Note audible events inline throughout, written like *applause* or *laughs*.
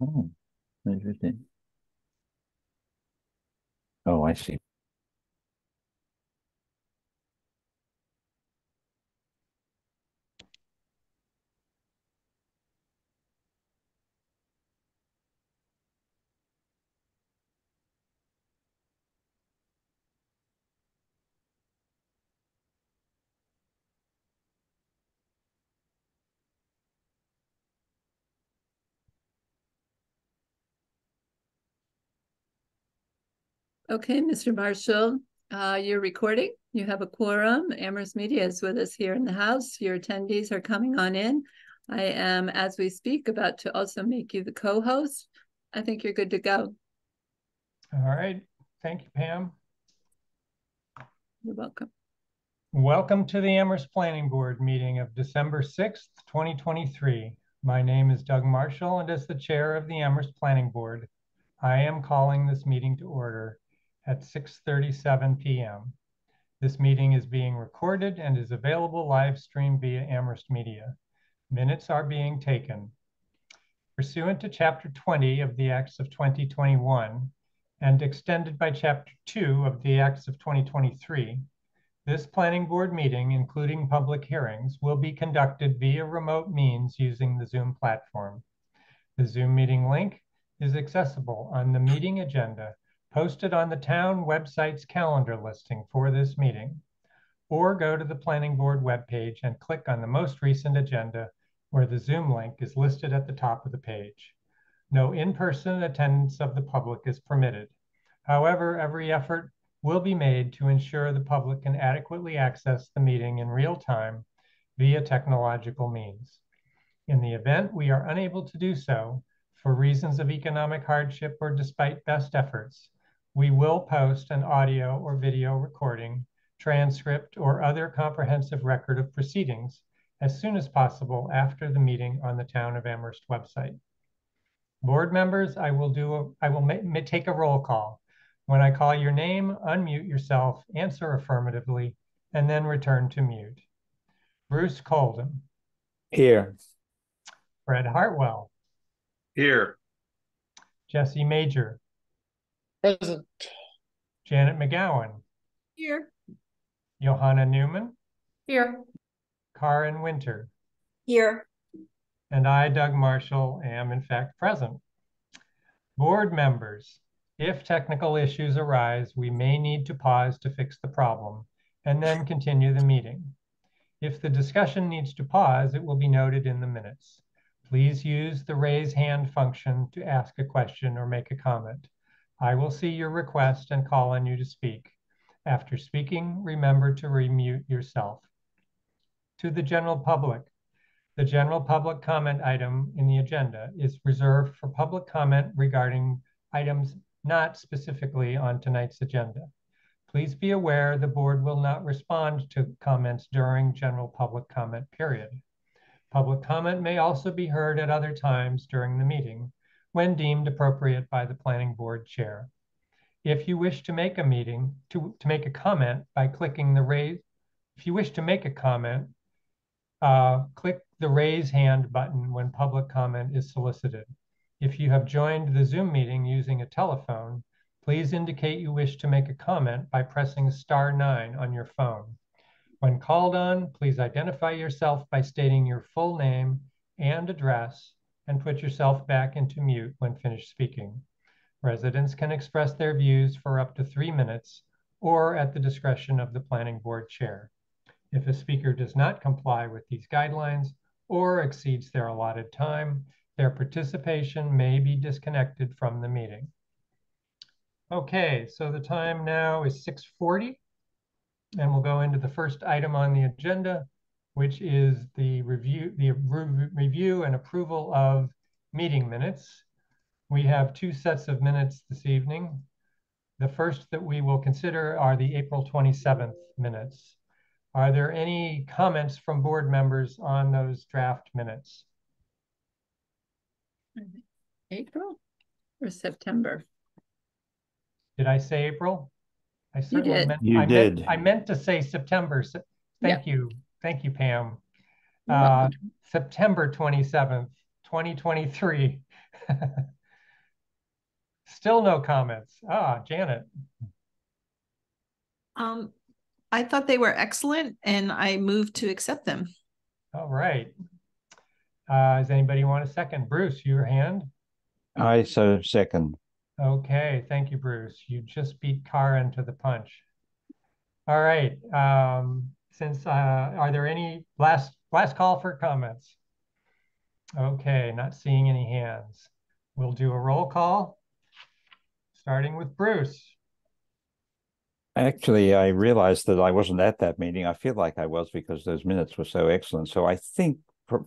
Oh, interesting. Oh, I see. Okay, Mr. Marshall, uh, you're recording. You have a quorum. Amherst Media is with us here in the house. Your attendees are coming on in. I am, as we speak, about to also make you the co-host. I think you're good to go. All right. Thank you, Pam. You're welcome. Welcome to the Amherst Planning Board meeting of December 6th, 2023. My name is Doug Marshall, and as the chair of the Amherst Planning Board, I am calling this meeting to order at 6.37 p.m. This meeting is being recorded and is available live stream via Amherst Media. Minutes are being taken. Pursuant to Chapter 20 of the Acts of 2021 and extended by Chapter 2 of the Acts of 2023, this Planning Board meeting, including public hearings, will be conducted via remote means using the Zoom platform. The Zoom meeting link is accessible on the meeting agenda posted on the town website's calendar listing for this meeting, or go to the planning board webpage and click on the most recent agenda where the Zoom link is listed at the top of the page. No in-person attendance of the public is permitted. However, every effort will be made to ensure the public can adequately access the meeting in real time via technological means. In the event we are unable to do so for reasons of economic hardship or despite best efforts, we will post an audio or video recording, transcript, or other comprehensive record of proceedings as soon as possible after the meeting on the Town of Amherst website. Board members, I will do a, I will take a roll call. When I call your name, unmute yourself, answer affirmatively, and then return to mute. Bruce Coldham. Here. Fred Hartwell. Here. Jesse Major. Present. Janet McGowan. Here. Johanna Neumann. Here. Karen Winter. Here. And I, Doug Marshall, am in fact present. Board members, if technical issues arise, we may need to pause to fix the problem and then continue the meeting. If the discussion needs to pause, it will be noted in the minutes. Please use the raise hand function to ask a question or make a comment. I will see your request and call on you to speak. After speaking, remember to remute yourself. To the general public, the general public comment item in the agenda is reserved for public comment regarding items not specifically on tonight's agenda. Please be aware the board will not respond to comments during general public comment period. Public comment may also be heard at other times during the meeting when deemed appropriate by the planning board chair. If you wish to make a meeting, to, to make a comment by clicking the raise, if you wish to make a comment, uh, click the raise hand button when public comment is solicited. If you have joined the Zoom meeting using a telephone, please indicate you wish to make a comment by pressing star nine on your phone. When called on, please identify yourself by stating your full name and address and put yourself back into mute when finished speaking. Residents can express their views for up to three minutes or at the discretion of the planning board chair. If a speaker does not comply with these guidelines or exceeds their allotted time, their participation may be disconnected from the meeting. Okay, so the time now is 6.40 and we'll go into the first item on the agenda, which is the review, the re review and approval of meeting minutes. We have two sets of minutes this evening. The first that we will consider are the April 27th minutes. Are there any comments from board members on those draft minutes? April or September? Did I say April? I certainly you did. meant you I did. Meant, I meant to say September. Thank you. Thank you, Pam. Uh, September 27th, 2023. *laughs* Still no comments. Ah, Janet. Um, I thought they were excellent and I moved to accept them. All right. Uh, does anybody want a second? Bruce, your hand? I so second. Okay, thank you, Bruce. You just beat Karen to the punch. All right. Um, since uh, are there any last last call for comments? Okay, not seeing any hands. We'll do a roll call, starting with Bruce. Actually, I realized that I wasn't at that meeting. I feel like I was because those minutes were so excellent. So I think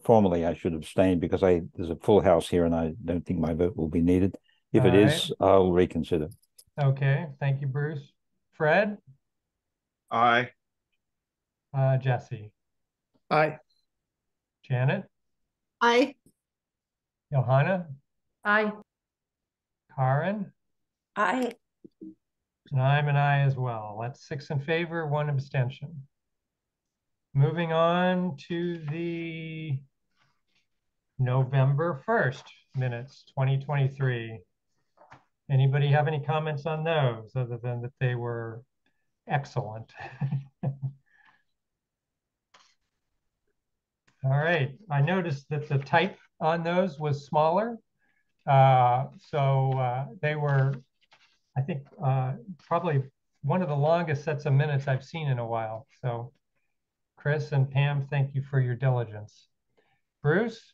formally I should abstain because I there's a full house here and I don't think my vote will be needed. If it All right. is, I'll reconsider. Okay, thank you, Bruce. Fred, Aye. Uh, Jesse, Aye. Janet, I, Johanna, Aye. Karen, Aye. and I'm an I as well. That's six in favor, one abstention. Moving on to the November 1st minutes, 2023. Anybody have any comments on those other than that they were excellent? *laughs* All right, I noticed that the type on those was smaller. Uh, so uh, they were, I think, uh, probably one of the longest sets of minutes I've seen in a while. So Chris and Pam, thank you for your diligence. Bruce?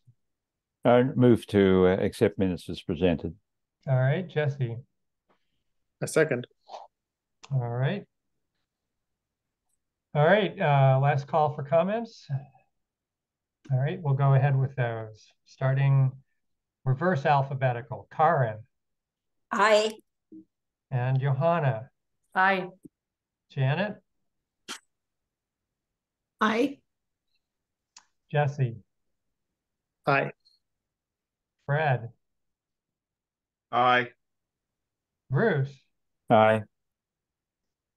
I move to uh, accept minutes as presented. All right, Jesse. A second. All right. All right, uh, last call for comments. All right, we'll go ahead with those, starting reverse alphabetical. Karen Aye. and Johanna, Aye. Janet, I, Jesse, Aye. Fred, Aye. Bruce, Aye.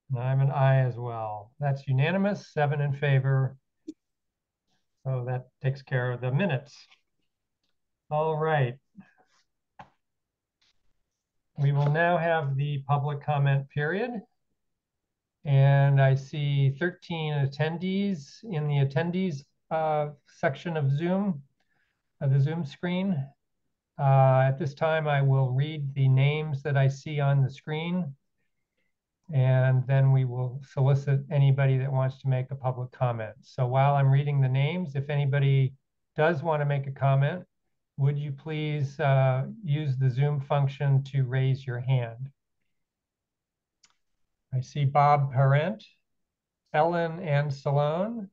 and I'm an I as well. That's unanimous, seven in favor. So that takes care of the minutes. All right. We will now have the public comment period. And I see 13 attendees in the attendees uh, section of Zoom, of the Zoom screen. Uh, at this time, I will read the names that I see on the screen. And then we will solicit anybody that wants to make a public comment. So while I'm reading the names, if anybody does want to make a comment, would you please uh, use the Zoom function to raise your hand? I see Bob Parent, Ellen Ann Salone,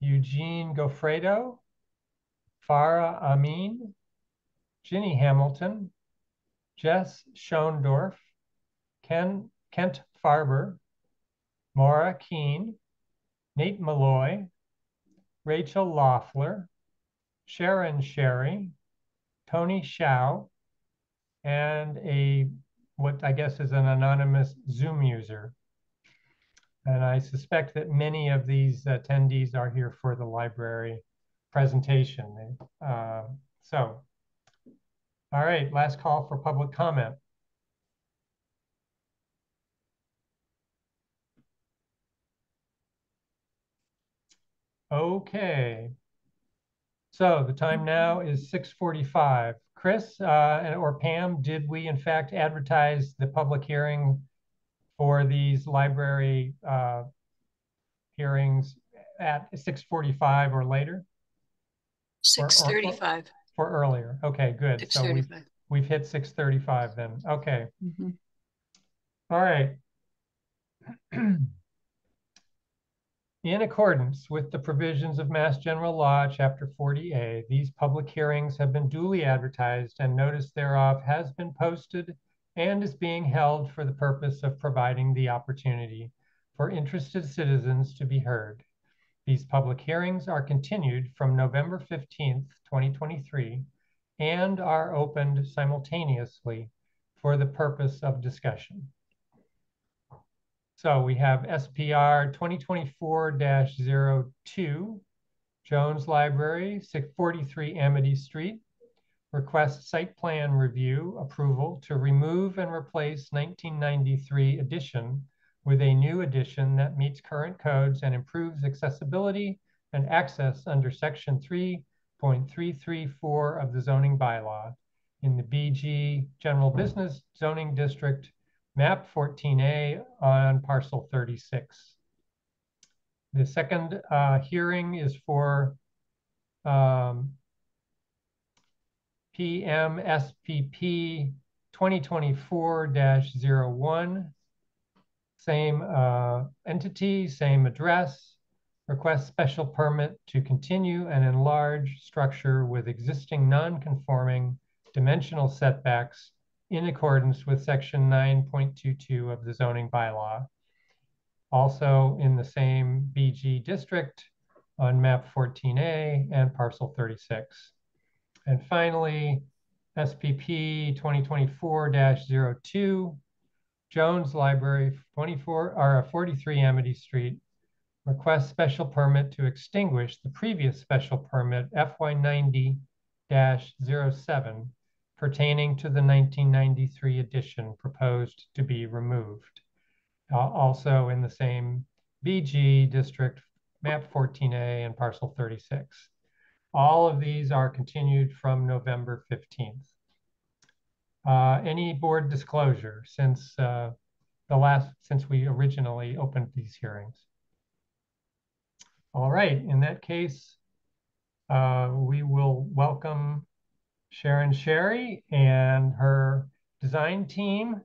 Eugene Gofredo, Farah Amin, Ginny Hamilton, Jess Schoendorf, Ken, Kent Farber, Maura Keene, Nate Malloy, Rachel Loeffler, Sharon Sherry, Tony Shao, and a what I guess is an anonymous Zoom user. And I suspect that many of these attendees are here for the library presentation. Uh, so, all right, last call for public comment. Okay. So the time now is 6:45. Chris uh, or Pam, did we in fact advertise the public hearing for these library uh, hearings at 6:45 or later? six thirty-five. For earlier? Okay, good. So we've, we've hit 6:35 then. Okay. Mhm. All right. *clears throat* In accordance with the provisions of Mass General Law, Chapter 40A, these public hearings have been duly advertised and notice thereof has been posted and is being held for the purpose of providing the opportunity for interested citizens to be heard. These public hearings are continued from November 15th, 2023, and are opened simultaneously for the purpose of discussion. So we have SPR 2024-02, Jones Library, 643 Amity Street, request site plan review approval to remove and replace 1993 addition with a new addition that meets current codes and improves accessibility and access under section 3.334 of the zoning bylaw in the BG General hmm. Business Zoning District, map 14A on parcel 36. The second uh, hearing is for um, PMSPP 2024-01. Same uh, entity, same address. Request special permit to continue and enlarge structure with existing non-conforming dimensional setbacks in accordance with section 9.22 of the zoning bylaw. Also in the same BG district on map 14A and parcel 36. And finally, SPP 2024-02, Jones Library 24 or 43 Amity Street, request special permit to extinguish the previous special permit FY90-07 pertaining to the 1993 edition proposed to be removed. Uh, also in the same BG district, map 14A and parcel 36. All of these are continued from November 15th. Uh, any board disclosure since uh, the last, since we originally opened these hearings? All right, in that case, uh, we will welcome Sharon Sherry and her design team.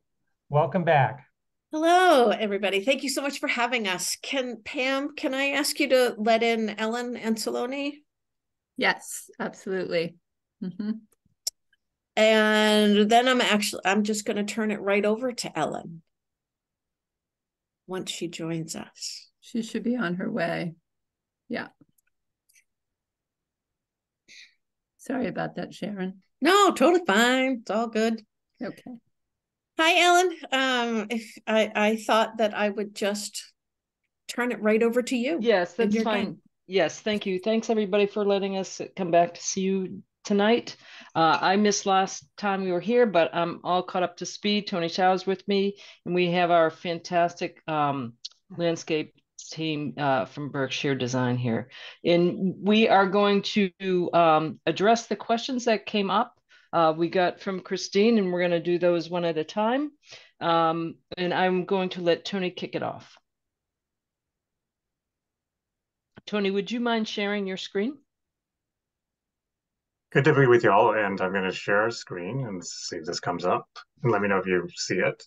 Welcome back. Hello, everybody. Thank you so much for having us. Can Pam, can I ask you to let in Ellen Anceloni? Yes, absolutely. Mm-hmm. And then I'm actually, I'm just going to turn it right over to Ellen once she joins us. She should be on her way. Yeah. Sorry about that, Sharon. No, totally fine. It's all good. Okay. Hi, Ellen. Um, if I, I thought that I would just turn it right over to you. Yes, that's fine. done. Yes, thank you. Thanks everybody for letting us come back to see you tonight. Uh, I missed last time we were here, but I'm all caught up to speed. Tony Chow's with me, and we have our fantastic um, landscape team uh, from Berkshire Design here. And we are going to um, address the questions that came up. Uh, we got from Christine, and we're going to do those one at a time. Um, and I'm going to let Tony kick it off. Tony, would you mind sharing your screen? Good to be with you all, and I'm going to share a screen and see if this comes up. And let me know if you see it.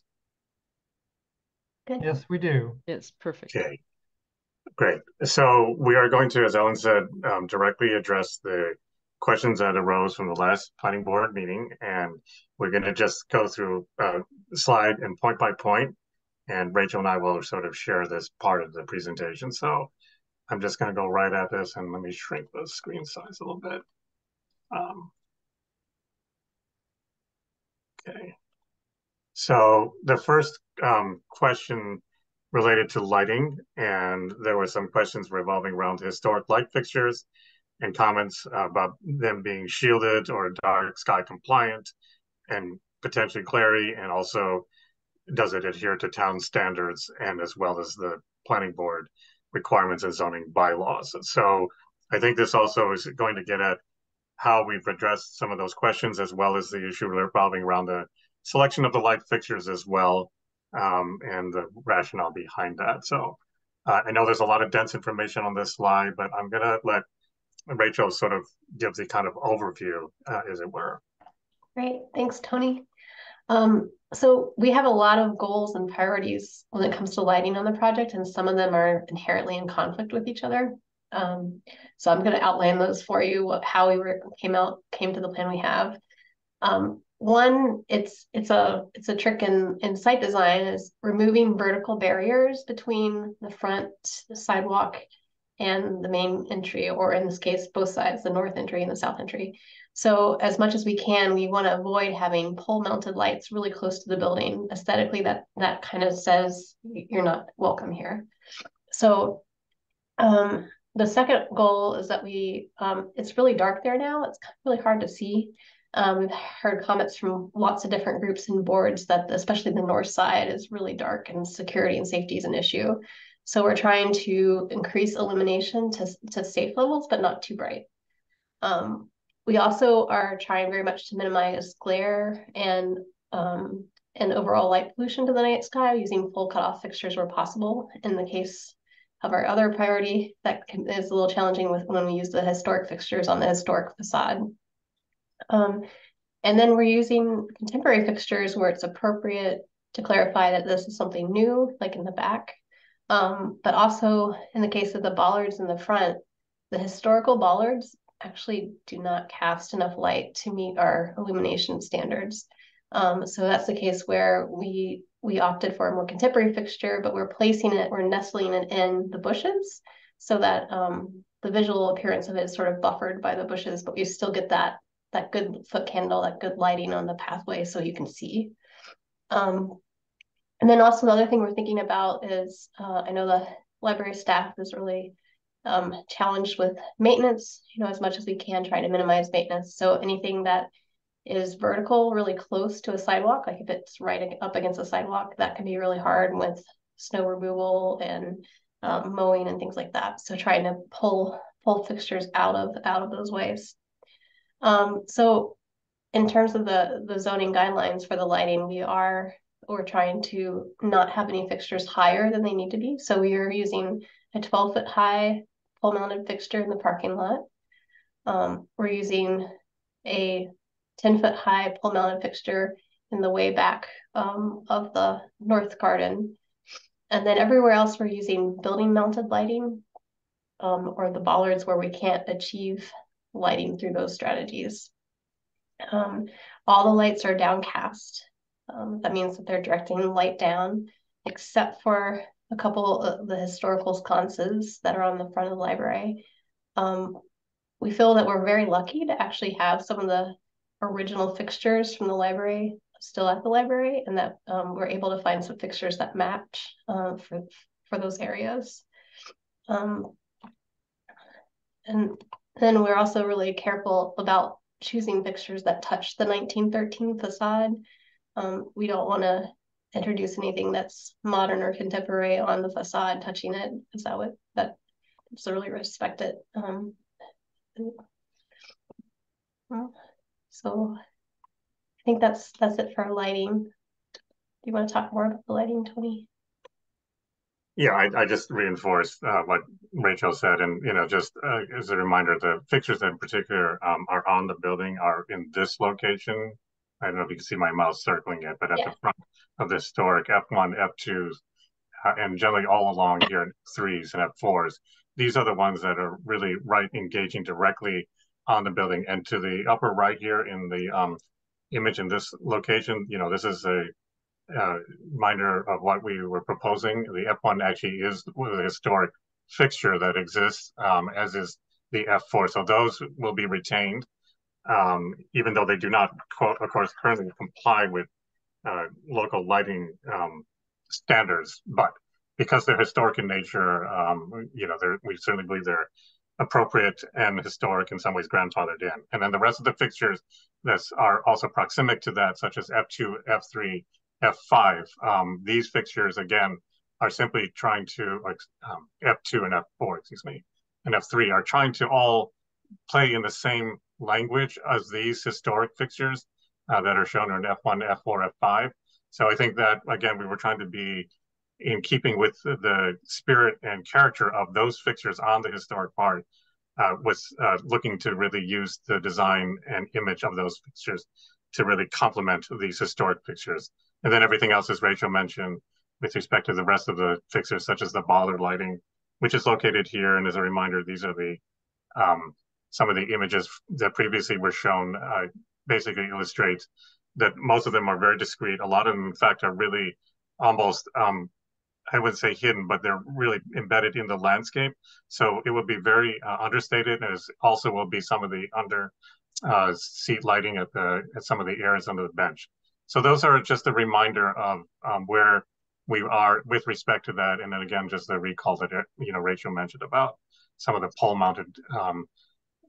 Yes, we do. Yes, perfect. Okay, great. So we are going to, as Ellen said, um, directly address the questions that arose from the last planning board meeting, and we're going to just go through uh, slide and point by point, and Rachel and I will sort of share this part of the presentation. So I'm just going to go right at this, and let me shrink the screen size a little bit. Um, okay. So the first um, question related to lighting, and there were some questions revolving around historic light fixtures and comments about them being shielded or dark sky compliant and potentially clary, and also does it adhere to town standards and as well as the planning board requirements and zoning bylaws. So I think this also is going to get at how we've addressed some of those questions, as well as the issue revolving around the selection of the light fixtures as well, um, and the rationale behind that. So uh, I know there's a lot of dense information on this slide, but I'm going to let Rachel sort of give the kind of overview, uh, as it were. Great, thanks, Tony. Um, so we have a lot of goals and priorities when it comes to lighting on the project, and some of them are inherently in conflict with each other. Um, so I'm going to outline those for you, what, how we were came out came to the plan we have. Um, one, it's it's a it's a trick in in site design is removing vertical barriers between the front the sidewalk and the main entry, or in this case, both sides, the north entry and the south entry. So as much as we can, we want to avoid having pole mounted lights really close to the building. Aesthetically, that that kind of says you're not welcome here. So um, the second goal is that we, um, it's really dark there now. It's really hard to see. Um, we've heard comments from lots of different groups and boards that especially the north side is really dark and security and safety is an issue. So we're trying to increase illumination to, to safe levels, but not too bright. Um, we also are trying very much to minimize glare and um, and overall light pollution to the night sky using full cutoff fixtures where possible. In the case of our other priority, that is a little challenging with when we use the historic fixtures on the historic facade. Um, and then we're using contemporary fixtures where it's appropriate to clarify that this is something new, like in the back. Um, but also in the case of the bollards in the front, the historical bollards actually do not cast enough light to meet our illumination standards. Um, so that's the case where we we opted for a more contemporary fixture, but we're placing it, we're nestling it in the bushes so that um, the visual appearance of it is sort of buffered by the bushes, but you still get that that good foot candle, that good lighting on the pathway so you can see. Um, and then also the other thing we're thinking about is, uh, I know the library staff is really um, challenged with maintenance, you know, as much as we can, trying to minimize maintenance. So anything that is vertical, really close to a sidewalk, like if it's right up against a sidewalk, that can be really hard with snow removal and um, mowing and things like that. So trying to pull pull fixtures out of out of those ways. Um, so in terms of the the zoning guidelines for the lighting, we are we're trying to not have any fixtures higher than they need to be. So we are using a 12 foot high pole mounted fixture in the parking lot. Um, we're using a 10 foot high pole mounted fixture in the way back um, of the north garden. And then everywhere else, we're using building mounted lighting um, or the bollards where we can't achieve lighting through those strategies. Um, all the lights are downcast. Um, that means that they're directing light down, except for a couple of the historical sconces that are on the front of the library. Um, we feel that we're very lucky to actually have some of the original fixtures from the library still at the library and that um, we're able to find some fixtures that match uh, for, for those areas. Um, and then we're also really careful about choosing fixtures that touch the 1913 facade. Um, we don't want to introduce anything that's modern or contemporary on the facade touching it because that would that so really respect it. Um, so I think that's that's it for lighting. Do you want to talk more about the lighting, Tony? Yeah, I, I just reinforce uh, what Rachel said, and you know, just uh, as a reminder, the fixtures in particular um, are on the building are in this location. I don't know if you can see my mouse circling it, but at yeah. the front of the historic F1, F2s, uh, and generally all along here in threes and F4s. These are the ones that are really right engaging directly on the building. And to the upper right here in the um, image in this location, you know, this is a uh, reminder of what we were proposing. The F1 actually is the historic fixture that exists, um, as is the F4. So those will be retained, um, even though they do not, of course, currently comply with uh, local lighting um, standards. But because they're historic in nature, um, you know, we certainly believe they're appropriate and historic in some ways grandfathered in. And then the rest of the fixtures that are also proximic to that, such as F2, F3, F5. Um, these fixtures, again, are simply trying to, like um, F2 and F4, excuse me, and F3 are trying to all play in the same language as these historic fixtures uh, that are shown in F1, F4, F5. So I think that, again, we were trying to be in keeping with the spirit and character of those fixtures on the historic part, uh, was uh, looking to really use the design and image of those fixtures to really complement these historic fixtures. And then everything else, as Rachel mentioned, with respect to the rest of the fixtures, such as the bollard lighting, which is located here. And as a reminder, these are the um, some of the images that previously were shown uh, basically illustrate that most of them are very discreet. A lot of them, in fact, are really almost um, I wouldn't say hidden, but they're really embedded in the landscape. So it would be very uh, understated, as also will be some of the under uh, seat lighting at the at some of the areas under the bench. So those are just a reminder of um, where we are with respect to that. And then again, just the recall that uh, you know Rachel mentioned about some of the pole mounted um,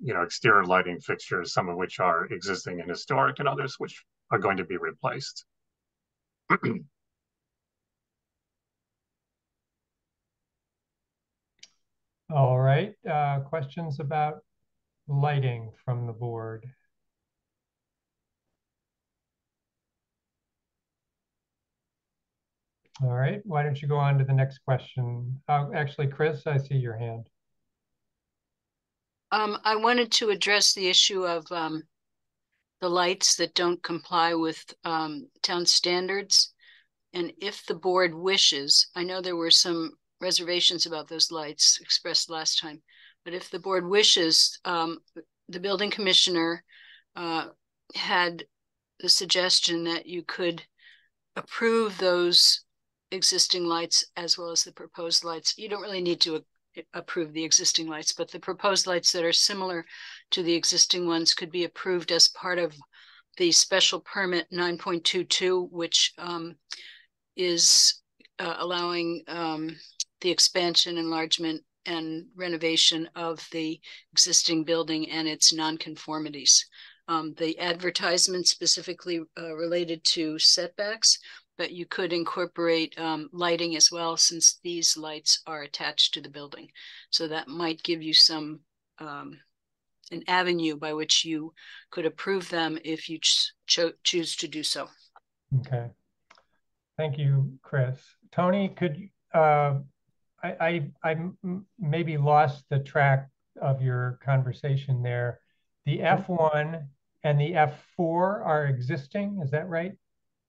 you know, exterior lighting fixtures, some of which are existing and historic and others which are going to be replaced. *clears throat* All right, uh, questions about lighting from the board? All right, why don't you go on to the next question? Uh, actually, Chris, I see your hand. Um, I wanted to address the issue of um, the lights that don't comply with um, town standards. And if the board wishes, I know there were some reservations about those lights expressed last time, but if the board wishes, um, the building commissioner uh, had the suggestion that you could approve those existing lights as well as the proposed lights. You don't really need to approve the existing lights, but the proposed lights that are similar to the existing ones could be approved as part of the special permit 9.22, which um, is uh, allowing um, the expansion, enlargement, and renovation of the existing building and its nonconformities. Um, the advertisement specifically uh, related to setbacks, but you could incorporate um, lighting as well since these lights are attached to the building. So that might give you some um, an avenue by which you could approve them if you ch cho choose to do so. Okay. Thank you, Chris. Tony, could uh, I, I, I maybe lost the track of your conversation there. The mm-hmm. F1 and the F4 are existing, is that right?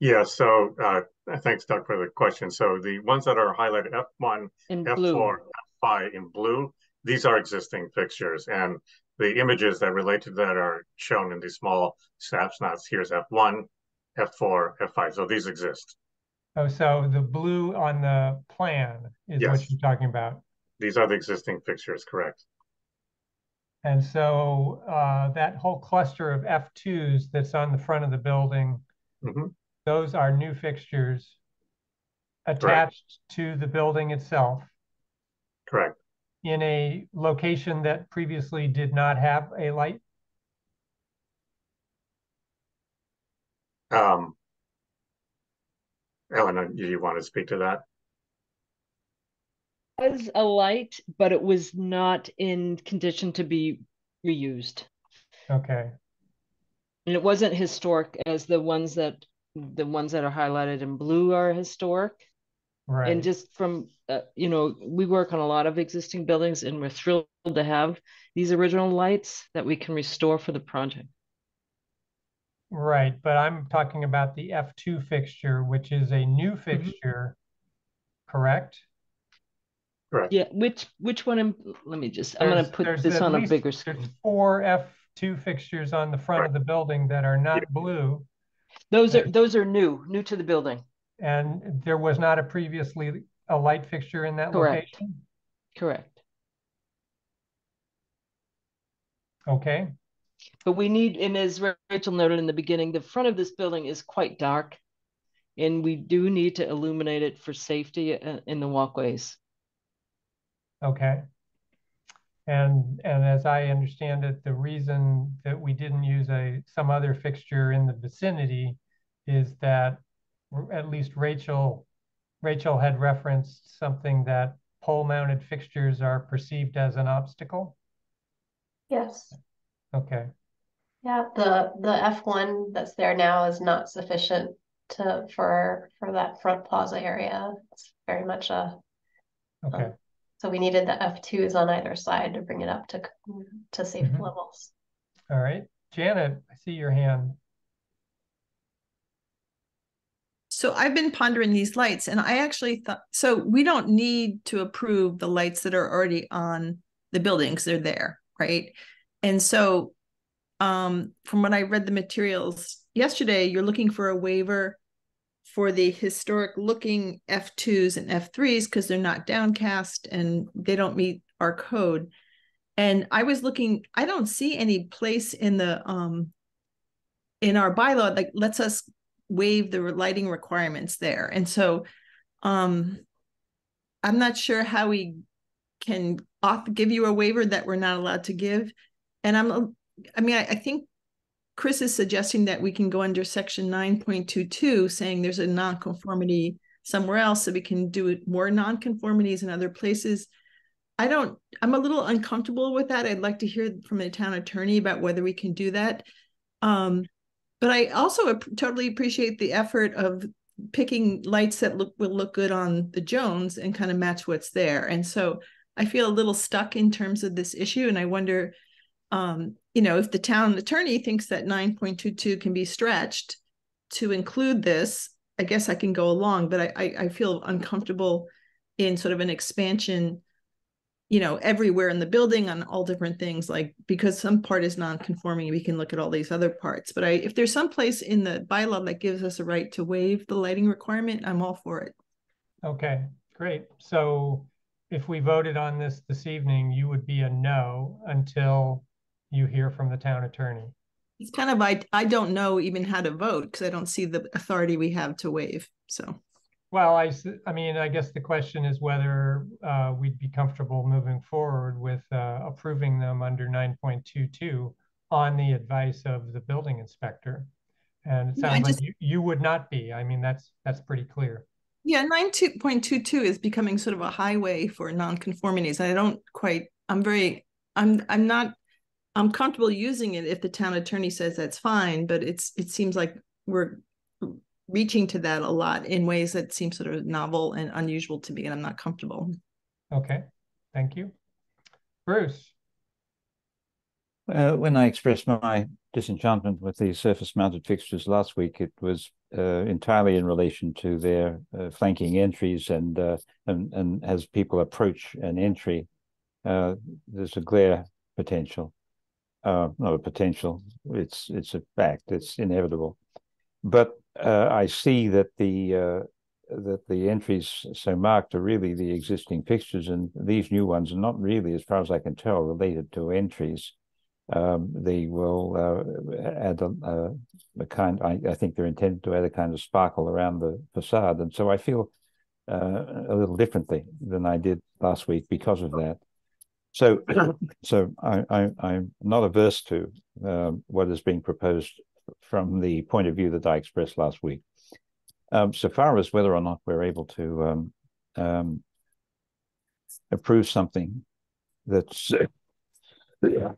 Yeah, so uh, thanks, Doug, for the question. So the ones that are highlighted F1, in F4, blue. F5 in blue, these are existing fixtures. And the images that relate to that are shown in these small snapshots. Here's F1, F4, F5. So these exist. Oh, so the blue on the plan is Yes. what you're talking about. These are the existing fixtures, correct? And so uh, that whole cluster of F2s that's on the front of the building, Mhm. Those are new fixtures attached to the building itself Correct. in a location that previously did not have a light? Um, Ellen, do you want to speak to that? was a light, but it was not in condition to be reused. Okay, And it wasn't historic as the ones that the ones that are highlighted in blue are historic. right. And just from uh, you know, we work on a lot of existing buildings, and we're thrilled to have these original lights that we can restore for the project. Right, but I'm talking about the F2 fixture, which is a new fixture, correct? Correct. Yeah, which which one? Am, let me just. I'm gonna put this at on a least- bigger There's screen. four F2 fixtures on the front of the building that are not blue, Those are those are new, new to the building. and there was not a previously a light fixture in that Correct. location? Correct. Okay, But we need, and as Rachel noted in the beginning, the front of this building is quite dark. And we do need to illuminate it for safety uh, in the walkways. okay. And, and as I understand it, the reason that we didn't use a, some other fixture in the vicinity is that at least Rachel, Rachel had referenced something that pole mounted fixtures are perceived as an obstacle. Yes. Okay, Yeah, the the F1 that's there now is not sufficient to for for that front plaza area. It's very much a okay. So we needed the F2s on either side to bring it up to to safe Mhm. levels. All right. Janet, I see your hand. So I've been pondering these lights and I actually thought, so we don't need to approve the lights that are already on the buildings. they're there, right? And so um, from when I read the materials yesterday, you're looking for a waiver for the historic looking F2s and F3s because they're not downcast and they don't meet our code. And I was looking, I don't see any place in the um in our bylaw that lets us waive the lighting requirements there. And so um I'm not sure how we can off give you a waiver that we're not allowed to give and I'm, I mean, I, I think Chris is suggesting that we can go under section nine point two two, saying there's a nonconformity somewhere else, so we can do it more nonconformities in other places. I don't, I'm a little uncomfortable with that. I'd like to hear from the town attorney about whether we can do that. Um, but I also totally appreciate the effort of picking lights that look will look good on the Jones and kind of match what's there. And so I feel a little stuck in terms of this issue, and I wonder, um, you know, if the town attorney thinks that 9.22 can be stretched to include this, I guess I can go along, but I, I, I feel uncomfortable in sort of an expansion you know everywhere in the building on all different things like because some part is non-conforming we can look at all these other parts but i if there's some place in the bylaw that gives us a right to waive the lighting requirement i'm all for it Okay, great. So if we voted on this this evening, you would be a no until you hear from the town attorney. it's kind of i i don't know even how to vote because i don't see the authority we have to waive so Well, I, I mean, I guess the question is whether uh, we'd be comfortable moving forward with uh, approving them under nine point two two on the advice of the building inspector. And it sounds like you, you would not be. I mean, that's, that's pretty clear. yeah 9.22 is becoming sort of a highway for non-conformities i don't quite i'm very i'm i'm not i'm comfortable using it if the town attorney says that's fine but it's it seems like we're reaching to that a lot in ways that seem sort of novel and unusual to me and i'm not comfortable Okay, thank you. Bruce, Uh, when I expressed my disenchantment with the surface mounted fixtures last week, it was uh, entirely in relation to their uh, flanking entries and, uh, and and as people approach an entry, uh, there's a glare potential. Uh, not a potential, it's it's a fact, it's inevitable. But uh, I see that the uh, that the entries so marked are really the existing fixtures, and these new ones are not really, as far as I can tell, related to entries um, they will uh, add a, a, kind. I, I, think they're intended to add a kind of sparkle around the facade, and so I feel uh, a little differently than I did last week because of that. So, *coughs* so I, I, am not averse to um, what is being proposed from the point of view that I expressed last week. Um, so far as whether or not we're able to um, um, approve something that's *coughs* uh,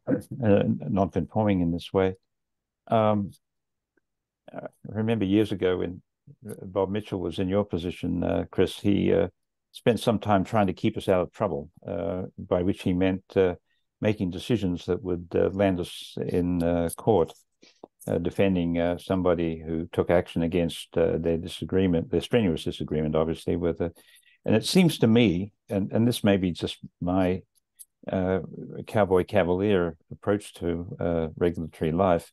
non-conforming in this way. Um, I remember years ago when Bob Mitchell was in your position, uh, Chris, he uh, spent some time trying to keep us out of trouble, uh, by which he meant uh, making decisions that would uh, land us in uh, court, defending somebody who took action against their disagreement, their strenuous disagreement, obviously, with a. And it seems to me, and, and this may be just my uh, cowboy cavalier approach to uh, regulatory life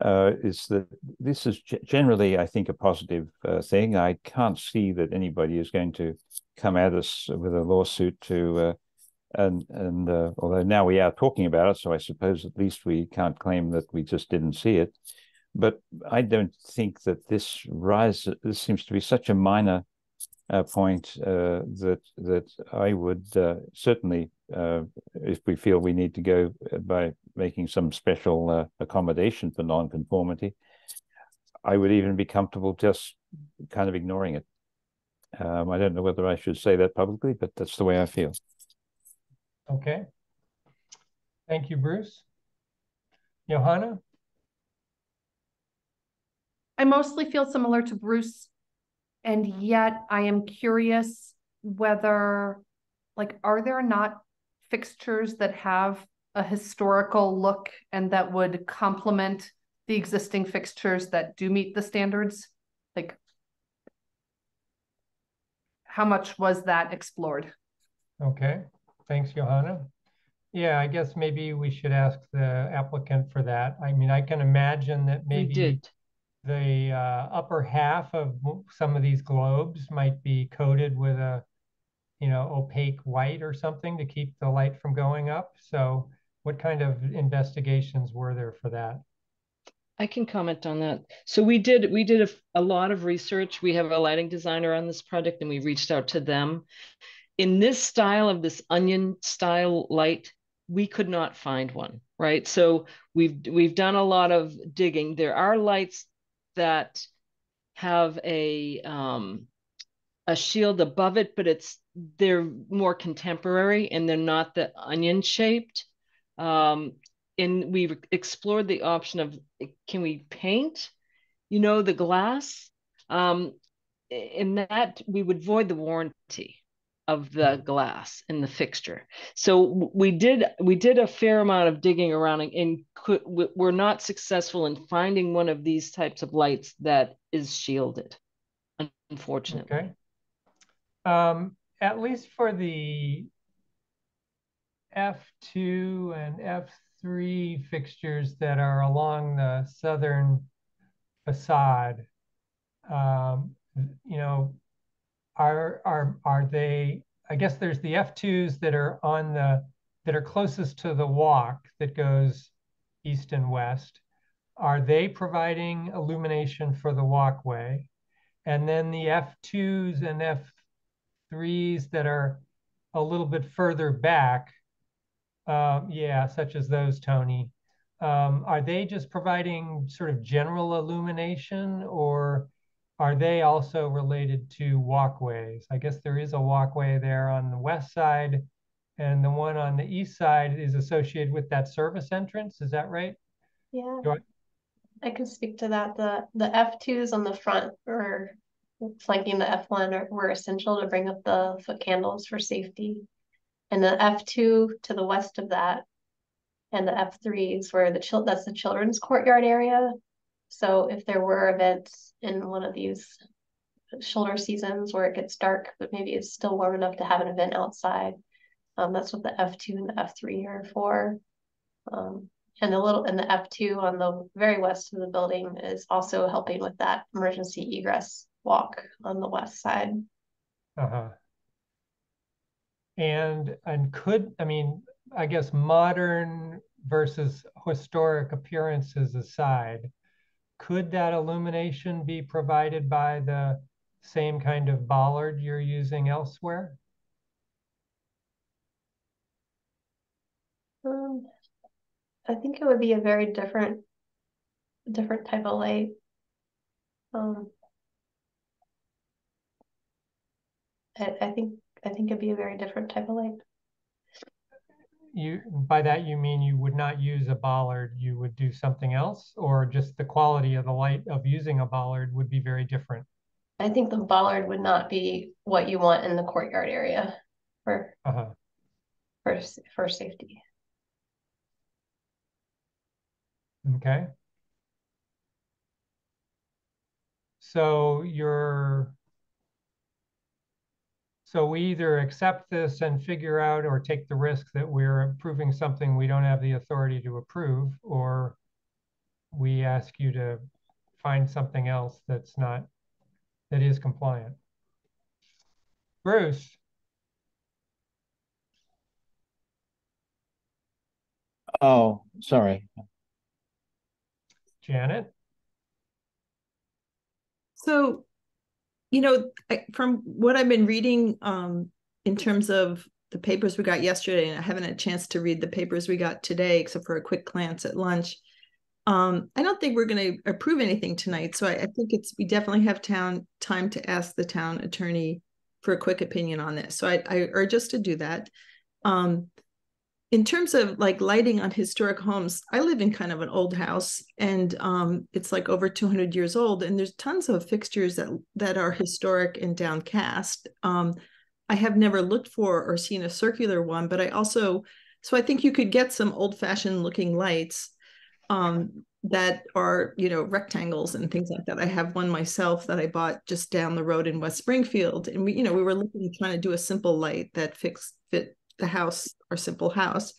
uh, is that this is generally, I think, a positive uh, thing. I can't see that anybody is going to come at us with a lawsuit to, uh, and and uh, although now we are talking about it, so I suppose at least we can't claim that we just didn't see it. But I don't think that this rise. This seems to be such a minor point that that I would certainly uh, if we feel we need to go by making some special uh, accommodation for nonconformity, I would even be comfortable just kind of ignoring it. Um, I don't know whether I should say that publicly, but that's the way I feel. Okay. Thank you, Bruce. Johanna? I mostly feel similar to Bruce, and yet I am curious whether, like, are there not fixtures that have a historical look and that would complement the existing fixtures that do meet the standards? Like, how much was that explored? Okay, thanks, Johanna. Yeah, I guess maybe we should ask the applicant for that. I mean, I can imagine that maybe the uh, upper half of some of these globes might be coated with a you know, opaque white or something to keep the light from going up. So what kind of investigations were there for that? I can comment on that. So we did we did a, a, lot of research. We have a lighting designer on this project and we reached out to them. In this style of this onion style light, we could not find one, right? So we've we've done a lot of digging. There are lights that have a um, a shield above it, but it's they're more contemporary and they're not the onion shaped. Um, and we've explored the option of can we paint, you know, the glass. Um, in that we would void the warranty of the glass in the fixture. So we did we did a fair amount of digging around and, could, we're not successful in finding one of these types of lights that is shielded, unfortunately. Okay. Um, at least for the F2 and F3 fixtures that are along the southern facade, um, you know, are are are they i guess there's the f2s that are on the that are closest to the walk that goes east and west. Are they providing illumination for the walkway? And then the f2s and f3s that are a little bit further back um, yeah such as those tony um, are they just providing sort of general illumination or are they also related to walkways? I guess there is a walkway there on the west side, and the one on the east side is associated with that service entrance. Is that right? Yeah. I can speak to that. The the F2s on the front or flanking the F1 are, were essential to bring up the foot candles for safety. And the F2 to the west of that and the F3s where the child that's the children's courtyard area so if there were events in one of these shoulder seasons where it gets dark, but maybe it's still warm enough to have an event outside, um, that's what the F2 and the F3 are for. Um, and the little and the F2 on the very west of the building is also helping with that emergency egress walk on the west side. Uh-huh. And and could I mean I guess modern versus historic appearances aside, could that illumination be provided by the same kind of bollard you're using elsewhere? Um, I think it would be a very different, different type of light. Um, I, I think I think it'd be a very different type of light. You by that you mean you would not use a bollard you would do something else? Or just the quality of the light of using a bollard would be very different? I think the bollard would not be what you want in the courtyard area for uh-huh. for for safety. Okay. So you're so we either accept this and figure out or take the risk that we're approving something we don't have the authority to approve, or we ask you to find something else that's not, that is compliant. Bruce. Oh, sorry. Janet. So you know, from what I've been reading um, in terms of the papers we got yesterday, and I haven't had a chance to read the papers we got today, except for a quick glance at lunch. Um, I don't think we're going to approve anything tonight. So I, I, think it's we definitely have town time to ask the town attorney for a quick opinion on this. So I, I urge us to do that. Um, in terms of like lighting on historic homes, I live in kind of an old house and um, it's like over 200 years old and there's tons of fixtures that that are historic and downcast. Um, I have never looked for or seen a circular one, but I also, so I think you could get some old fashioned looking lights um, that are, you know, rectangles and things like that. I have one myself that I bought just down the road in West Springfield. And we, you know, we were looking, trying to do a simple light that fix, fit the house or simple house.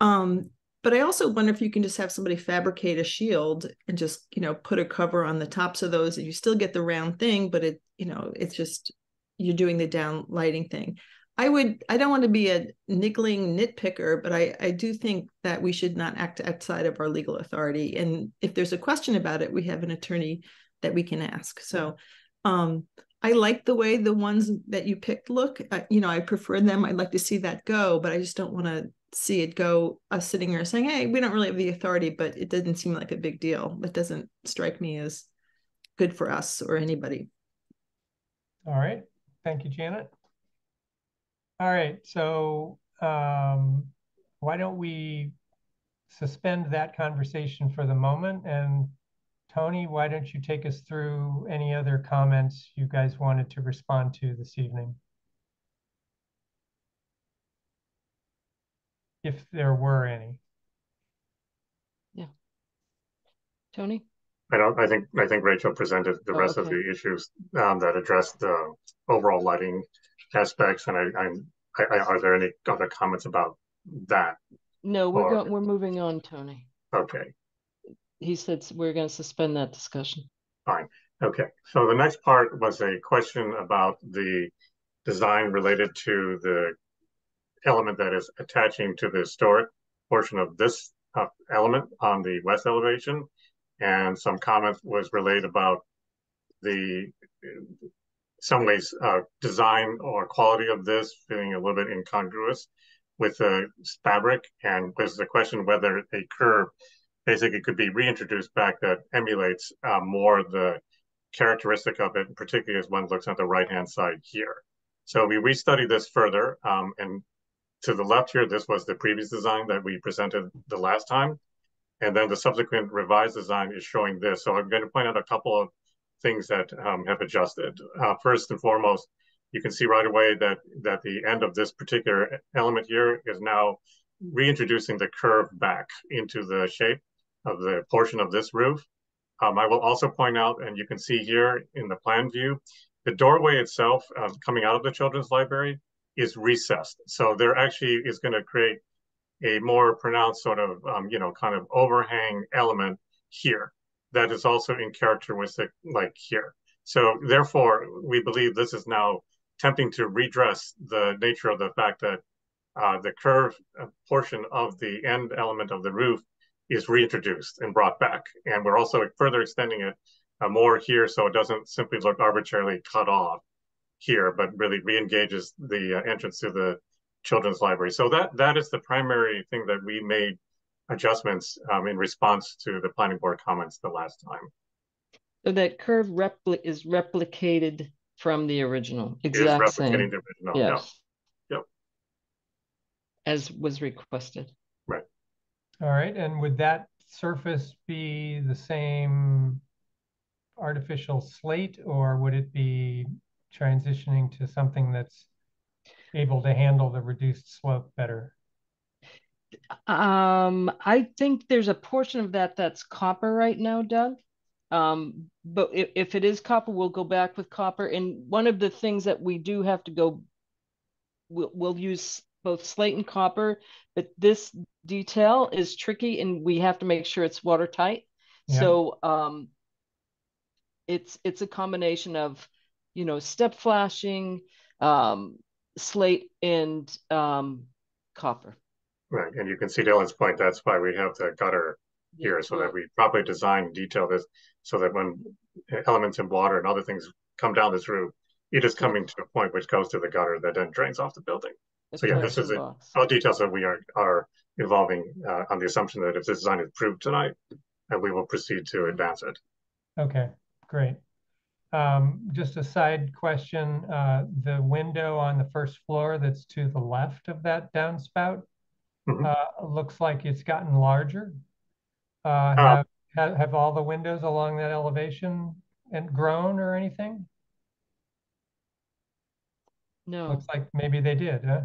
Um, but I also wonder if you can just have somebody fabricate a shield and just, you know, put a cover on the tops of those and you still get the round thing, but it, you know, it's just you're doing the down lighting thing. I would I don't want to be a niggling nitpicker, but I, I do think that we should not act outside of our legal authority. And if there's a question about it, we have an attorney that we can ask. So um, I like the way the ones that you picked look. I, you know, I prefer them. I'd like to see that go, but I just don't want to see it go us sitting here saying, hey, we don't really have the authority, but it doesn't seem like a big deal. It doesn't strike me as good for us or anybody. All right. Thank you, Janet. All right. So um, why don't we suspend that conversation for the moment? And Tony, why don't you take us through any other comments you guys wanted to respond to this evening? If there were any. Yeah. Tony? I don't, I think, I think Rachel presented the Oh, rest of the issues um, that addressed the overall lighting aspects. And I, I'm, I, I, are there any other comments about that? No, we're Or- going, we're moving on, Tony. Okay. He said we're gonna suspend that discussion. Fine. Okay. So the next part was a question about the design related to the element that is attaching to the historic portion of this uh, element on the west elevation. And some comment was relayed about the some ways uh, design or quality of this feeling a little bit incongruous with the fabric. And there's the question whether a curve basically it could be reintroduced back that emulates uh, more the characteristic of it, particularly as one looks at the right-hand side here. So we restudied this further, um, and to the left here, this was the previous design that we presented the last time. And then the subsequent revised design is showing this. So I'm going to point out a couple of things that um, have adjusted. Uh, first and foremost, you can see right away that that the end of this particular element here is now reintroducing the curve back into the shape of the portion of this roof. Um, I will also point out, and you can see here in the plan view, the doorway itself uh, coming out of the children's library is recessed. So there actually is going to create a more pronounced sort of, um, you know, kind of overhang element here that is also in characteristic like here. So therefore, we believe this is now attempting to redress the nature of the fact that uh, the curved uh, portion of the end element of the roof is reintroduced and brought back. And we're also further extending it uh, more here so it doesn't simply look arbitrarily cut off here, but really re-engages the uh, entrance to the children's library. So that that is the primary thing that we made adjustments um, in response to the planning board comments the last time. So that curve repli- is replicated from the original, It is exact replicating same. the original. Yes. Yep. As was requested. All right. And would that surface be the same artificial slate or would it be transitioning to something that's able to handle the reduced slope better? Um, I think there's a portion of that that's copper right now, Doug. Um, but if, if it is copper, we'll go back with copper. And one of the things that we do have to go, we'll, we'll use both slate and copper, but this detail is tricky and we have to make sure it's watertight. Yeah. So, um, it's, it's a combination of, you know, step flashing, um, slate and, um, copper. Right. And you can see Dylan's point, that's why we have the gutter here so that we properly design and detail this so that when elements in water and other things come down this roof, it is coming to a point which goes to the gutter that then drains off the building. It's So yeah, this is it. All details that we are are involving uh, on the assumption that if this design is approved tonight, and we will proceed to advance it. Okay, great. Um, just a side question, uh, the window on the first floor that's to the left of that downspout, Mhm. uh, looks like it's gotten larger. Uh, Uh, have, have, have all the windows along that elevation and grown or anything? No, Looks like maybe they did, huh?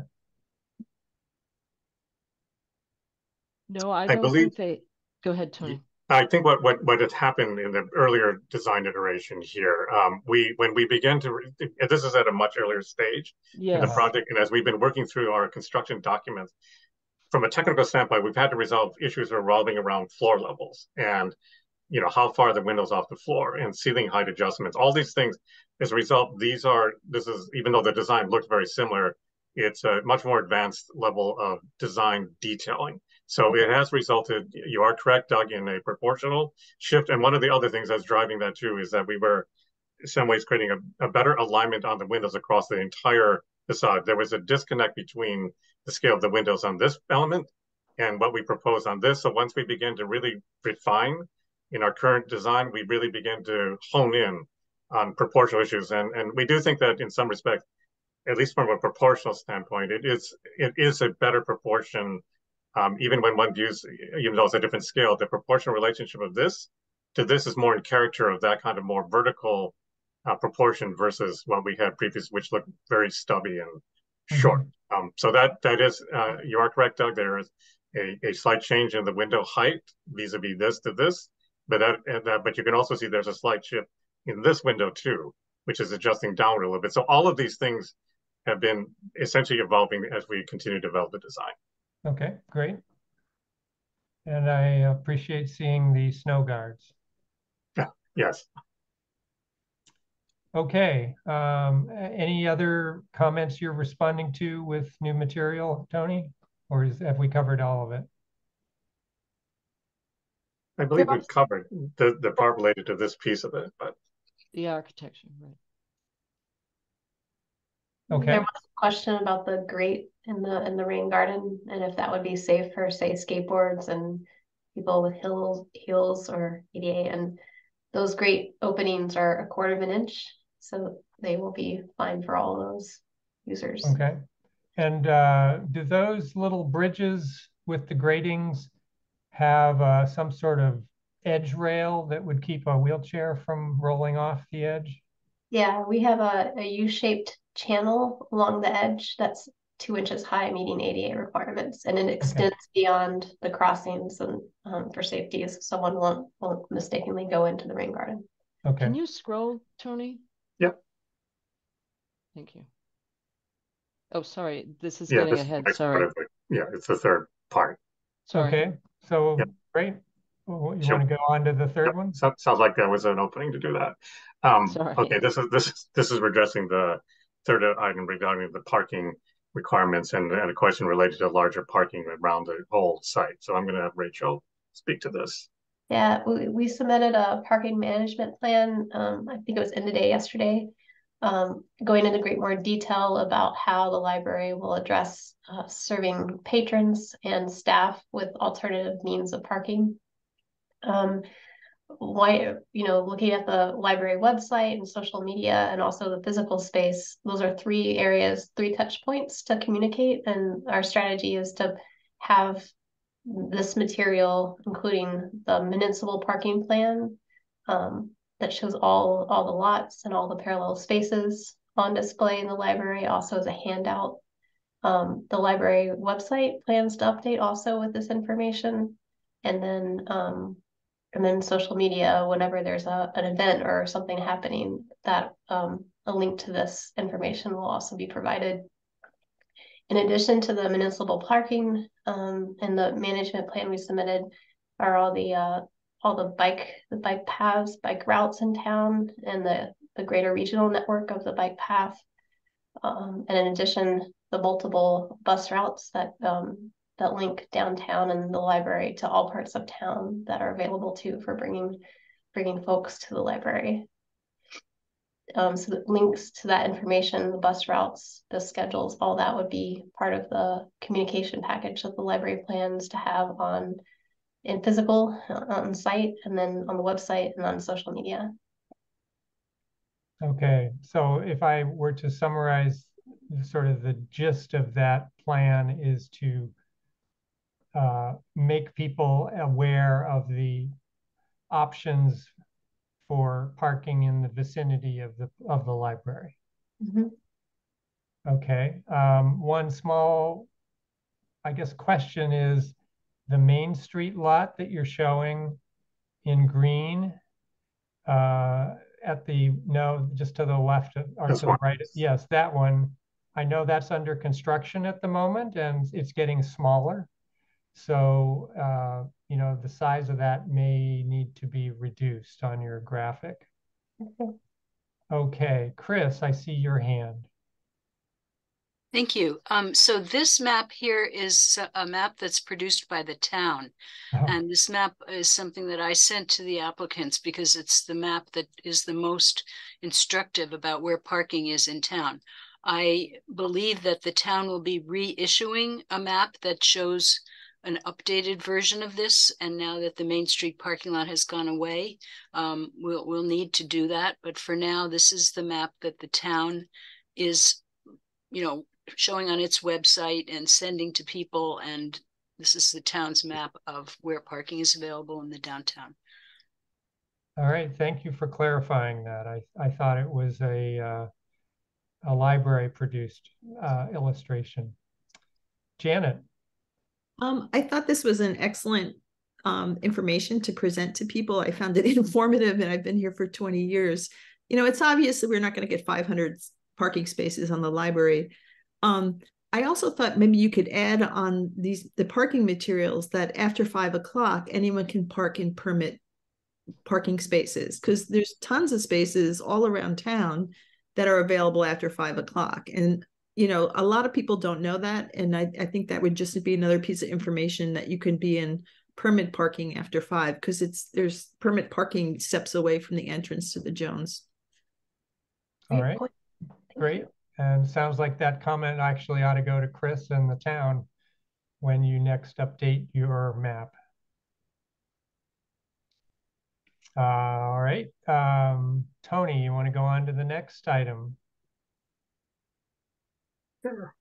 No, I I believe- think they, go ahead, Tony. I think what what what has happened in the earlier design iteration here, um, we when we began to re- this is at a much earlier stage in the project, and as we've been working through our construction documents, from a technical standpoint, we've had to resolve issues revolving around floor levels and you know how far the windows off the floor and ceiling height adjustments. All these things, as a result, these are this is even though the design looks very similar, it's a much more advanced level of design detailing. So it has resulted, you are correct, Doug, in a proportional shift. And one of the other things that's driving that too is that we were in some ways creating a, a better alignment on the windows across the entire facade. There was a disconnect between the scale of the windows on this element and what we propose on this. So once we begin to really refine in our current design, we really begin to hone in on proportional issues. And, and we do think that in some respect, at least from a proportional standpoint, it is it is a better proportion, um, even when one views, even though it's a different scale, the proportional relationship of this to this is more in character of that kind of more vertical uh, proportion versus what we had previous, which looked very stubby and short. Mm-hmm. Um, so that that is uh, you are correct, Doug. There is a, a slight change in the window height vis-a-vis this to this, but that, that but you can also see there's a slight shift in this window too, which is adjusting downward a little bit. So all of these things have been essentially evolving as we continue to develop the design. Okay, great. And I appreciate seeing the snow guards. Yeah, *laughs* yes. Okay, um, any other comments you're responding to with new material, Tony? Or is, have we covered all of it? I believe we've covered the, the part related to this piece of it, but. The architecture, right. Okay. There was a question about the grate in the in the rain garden and if that would be safe for say skateboards and people with heels heels or ADA and those grate openings are a quarter of an inch so they will be fine for all those users. Okay. And uh, do those little bridges with the gratings have uh, some sort of edge rail that would keep a wheelchair from rolling off the edge? Yeah, we have a a U-shaped channel along the edge that's two inches high, meeting ADA requirements, and it extends okay. beyond the crossings and um, for safety, so someone won't won't mistakenly go into the rain garden. Okay. Can you scroll, Tony? Yep. Thank you. Oh, sorry. This is yeah, getting this ahead. Is sorry. yeah, it's the third part. Sorry. Okay. So yep. great. Well, you sure. want to go on to the third yep. one? So, sounds like there was an opening to do that. Um, sorry. Okay, this is this is this is addressing the third item regarding the parking requirements and, and a question related to larger parking around the whole site. So I'm going to have Rachel speak to this. Yeah, we, we submitted a parking management plan. Um, I think it was in the day yesterday um, going into great more detail about how the library will address uh, serving patrons and staff with alternative means of parking. Um, you know, looking at the library website and social media and also the physical space, those are three areas, three touch points to communicate. And our strategy is to have this material, including the municipal parking plan, um, that shows all, all the lots and all the parallel spaces on display in the library, also as a handout. Um, the library website plans to update also with this information. And then um, and then social media, whenever there's a, an event or something happening, that um, a link to this information will also be provided. In addition to the municipal parking um, and the management plan we submitted are all the uh, all the bike the bike paths, bike routes in town, and the the greater regional network of the bike path. Um, and in addition, the multiple bus routes that um, that link downtown and the library to all parts of town that are available too for bringing bringing folks to the library. Um, so links to that information, the bus routes, the schedules, all that would be part of the communication package that the library plans to have on in physical uh, on site and then on the website and on social media. Okay, so if I were to summarize sort of the gist of that plan is to uh, make people aware of the options for parking in the vicinity of the of the library. Mm-hmm. Okay. Um, one small, I guess, question is the Main Street lot that you're showing in green uh, at the no, just to the left or This to one. the right. Yes, that one. I know that's under construction at the moment and it's getting smaller. So, uh, you know, the size of that may need to be reduced on your graphic. Okay. Okay, Chris, I see your hand. Thank you. Um, so this map here is a map that's produced by the town. Oh. And this map is something that I sent to the applicants because it's the map that is the most instructive about where parking is in town. I believe that the town will be reissuing a map that shows an updated version of this. And now that the Main Street parking lot has gone away, um, we'll, we'll need to do that. But for now, this is the map that the town is, you know, showing on its website and sending to people. And this is the town's map of where parking is available in the downtown. All right, thank you for clarifying that. I, I thought it was a, uh, a library produced uh, illustration. Janet. Um, I thought this was an excellent um, information to present to people. I found it *laughs* informative and I've been here for 20 years. You know, it's obvious that we're not going to get 500 parking spaces on the library. Um, I also thought maybe you could add on these the parking materials that after five o'clock, anyone can park in permit parking spaces because there's tons of spaces all around town that are available after five o'clock. And you know, a lot of people don't know that. And I, I think that would just be another piece of information that you can be in permit parking after five because it's there's permit parking steps away from the entrance to the Jones. All right, great. And sounds like that comment actually ought to go to Chris and the town when you next update your map. Uh, all right, um, Tony, you want to go on to the next item? Sure.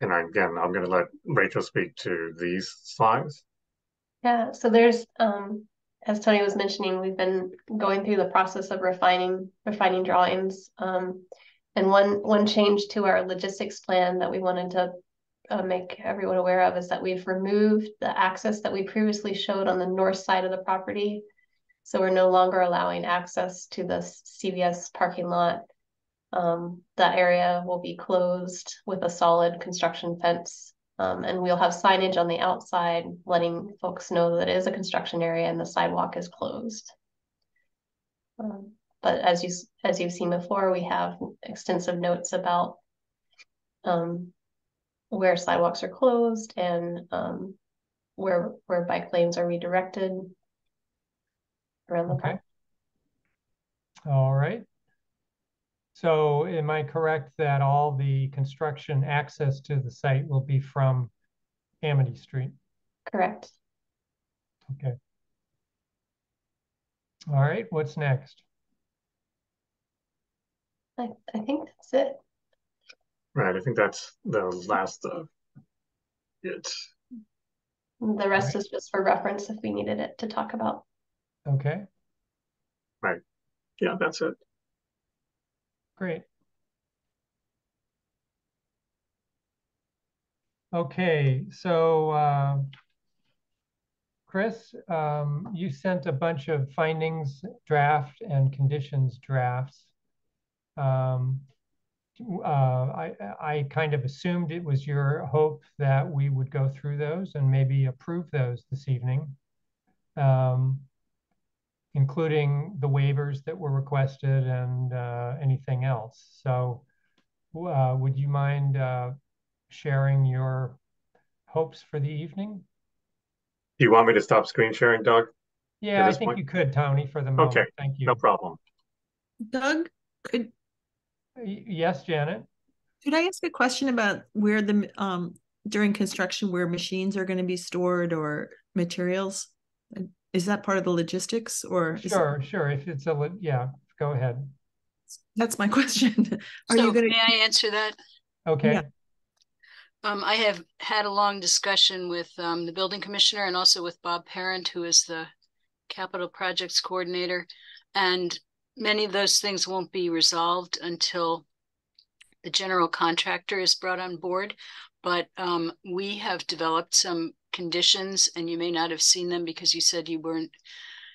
And again, I'm going to let Rachel speak to these slides. Yeah, so there's, um, as Tony was mentioning, we've been going through the process of refining refining drawings. Um, and one one change to our logistics plan that we wanted to uh, make everyone aware of is that we've removed the access that we previously showed on the north side of the property. So we're no longer allowing access to the CVS parking lot. Um, that area will be closed with a solid construction fence. Um, and we'll have signage on the outside letting folks know that it is a construction area and the sidewalk is closed. Um, but as you as you've seen before, we have extensive notes about um, where sidewalks are closed and um, where where bike lanes are redirected around the Okay. park. All right. So am I correct that all the construction access to the site will be from Amity Street? Correct. Okay. All right, what's next? I, I think that's it. Right, I think that's the last of it. The rest is just for reference if we needed it to talk about. Okay, Right. Yeah, that's it. great. Okay, so uh, Chris, um, you sent a bunch of findings draft and conditions drafts. Um, uh, I, I kind of assumed it was your hope that we would go through those and maybe approve those this evening. Um, including the waivers that were requested and uh, anything else. So uh, would you mind uh, sharing your hopes for the evening? Do you want me to stop screen sharing, Doug? Yeah, I think point? you could, Tony, for the moment. Okay, Thank you. No problem. Doug, could Yes, Janet? could I ask a question about where the um during construction where machines are going to be stored or materials? Is that part of the logistics or is it- Sure, sure. If it's a, yeah, go ahead. that's my *laughs* question. Are So you going to? may I answer that? Okay, Yeah. Um, I have had a long discussion with um, the building commissioner and also with Bob Parent, who is the capital projects coordinator. And many of those things won't be resolved until the general contractor is brought on board. But um, we have developed some conditions, and you may not have seen them because you said you weren't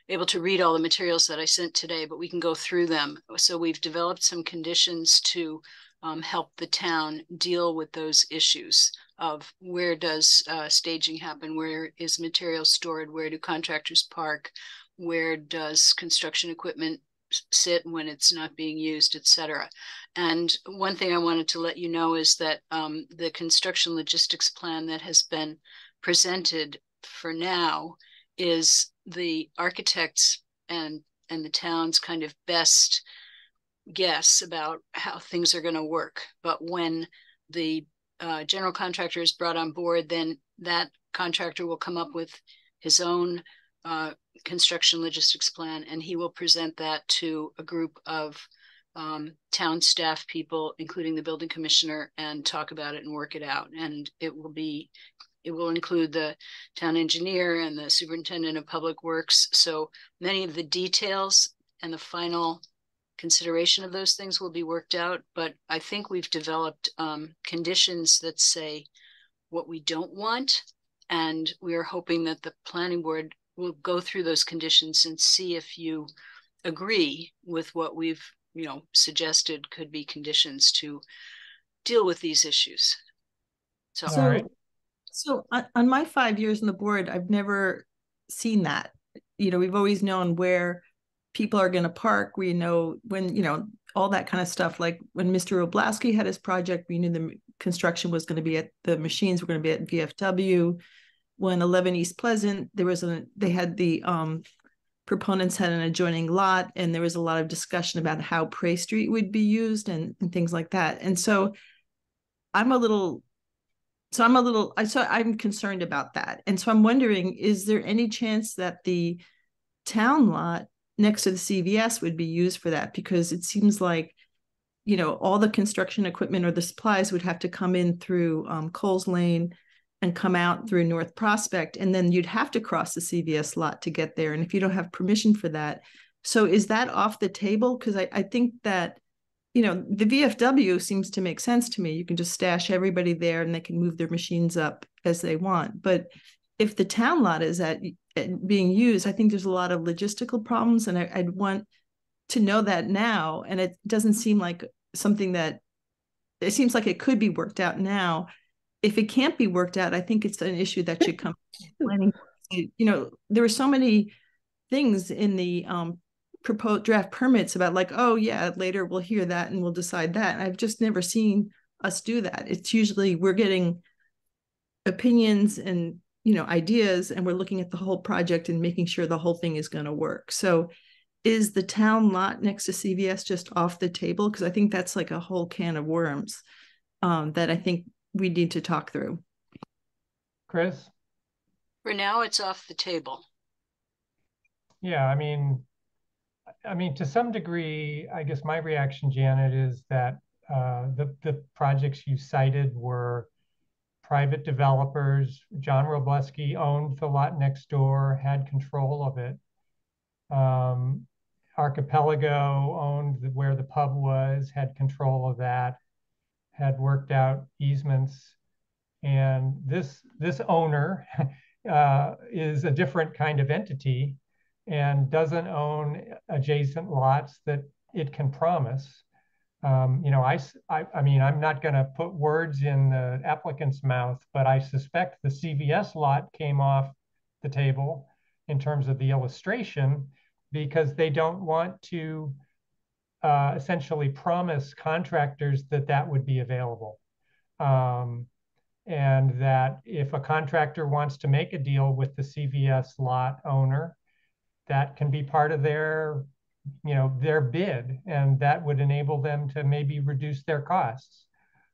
able to read all the materials that I sent today, but we can go through them. So we've developed some conditions to um, help the town deal with those issues of where does uh, staging happen, where is material stored, where do contractors park, where does construction equipment sit when it's not being used, et cetera. And one thing I wanted to let you know is that um, the construction logistics plan that has been presented for now is the architects and and the town's kind of best guess about how things are going to work. But when the uh, general contractor is brought on board, then that contractor will come up with his own uh, construction logistics plan, and he will present that to a group of um, town staff people, including the building commissioner, and talk about it and work it out. And it will be, it will include the town engineer and the superintendent of public works. So many of the details and the final consideration of those things will be worked out. But I think we've developed um, conditions that say what we don't want. And we are hoping that the planning board will go through those conditions and see if you agree with what we've you know suggested could be conditions to deal with these issues so so, so on, my five years on the board i've never seen that. You know we've always known where people are going to park. We know when you know all that kind of stuff. Like when mr Oblowski had his project we knew the construction was going to be at the machines were going to be at vfw when 11 east pleasant there was a they had the um proponents had an adjoining lot and there was a lot of discussion about how Pray Street would be used and, and things like that. And so I'm a little so I'm a little I so I'm concerned about that. And so I'm wondering is there any chance that the town lot next to the CVS would be used for that because it seems like you know all the construction equipment or the supplies would have to come in through um, Coles Lane and come out through North Prospect, and then you'd have to cross the CVS lot to get there. And if you don't have permission for that, so is that off the table? Because I, I think that, you know, the VFW seems to make sense to me. You can just stash everybody there and they can move their machines up as they want. But if the town lot is at, at being used, I think there's a lot of logistical problems, and I, I'd want to know that now. And it doesn't seem like something that it seems like it could be worked out now if it can't be worked out, I think it's an issue that should come. *laughs* You know, there are so many things in the um, proposed draft permits about like, oh yeah, later we'll hear that and we'll decide that. I've just never seen us do that. It's usually we're getting opinions and you know ideas, and we're looking at the whole project and making sure the whole thing is going to work. So, is the town lot next to CVS just off the table? Because I think that's like a whole can of worms um, that I think we need to talk through. Chris? For now, it's off the table. Yeah, I mean, I mean, to some degree, I guess my reaction, Janet, is that uh, the the projects you cited were private developers. John Robleski owned the lot next door, had control of it. Um, Archipelago owned the, where the pub was, had control of that had worked out easements. And this, this owner *laughs* uh, is a different kind of entity and doesn't own adjacent lots that it can promise. Um, you know, I, I, I mean, I'm not going to put words in the applicant's mouth, but I suspect the CVS lot came off the table in terms of the illustration because they don't want to uh, essentially promise contractors that that would be available. Um, and that if a contractor wants to make a deal with the CVS lot owner, that can be part of their, you know, their bid, and that would enable them to maybe reduce their costs.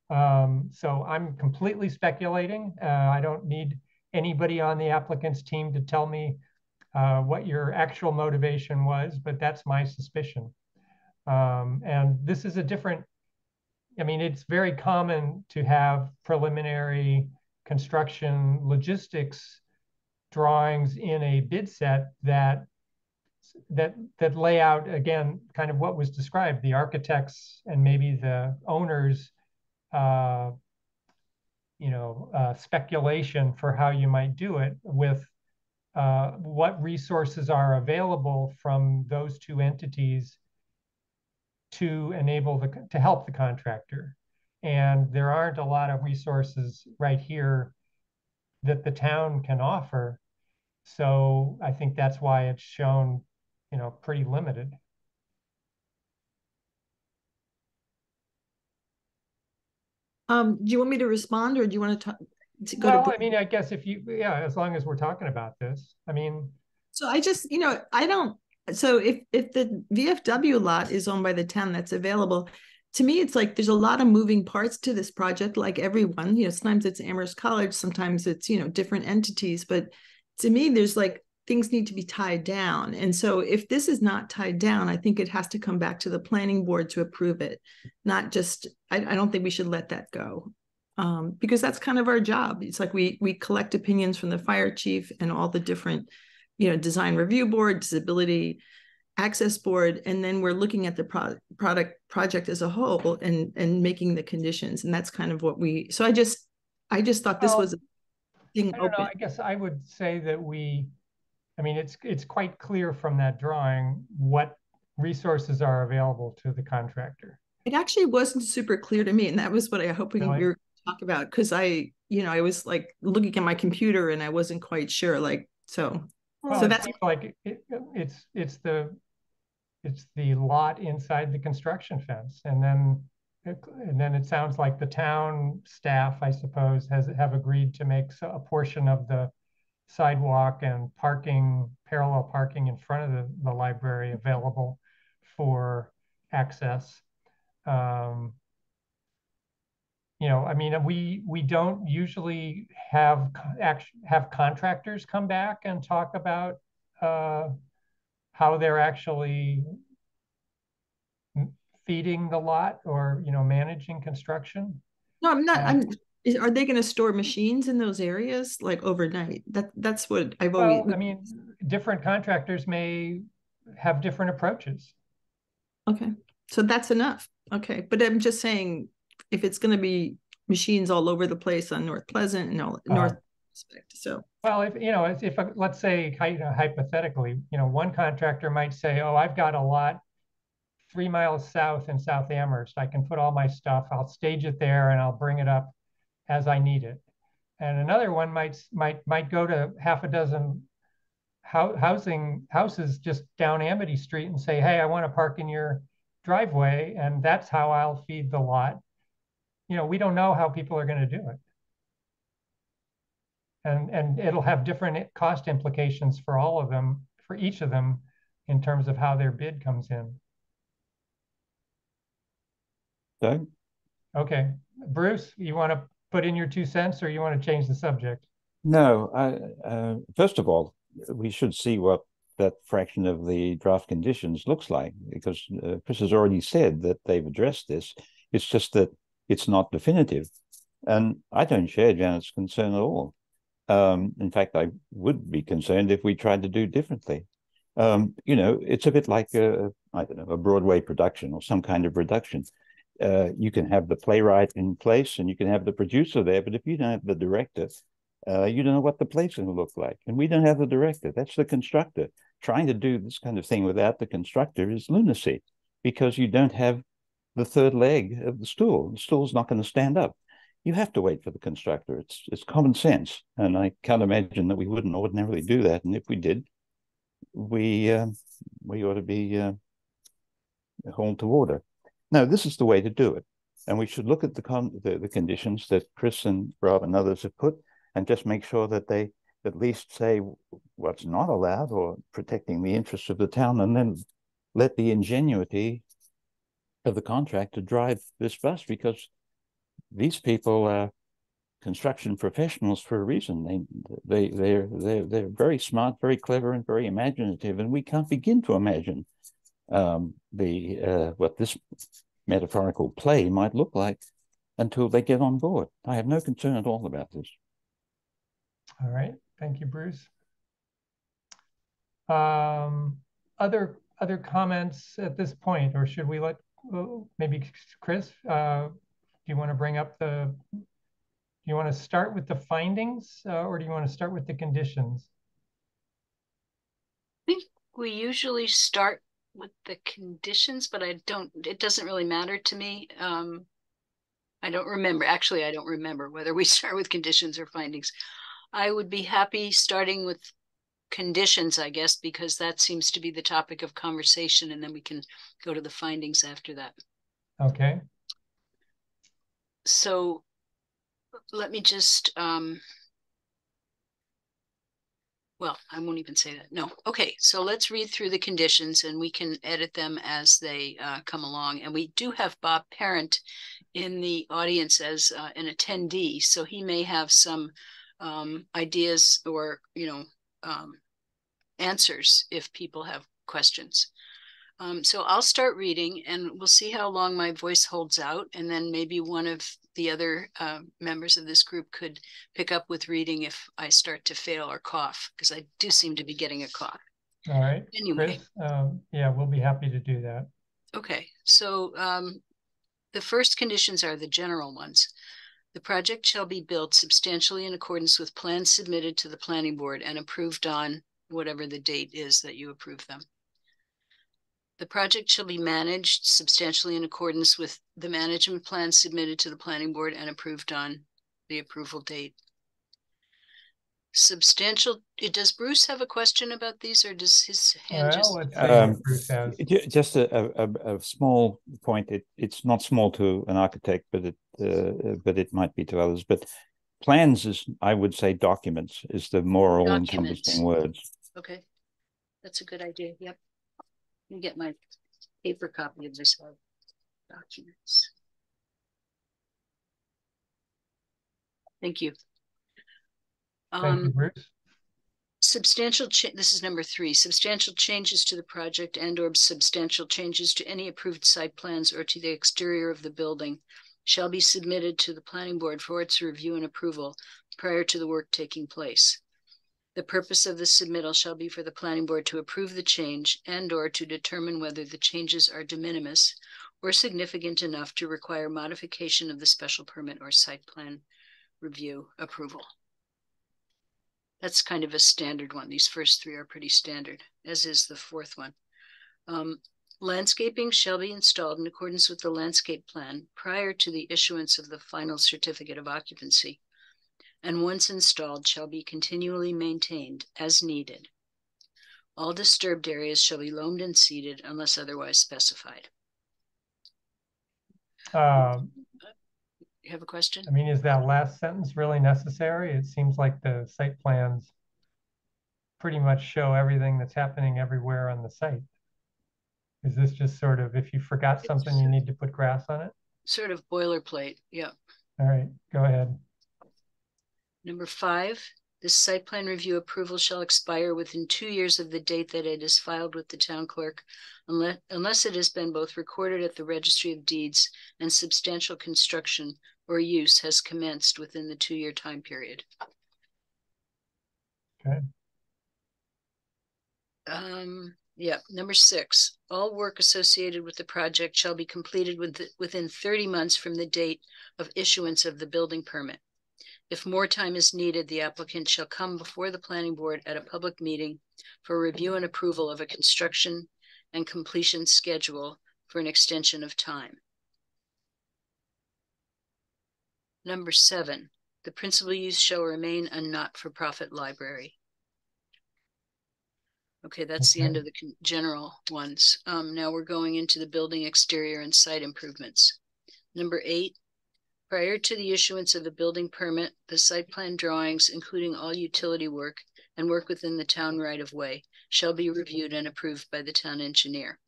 Um, so I'm completely speculating. Uh, I don't need anybody on the applicant's team to tell me uh, what your actual motivation was, but that's my suspicion. Um, and this is a different, I mean, it's very common to have preliminary construction logistics drawings in a bid set that that that lay out again kind of what was described the architects and maybe the owners uh, you know uh, speculation for how you might do it with uh, what resources are available from those two entities to enable the to help the contractor. And there aren't a lot of resources right here that the town can offer. So I think that's why it's shown, you know, pretty limited. Um, do you want me to respond or do you want to talk? To well, to I mean, I guess if you, yeah, as long as we're talking about this, I mean. So I just, you know, I don't, so if if the VFW lot is owned by the town that's available, to me it's like there's a lot of moving parts to this project like everyone, you know, sometimes it's Amherst College, sometimes it's, you know, different entities, but to me there's like things need to be tied down. And so if this is not tied down, I think it has to come back to the planning board to approve it, not just I, I don't think we should let that go. Um, because that's kind of our job. It's like we we collect opinions from the fire chief and all the different you know, design review board, disability access board, and then we're looking at the pro- product project as a whole and and making the conditions. And that's kind of what we. So I just I just thought this Well, was a thing I don't open. know, I guess I would say that we, I mean, it's, it's quite clear from that drawing what resources are available to the contractor. It actually wasn't super clear to me, and that was what I hope we Really? were talk about because I, you know, I was like looking at my computer and I wasn't quite sure. Like so, Well, so that's like it, it's, it's the, it's the lot inside the construction fence. And then, and then it sounds like the town staff, I suppose, has, have agreed to make so- a portion of the sidewalk and parking, parallel parking in front of the, the library available for access. Um, you know, I mean, we, we don't usually have, have contractors come back and talk about, uh, how they're actually feeding the lot or, you know, managing construction. no, I'm not. I'm. Is, are they going to store machines in those areas like overnight? That that's what I've always. Well, I mean, different contractors may have different approaches. Okay, so that's enough. Okay, but I'm just saying, if it's gonna be machines all over the place on North Pleasant and all North Prospect, so Well, if, you know, if, if, uh, let's say hy- hypothetically, you know, one contractor might say, oh, I've got a lot three miles south in South Amherst. I can put all my stuff, I'll stage it there and I'll bring it up as I need it. And another one might, might, might go to half a dozen hou- housing, houses just down Amity Street and say, hey, I want to park in your driveway and that's how I'll feed the lot. You know, we don't know how people are going to do it. And, and it'll have different cost implications for all of them, for each of them, in terms of how their bid comes in. Doug? Okay, Bruce, you want to put in your two cents or you want to change the subject? No, I, uh, first of all, we should see what that fraction of the draft conditions looks like, because uh, Chris has already said that they've addressed this. It's just that it's not definitive. And I don't share Janet's concern at all. Um, in fact, I would be concerned if we tried to do differently. Um, you know, it's a bit like a, I don't know, a Broadway production or some kind of production. Uh, you can have the playwright in place and you can have the producer there, but if you don't have the director, uh, you don't know what the play's going to look like. And we don't have the director. That's the constructor. Trying to do this kind of thing without the constructor is lunacy because you don't have the third leg of the stool. The stool's not going to stand up. You have to wait for the constructor. It's it's common sense, and I can't imagine that we wouldn't ordinarily do that. And if we did, we uh, we ought to be uh, hauled to order. No, this is the way to do it, and we should look at the con the, the conditions that Chris and Rob and others have put, and just make sure that they at least say what's not allowed or protecting the interests of the town, and then let the ingenuity of the contractor drive this bus because these people are construction professionals for a reason. They they they're they're they're very smart, very clever, and very imaginative, and we can't begin to imagine um, the uh, what this metaphorical play might look like until they get on board. I have no concern at all about this. All right, thank you, Bruce. Um, other other comments at this point, or should we let uh, maybe Chris? Uh, do you want to bring up the? Do you want to start with the findings, uh, or do you want to start with the conditions? I think we usually start with the conditions, but I don't, it doesn't really matter to me. Um, I don't remember, actually, I don't remember whether we *laughs* start with conditions or findings. I would be happy starting with conditions, I guess, because that seems to be the topic of conversation, and then we can go to the findings after that. Okay. So let me just um, well, I won't even say that. No. Okay, so let's read through the conditions and we can edit them as they uh, come along. And we do have Bob Parent in the audience as uh, an attendee, so he may have some um, ideas or, you know, um, answers if people have questions. Um, so I'll start reading and we'll see how long my voice holds out. And then maybe one of the other uh, members of this group could pick up with reading if I start to fail or cough, because I do seem to be getting a cough. All right. Anyway. Chris, um, yeah, we'll be happy to do that. Okay, so um, the first conditions are the general ones. The project shall be built substantially in accordance with plans submitted to the planning board and approved on whatever the date is that you approve them. The project shall be managed substantially in accordance with the management plan submitted to the planning board and approved on the approval date. Substantial, does Bruce have a question about these or does his hand Well, just? let's what Um, Bruce has. Ju- Just a, a, a- a small point. It, it's not small to an architect, but it, uh, but it might be to others. But plans is, I would say, documents is the more all-encompassing words. Okay, that's a good idea. Yep. Let me get my paper copy of this documents. Thank you. Thank you, Um, Bruce. substantial this is number three, substantial changes to the project and or substantial changes to any approved site plans or to the exterior of the building shall be submitted to the planning board for its review and approval prior to the work taking place. The purpose of the submittal shall be for the planning board to approve the change and or to determine whether the changes are de minimis or significant enough to require modification of the special permit or site plan review approval. That's kind of a standard one. These first three are pretty standard, as is the fourth one. Um, landscaping shall be installed in accordance with the landscape plan prior to the issuance of the final certificate of occupancy. And once installed, shall be continually maintained as needed. All disturbed areas shall be loamed and seeded unless otherwise specified. Um, You have a question? I mean, is that last sentence really necessary? It seems like the site plans pretty much show everything that's happening everywhere on the site. Is this just sort of, if you forgot something, you need to put grass on it? Sort of boilerplate, yeah. All right, go ahead. Number five, this site plan review approval shall expire within two years of the date that it is filed with the town clerk unless, unless it has been both recorded at the registry of deeds and substantial construction or use has commenced within the two-year time period. Okay. Um, yeah, number six, all work associated with the project shall be completed with, within thirty months from the date of issuance of the building permit. If more time is needed, the applicant shall come before the planning board at a public meeting for review and approval of a construction and completion schedule for an extension of time. Number seven, the principal use shall remain a not-for-profit library. Okay, that's the end of the con- general ones. Um, now we're going into the building exterior and site improvements. Number eight, prior to the issuance of the building permit, the site plan drawings, including all utility work and work within the town right of way, shall be reviewed and approved by the town engineer.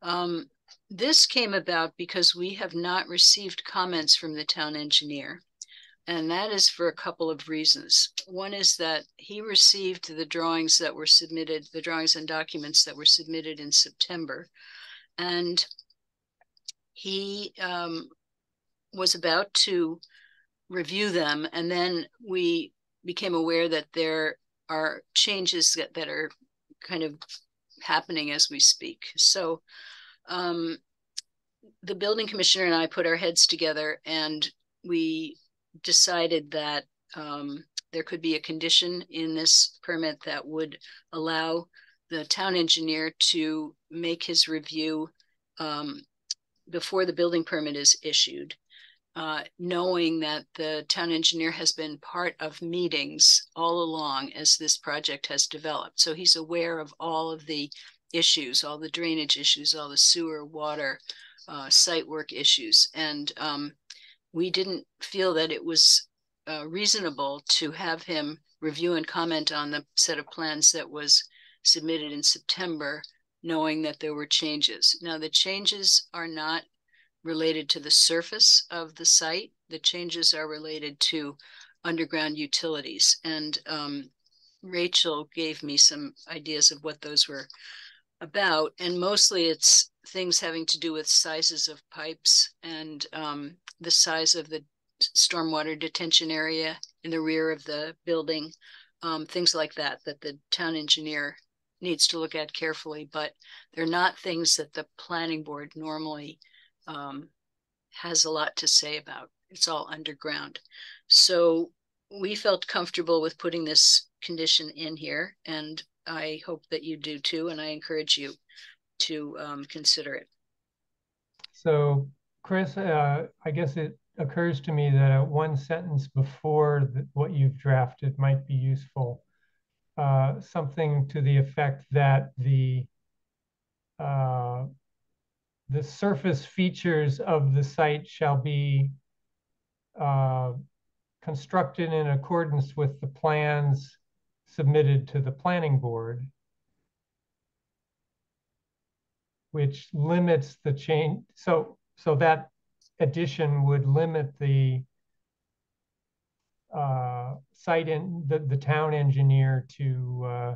Um, this came about because we have not received comments from the town engineer. And that is for a couple of reasons. One is that he received the drawings that were submitted, the drawings and documents that were submitted in September. And he um, was about to review them. And then we became aware that there are changes that, that are kind of happening as we speak. So um, the building commissioner and I put our heads together and we decided that um, there could be a condition in this permit that would allow the town engineer to make his review um, before the building permit is issued, uh, knowing that the town engineer has been part of meetings all along as this project has developed. So he's aware of all of the issues, all the drainage issues, all the sewer, water, uh, site work issues. And um, we didn't feel that it was uh, reasonable to have him review and comment on the set of plans that was submitted in September, knowing that there were changes. Now, the changes are not related to the surface of the site. The changes are related to underground utilities. And um, Rachel gave me some ideas of what those were about. And mostly it's things having to do with sizes of pipes and um, the size of the stormwater detention area in the rear of the building, um, things like that, that the town engineer needs to look at carefully, but they're not things that the planning board normally um, has a lot to say about. It's all underground. So we felt comfortable with putting this condition in here, and I hope that you do too, and I encourage you to um, consider it. So, Chris, uh, I guess it occurs to me that one sentence before the, what you've drafted might be useful. Uh, something to the effect that the uh, the surface features of the site shall be uh, constructed in accordance with the plans submitted to the planning board, which limits the change. So, so that addition would limit the uh, site in the, the town engineer to, uh,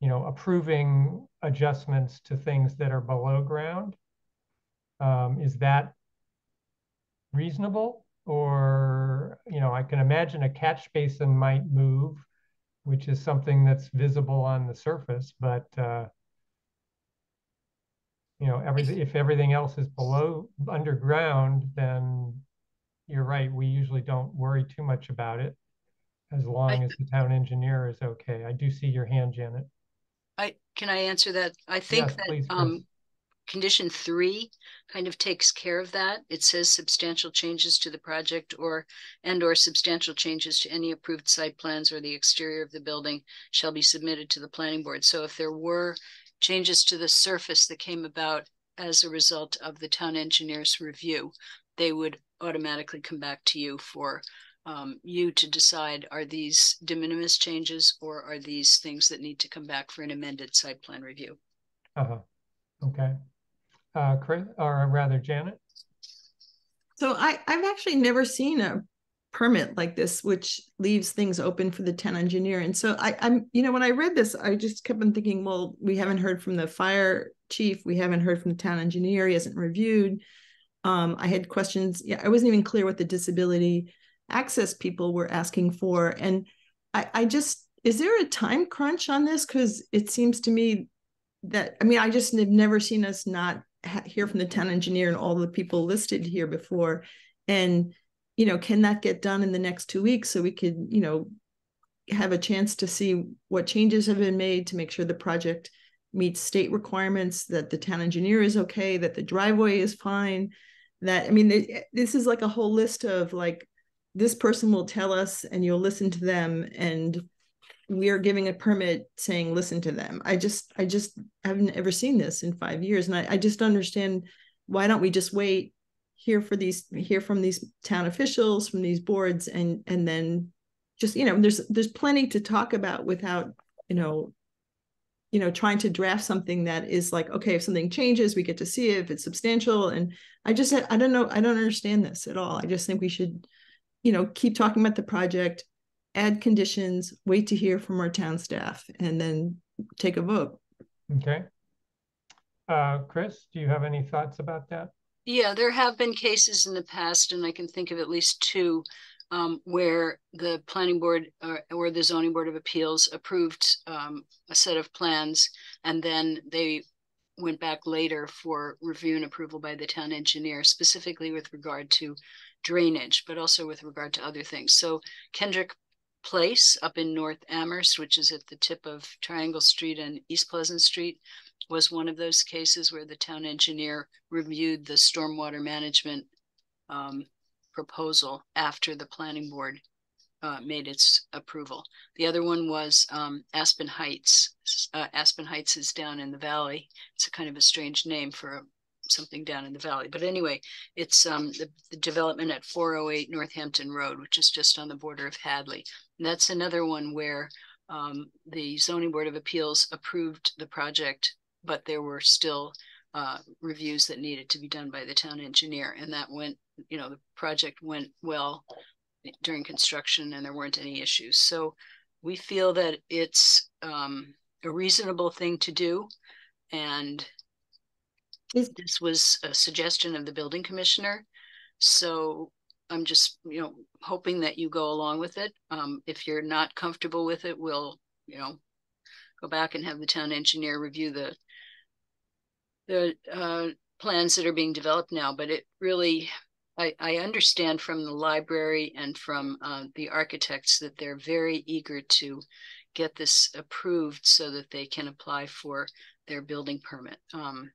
you know, approving adjustments to things that are below ground. Um, is that reasonable? Or, you know, I can imagine a catch basin might move, which is something that's visible on the surface, but uh, you know, everything if everything else is below underground, then you're right. We usually don't worry too much about it as long as the town engineer is okay. I do see your hand, Janet. Can I answer that? I think yes, that please, um, condition three kind of takes care of that. It says substantial changes to the project or and or substantial changes to any approved site plans or the exterior of the building shall be submitted to the planning board. So if there were changes to the surface that came about as a result of the town engineer's review, they would automatically come back to you for um, you to decide are these de minimis changes or are these things that need to come back for an amended site plan review? Uh-huh. Okay. Uh, Chris, or rather Janet? So I, I've actually never seen a permit like this, which leaves things open for the town engineer. And so I, I'm, you know, when I read this, I just kept on thinking, well, we haven't heard from the fire chief, we haven't heard from the town engineer, he hasn't reviewed. Um, I had questions. Yeah, I wasn't even clear what the disability access people were asking for. And I, I just, is there a time crunch on this? Because it seems to me that, I mean, I just have never seen us not hear from the town engineer and all the people listed here before. And you know, can that get done in the next two weeks so we could, you know, have a chance to see what changes have been made to make sure the project meets state requirements, that the town engineer is okay, that the driveway is fine, that, I mean, this is like a whole list of like, this person will tell us and you'll listen to them and we are giving a permit saying listen to them. I just i just haven't ever seen this in five years. And i, I just understand why don't we just wait hear for these hear from these town officials from these boards and and then just you know there's there's plenty to talk about without you know you know trying to draft something that is like okay if something changes we get to see if it's substantial. And i just i don't know i don't understand this at all. I just think we should you know keep talking about the project add conditions wait to hear from our town staff and then take a vote. Okay. Uh chris do you have any thoughts about that? Yeah, there have been cases in the past, and I can think of at least two um, where the planning board or, uh, or, the zoning board of appeals approved um, a set of plans, and then they went back later for review and approval by the town engineer, specifically with regard to drainage, but also with regard to other things. So Kendrick Place up in North Amherst, which is at the tip of Triangle Street and East Pleasant Street, was one of those cases where the town engineer reviewed the stormwater management um, proposal after the planning board uh, made its approval. The other one was um, Aspen Heights. Uh, Aspen Heights is down in the valley. It's a kind of a strange name for something down in the valley. But anyway, it's um, the, the development at 408 Northampton Road, which is just on the border of Hadley. And that's another one where um, the zoning board of appeals approved the project, but there were still uh, reviews that needed to be done by the town engineer. And that went, you know, the project went well during construction and there weren't any issues. So we feel that it's um, a reasonable thing to do. And Is- this was a suggestion of the building commissioner. So I'm just, you know, hoping that you go along with it. Um, if you're not comfortable with it, we'll, you know, go back and have the town engineer review the the uh, plans that are being developed now. But it really, I, I understand from the library and from uh, the architects that they're very eager to get this approved so that they can apply for their building permit. Um,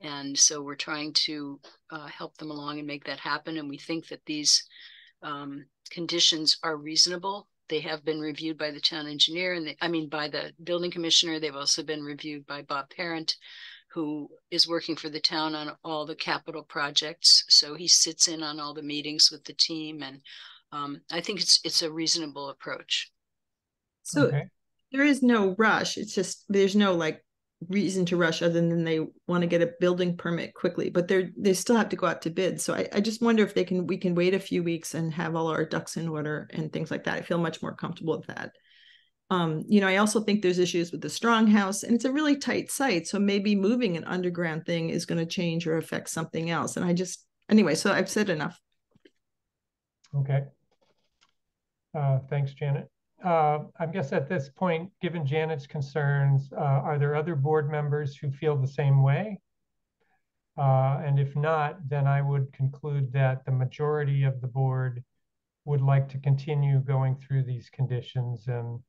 and so we're trying to uh, help them along and make that happen. And we think that these um, conditions are reasonable. They have been reviewed by the town engineer and they, I mean, by the building commissioner. They've also been reviewed by Bob Parent, who is working for the town on all the capital projects. So he sits in on all the meetings with the team. And um, I think it's, it's a reasonable approach. So Okay. there is no rush. It's just there's no like reason to rush other than they want to get a building permit quickly, but they're they still have to go out to bid. So I, I just wonder if they can we can wait a few weeks and have all our ducks in order and things like that. I feel much more comfortable with that. Um, you know, I also think there's issues with the strong house and it's a really tight site. So maybe moving an underground thing is going to change or affect something else. And I just anyway, so I've said enough. Okay. Uh, thanks, Janet. Uh, I guess at this point, given Janet's concerns, uh, are there other board members who feel the same way? Uh, and if not, then I would conclude that the majority of the board would like to continue going through these conditions and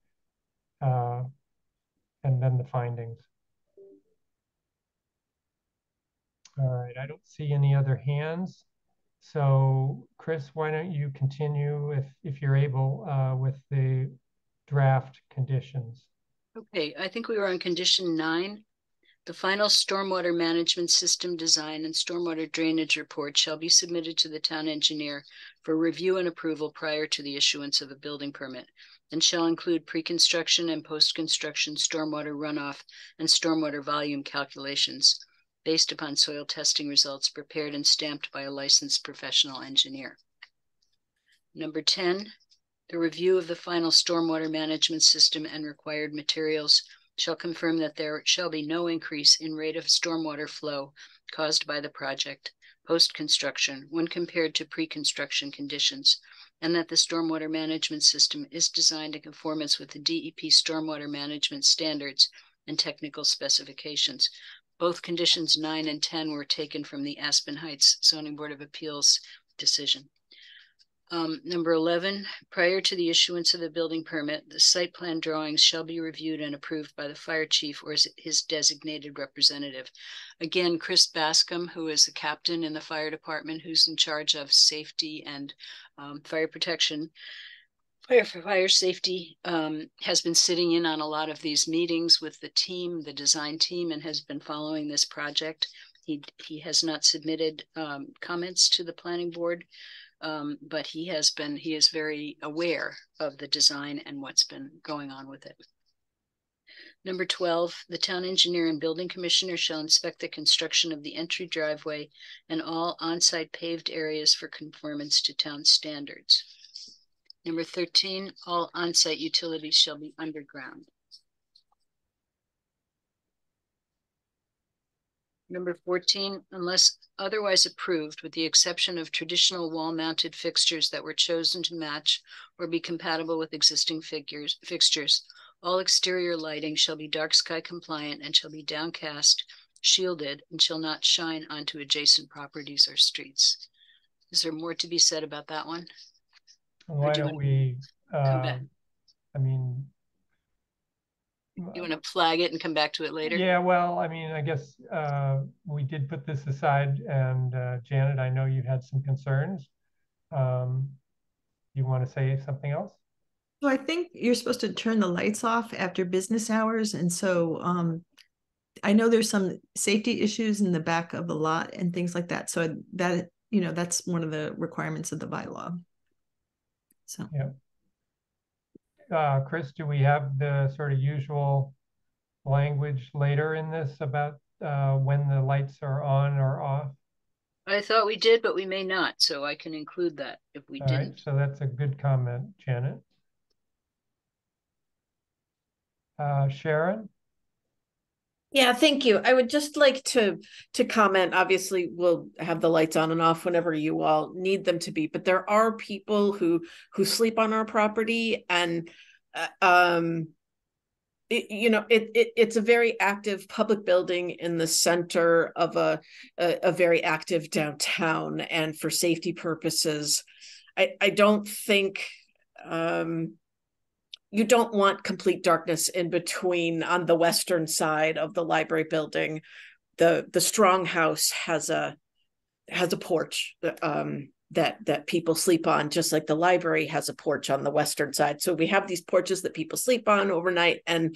and then the findings. All right, I don't see any other hands. So Chris, why don't you continue if, if you're able uh, with the draft conditions? Okay, I think we were on condition nine. The final stormwater management system design and stormwater drainage report shall be submitted to the town engineer for review and approval prior to the issuance of a building permit and shall include pre-construction and post-construction stormwater runoff and stormwater volume calculations based upon soil testing results prepared and stamped by a licensed professional engineer. Number 10, the review of the final stormwater management system and required materials shall confirm that there shall be no increase in rate of stormwater flow caused by the project post-construction when compared to pre-construction conditions, and that the stormwater management system is designed in conformance with the DEP stormwater management standards and technical specifications. Both conditions nine and 10 were taken from the Aspen Heights Zoning Board of Appeals decision. Um, number 11, prior to the issuance of the building permit, the site plan drawings shall be reviewed and approved by the fire chief or his designated representative. Again, Chris Bascom, who is the captain in the fire department, who's in charge of safety and um, fire protection, fire for fire safety, um, has been sitting in on a lot of these meetings with the team, the design team, and has been following this project. He, he has not submitted um, comments to the planning board um, but he has been he is very aware of the design and what's been going on with it. Number 12, the town engineer and building commissioner shall inspect the construction of the entry driveway and all on-site paved areas for conformance to town standards. Number 13, all on-site utilities shall be underground. Number 14, unless otherwise approved, with the exception of traditional wall-mounted fixtures that were chosen to match or be compatible with existing figures, fixtures, all exterior lighting shall be dark sky compliant and shall be downcast, shielded, and shall not shine onto adjacent properties or streets. Is there more to be said about that one? Why do don't we, uh. I mean, You want to flag it and come back to it later? yeah, well, I mean, I guess uh, we did put this aside and uh, Janet, I know you had some concerns. Um, You want to say something else? So I think you're supposed to turn the lights off after business hours. And so um, I know there's some safety issues in the back of the lot and things like that. So that, you know, that's one of the requirements of the bylaw. So. Yeah. Uh, Chris, do we have the sort of usual language later in this about uh, when the lights are on or off? I thought we did, but we may not, so I can include that if we All didn't. right, so that's a good comment, Janet. Uh, Sharon? Yeah, thank you. I would just like to to comment. Obviously, we'll have the lights on and off whenever you all need them to be, but there are people who who sleep on our property and uh, um it, you know it, it it's a very active public building in the center of a, a a very active downtown and for safety purposes I I don't think um you don't want complete darkness in between on the western side of the library building. The the strong house has a has a porch um that that people sleep on just like the library has a porch on the western side. So we have these porches that people sleep on overnight and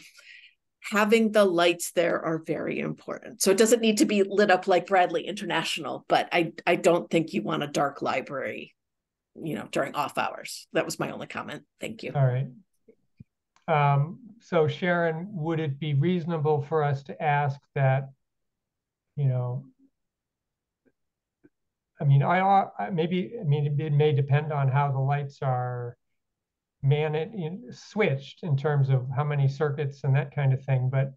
having the lights there are very important. So it doesn't need to be lit up like bradley international but i i don't think you want a dark library you know during off hours. That was my only comment. Thank you. All right um, so Sharon, would it be reasonable for us to ask that, you know, I mean, I, I maybe, I mean, it, may depend on how the lights are managed, in, switched in terms of how many circuits and that kind of thing. But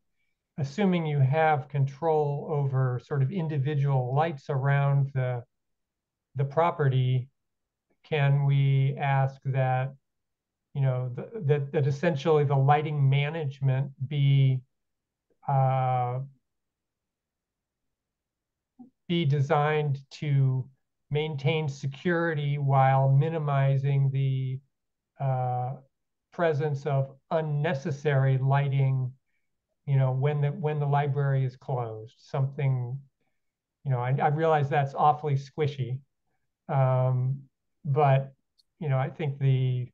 assuming you have control over sort of individual lights around the the property, can we ask that you know, that that essentially the lighting management be uh, be designed to maintain security while minimizing the uh, presence of unnecessary lighting. You know, when the when the library is closed, something. You know, I, I realize that's awfully squishy, um, but you know, I think the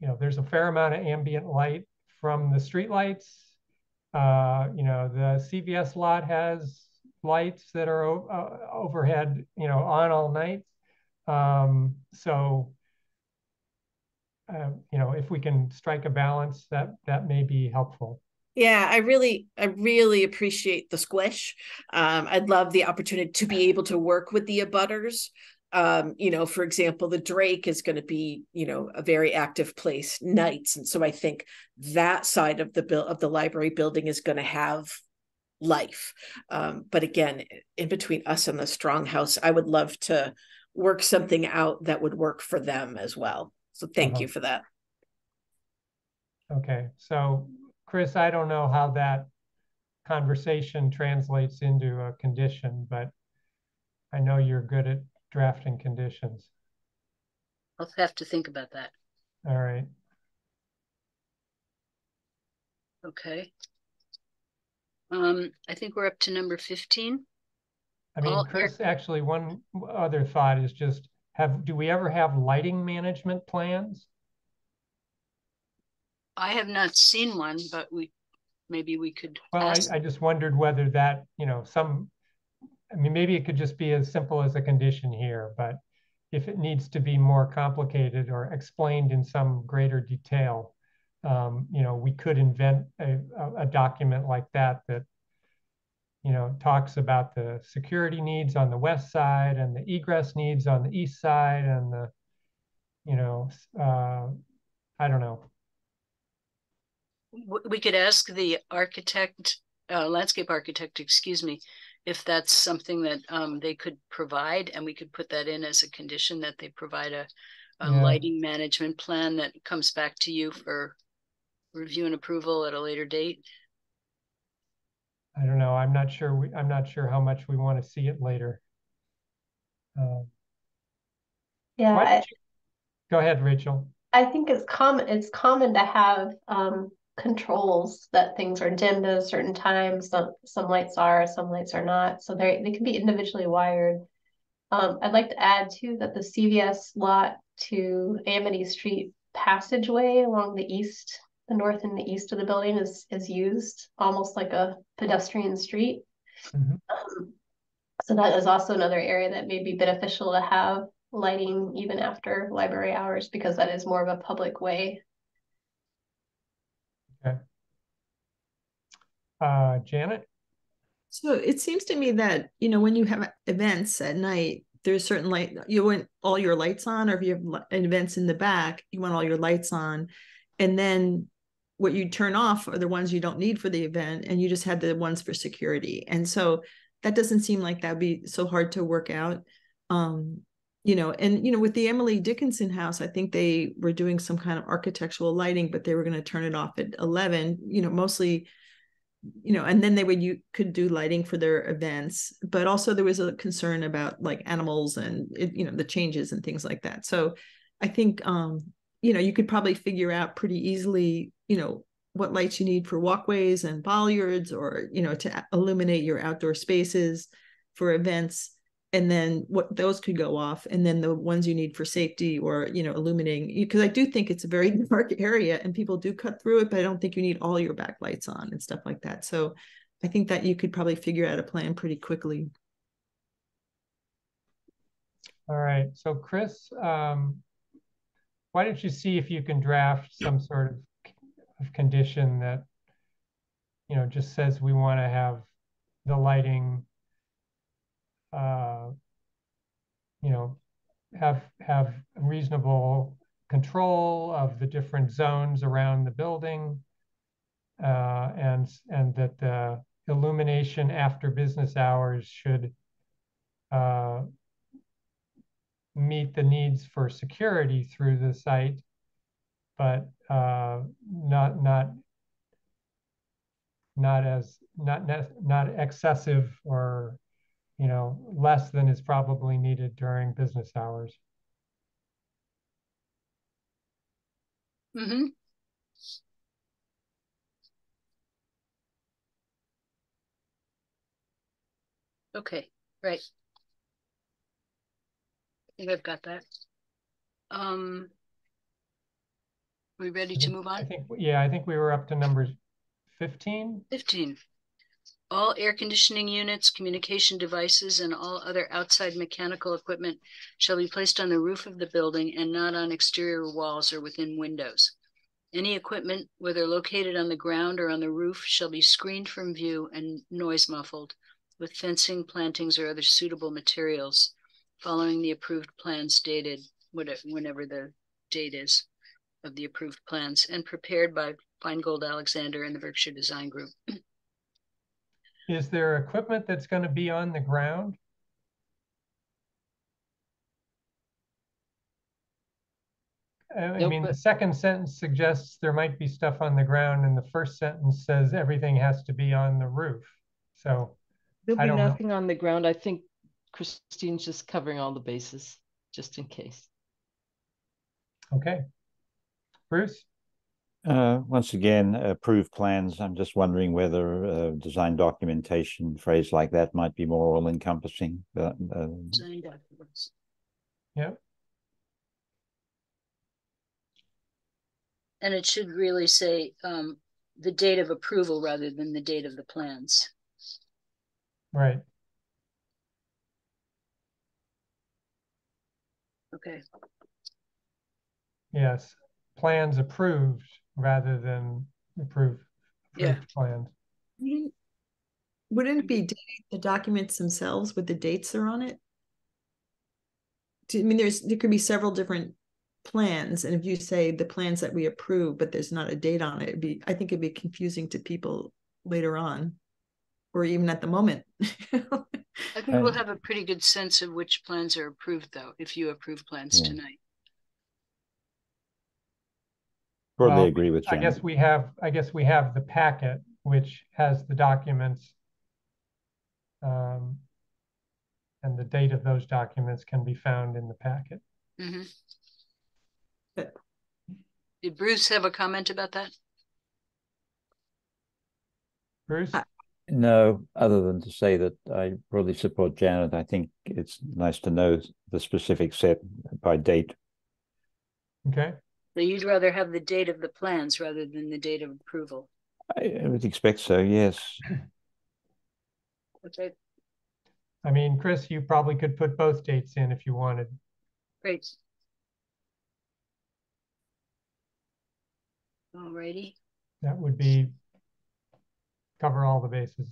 you know, there's a fair amount of ambient light from the street lights. Uh, you know, the CVS lot has lights that are uh, overhead, you know, on all night. Um, so, uh, you know, if we can strike a balance, that that may be helpful. Yeah, I really, I really appreciate the squish. Um, I'd love the opportunity to be able to work with the abutters um, you know, for example, the Drake is going to be, you know, a very active place nights, and so I think that side of the bill of the library building is going to have life. Um, but again, in between us and the Strong House, I would love to work something out that would work for them as well. So thank uh-huh. you for that. Okay, so Chris, I don't know how that conversation translates into a condition, but I know you're good at drafting conditions. I'll have to think about that. All right. Okay. Um, I think we're up to number 15. I mean, Chris, actually, one other thought is just have do we ever have lighting management plans? I have not seen one, but we maybe we could. Well, I, I, just wondered whether that you know some I mean, maybe it could just be as simple as a condition here, but if it needs to be more complicated or explained in some greater detail, um, you know, we could invent a, a, document like that that, you know, talks about the security needs on the west side and the egress needs on the east side and the, you know, uh, I don't know. We could ask the architect, uh, landscape architect, excuse me, if that's something that um, they could provide, and we could put that in as a condition that they provide a, a yeah. lighting management plan that comes back to you for review and approval at a later date. I don't know. I'm not sure. We, I'm not sure how much we want to see it later. Um, yeah. I, you... Go ahead, Rachel. I think it's common. It's common to have um, controls that things are dimmed at a certain time. Some some lights are, some lights are not. So they they can be individually wired. Um, I'd like to add too that the CVS lot to Amity Street passageway along the east the north and the east of the building is is used almost like a pedestrian street. Mhm. Um, so that is also another area that may be beneficial to have lighting even after library hours because that is more of a public way. Uh, Janet? So it seems to me that, you know, when you have events at night, there's certain light, you want all your lights on, or if you have events in the back, you want all your lights on. And then what you turn off are the ones you don't need for the event, and you just had the ones for security. And so that doesn't seem like that'd be so hard to work out. Um, you know, and you know, with the Emily Dickinson house, I think they were doing some kind of architectural lighting, but they were going to turn it off at 11, you know, mostly you know, and then they would you could do lighting for their events, but also there was a concern about like animals and it, you know the changes and things like that. So I think um, you know you could probably figure out pretty easily, you know, what lights you need for walkways and bollards, or you know, to illuminate your outdoor spaces for events and then what those could go off and then the ones you need for safety or you know illuminating because i do think it's a very *laughs* dark area and people do cut through it but i don't think you need all your backlights on and stuff like that. So i think that you could probably figure out a plan pretty quickly. All right, so Chris, um, why don't you see if you can draft some sort of, of condition that, you know, just says we want to have the lighting, uh, you know, have have reasonable control of the different zones around the building, uh, and and that the illumination after business hours should uh, meet the needs for security through the site, but uh, not not not as not not excessive or you know less than is probably needed during business hours. Mm-hmm. Okay, right. I think I've got that. Um, we ready to move on? I think yeah, I think we were up to number 15. Fifteen. All air conditioning units, communication devices, and all other outside mechanical equipment shall be placed on the roof of the building and not on exterior walls or within windows. Any equipment, whether located on the ground or on the roof, shall be screened from view and noise muffled with fencing, plantings, or other suitable materials following the approved plans dated whenever the date is of the approved plans and prepared by Finegold Alexander and the Berkshire Design Group. *clears throat* Is there equipment that's going to be on the ground? I mean, the second sentence suggests there might be stuff on the ground, and the first sentence says everything has to be on the roof. So, There'll I be don't know. nothing on the ground. I think Christine's just covering all the bases, just in case. okay. Bruce? Uh, once again, approved plans. I'm just wondering whether uh, design documentation phrase like that might be more all encompassing. But uh, Design documents. Yep. And it should really say um, the date of approval rather than the date of the plans. Right. Okay. Yes. Plans approved rather than approved, Yeah. approved plans. Wouldn't wouldn't it be the documents themselves with the dates are on it? I mean, there's, there could be several different plans, and if you say the plans that we approve, but there's not a date on it, it'd be, I think it'd be confusing to people later on. Or even at the moment. I think we'll have a pretty good sense of which plans are approved, though, if you approve plans Yeah. tonight. Broadly Well, agree with I guess we have, I guess we have the packet, which has the documents. Um, and the date of those documents can be found in the packet. Mm -hmm. But- Did Bruce have a comment about that? Bruce? Uh, No, other than to say that I broadly support Janet. I think it's nice to know the specific set by date. Okay, So you'd rather have the date of the plans rather than the date of approval? I, I would expect so, yes. Okay, I mean, Chris, you probably could put both dates in if you wanted. great. Alrighty, That would be cover all the bases.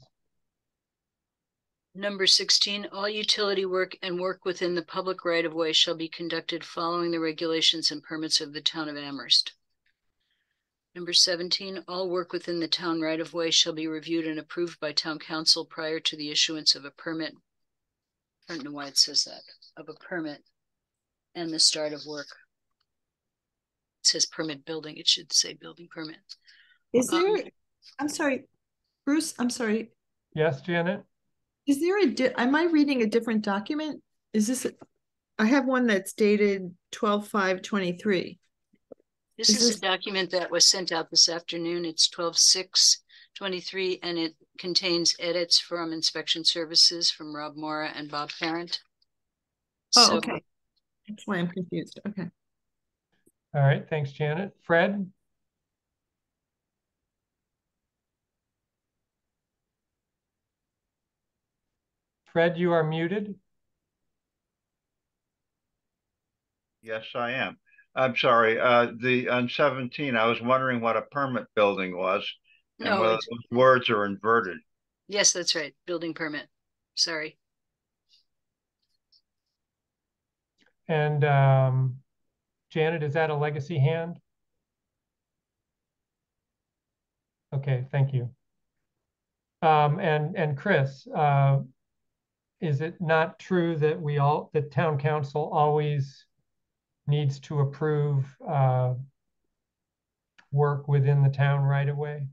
Number sixteen, all utility work and work within the public right of way shall be conducted following the regulations and permits of the town of Amherst. Number seventeen, all work within the town right of way shall be reviewed and approved by town council prior to the issuance of a permit. I don't know why it says that, of a permit and the start of work. It says permit building, it should say building permit. Is Um, there, I'm sorry, Bruce, I'm sorry, Yes, Janet? Is there a, di- am I reading a different document? Is this, a- I have one that's dated twelve five twenty-three. This Is is a document that was sent out this afternoon. It's twelve six twenty-three, and it contains edits from inspection services from Rob Morra and Bob Parent. Oh, So, okay. That's why I'm confused, okay. All right, thanks, Janet. Fred? Fred, you are muted. Yes, I am. I'm sorry, uh, the, on seventeen, I was wondering what a permit building was. And No, whether it's- those words are inverted. Yes, that's right, building permit. Sorry. And um, Janet, is that a legacy hand? Okay, thank you. Um, and, and Chris, uh, is it not true that we all, that town council always needs to approve uh, work within the town right away?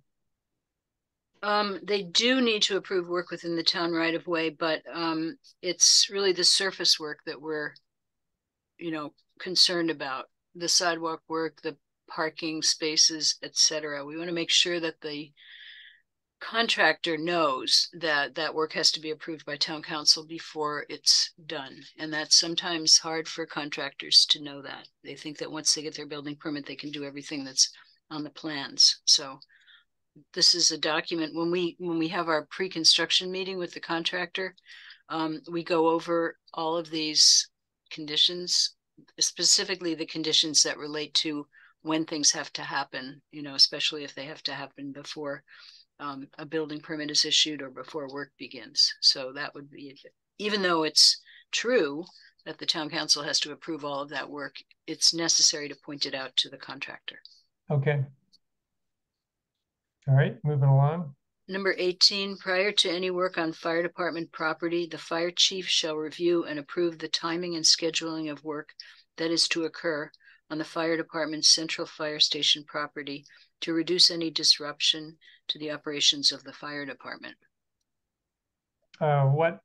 Um, they do need to approve work within the town right of way, but um, it's really the surface work that we're, you know, concerned about. The sidewalk work, the parking spaces, etc. We want to make sure that the contractor knows that that work has to be approved by town council before it's done. And that's sometimes hard for contractors to know that. They think that once they get their building permit, they can do everything that's on the plans. So this is a document, when we, when we have our pre-construction meeting with the contractor, um, we go over all of these conditions, specifically the conditions that relate to when things have to happen, you know, especially if they have to happen before um, a building permit is issued or before work begins. So that would be, even though it's true that the town council has to approve all of that work, it's necessary to point it out to the contractor. Okay. All right, moving along. Number eighteen, prior to any work on fire department property, the fire chief shall review and approve the timing and scheduling of work that is to occur on the fire department's central fire station property to reduce any disruption to the operations of the fire department. Uh, what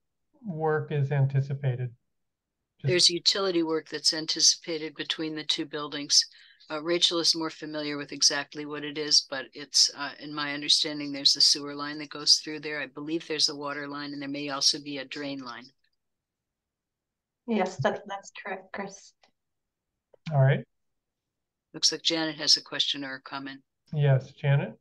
work is anticipated? Just- There's utility work that's anticipated between the two buildings. Uh, Rachel is more familiar with exactly what it is, but it's, uh, in my understanding, there's a sewer line that goes through there. I believe there's a water line and there may also be a drain line. Yes, that's, that's correct, Chris. All right, Looks like Janet has a question or a comment. yes, Janet?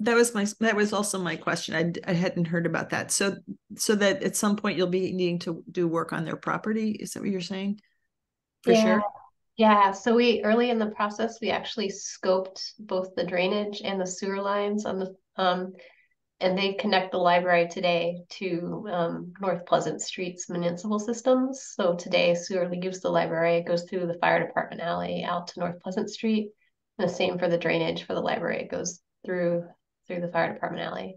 That was my, that was also my question. I hadn't heard about that. So, so that at some point you'll be needing to do work on their property? Is that what you're saying? For Yeah. sure? Yeah, so we, early in the process, we actually scoped both the drainage and the sewer lines on the, um, and they connect the library today to, um, North Pleasant Street's municipal systems. So today sewer leaves the library, it goes through the fire department alley out to North Pleasant Street. And the same for the drainage for the library, it goes through, through the fire department alley.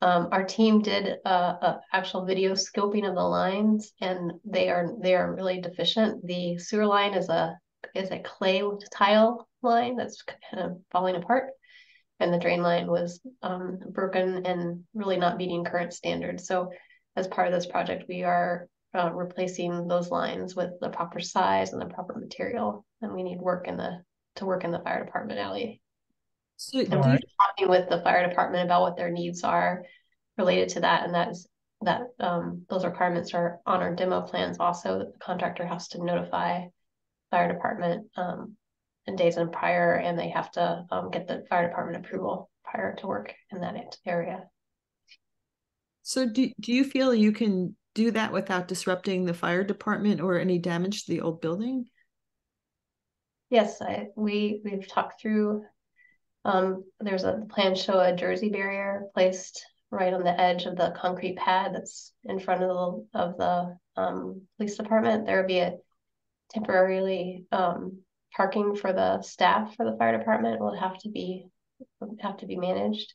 Um, our team did a, a actual video scoping of the lines and they are, they are really deficient. The sewer line is a, is a clay tile line that's kind of falling apart. And the drain line was um, broken and really not meeting current standards. So as part of this project, we are uh, replacing those lines with the proper size and the proper material. And we need work in the, to work in the fire department alley. So And we're talking with the fire department about what their needs are related to that, and that is, that, um, those requirements are on our demo plans also, that the contractor has to notify fire department, um, days in prior, and they have to um, get the fire department approval prior to work in that area. So do, do you feel you can do that without disrupting the fire department or any damage to the old building? Yes, I, we we've talked through. Um, there's a plan show a jersey barrier placed right on the edge of the concrete pad that's in front of the of the um, police department. There will be a temporarily um, parking for the staff for the fire department will have to be have to be managed.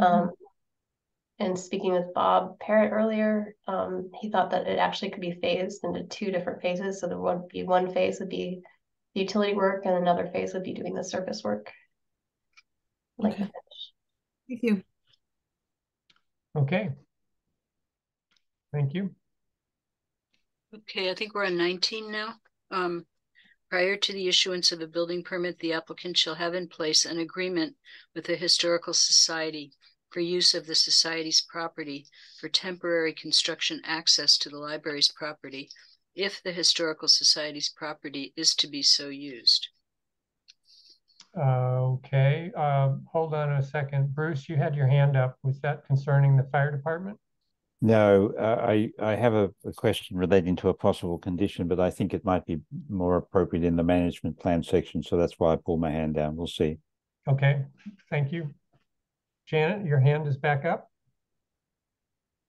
Mm -hmm. Um, and speaking with Bob Parent earlier, um, he thought that it actually could be phased into two different phases. So there would be one phase would be the utility work, and another phase would be doing the surface work. Like okay. Thank you. Okay. Thank you. Okay, I think we're on 19 now. Um, prior to the issuance of a building permit, the applicant shall have in place an agreement with the Historical Society for use of the Society's property for temporary construction access to the library's property if the Historical Society's property is to be so used. Uh, okay, uh, hold on a second. Bruce, you had your hand up. Was that concerning the fire department? No, uh, I, I have a, a, question relating to a possible condition, but I think it might be more appropriate in the management plan section. So that's why I pulled my hand down. We'll see. Okay, thank you. Janet, your hand is back up.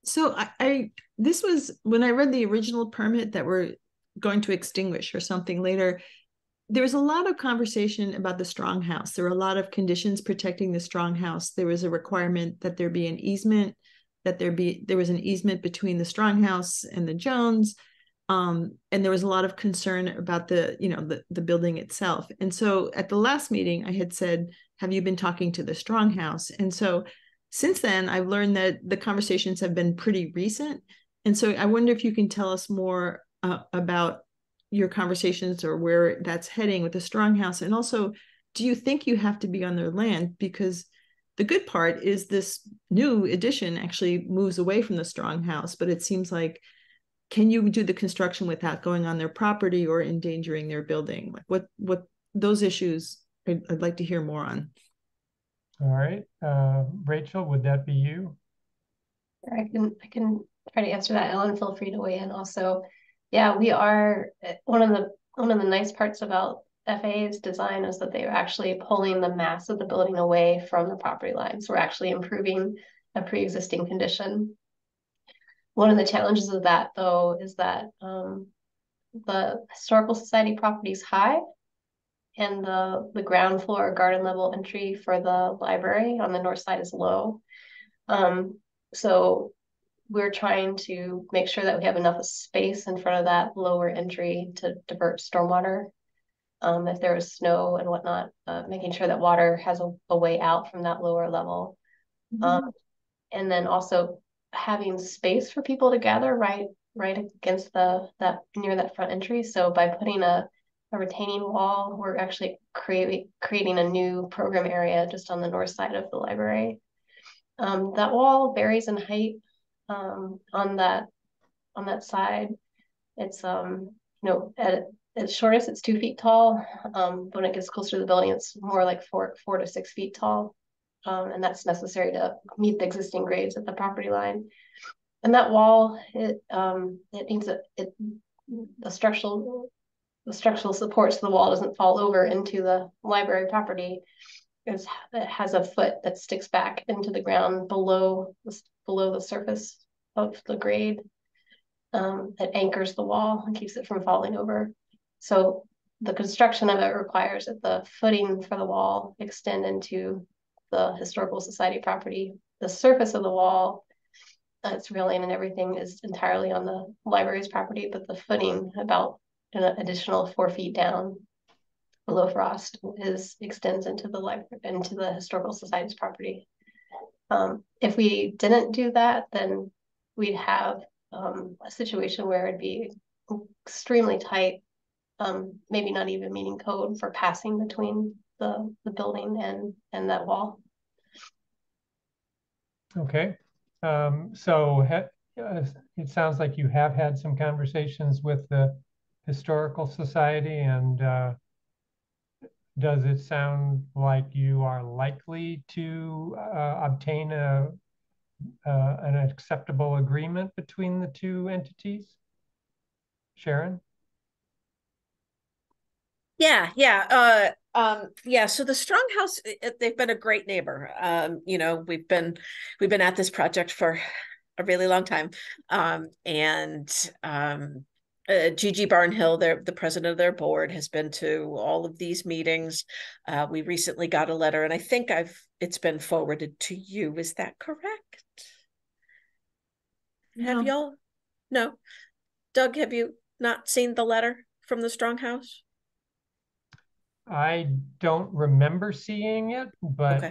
So I, I this was when I read the original permit that we're going to extinguish or something later. There was a lot of conversation about the strong house. There were a lot of conditions protecting the strong house. There was a requirement that there be an easement that there be there was an easement between the Stronghouse and the Jones. Um, and there was a lot of concern about the you know the, the building itself and so at the last meeting i had said have you been talking to the stronghouse and so since then i've learned that the conversations have been pretty recent and so i wonder if you can tell us more uh, about your conversations or where that's heading with the stronghouse and also do you think you have to be on their land because the good part is this new addition actually moves away from the strong house, but it seems like can you do the construction without going on their property or endangering their building? Like what what those issues I'd, I'd like to hear more on. All right, uh, Rachel, would that be you? I can I can try to answer that. Ellen, feel free to weigh in. Also, yeah, we are one of the one of the nice parts about FAA's design is that they're actually pulling the mass of the building away from the property line. So we're actually improving a pre-existing condition. One of the challenges of that, though, is that um, the Historical Society property is high and the, the ground floor garden level entry for the library on the north side is low. Um, so we're trying to make sure that we have enough space in front of that lower entry to divert stormwater um, if there is snow and whatnot, uh, making sure that water has a, a, way out from that lower level. Mm -hmm. um, and then also having space for people to gather right right against the that near that front entry. So by putting a, a retaining wall, we're actually creating creating a new program area just on the north side of the library. Um, that wall varies in height um, on that on that side. It's um, you know at its shortest, it's two feet tall. Um, when it gets closer to the building, it's more like four, four to six feet tall. Um, and that's necessary to meet the existing grades at the property line. And that wall, it um, it needs a it the structural the structural supports so the wall doesn't fall over into the library property. It's, it has a foot that sticks back into the ground below below the surface of the grade. Um, it anchors the wall and keeps it from falling over. So the construction of it requires that the footing for the wall extend into the historical society property. The surface of the wall, uh, its railing and everything is entirely on the library's property, but the footing about an additional four feet down below frost is extends into the library into the historical society's property. Um, if we didn't do that, then we'd have um, a situation where it'd be extremely tight um, maybe not even meeting code for passing between the, the building and, and that wall. Okay. Um, so uh, it sounds like you have had some conversations with the Historical Society and uh, does it sound like you are likely to uh, obtain a, uh, an acceptable agreement between the two entities? Sharon? Yeah, yeah. Uh, um, yeah, so the Stronghouse, they've been a great neighbor. Um, you know, we've been we've been at this project for a really long time. Um, and um uh, Gigi Barnhill, their the president of their board, has been to all of these meetings. Uh, we recently got a letter, and I think I've it's been forwarded to you. Is that correct? No. Have y'all? No. Doug, have you not seen the letter from the Stronghouse? I don't remember seeing it, but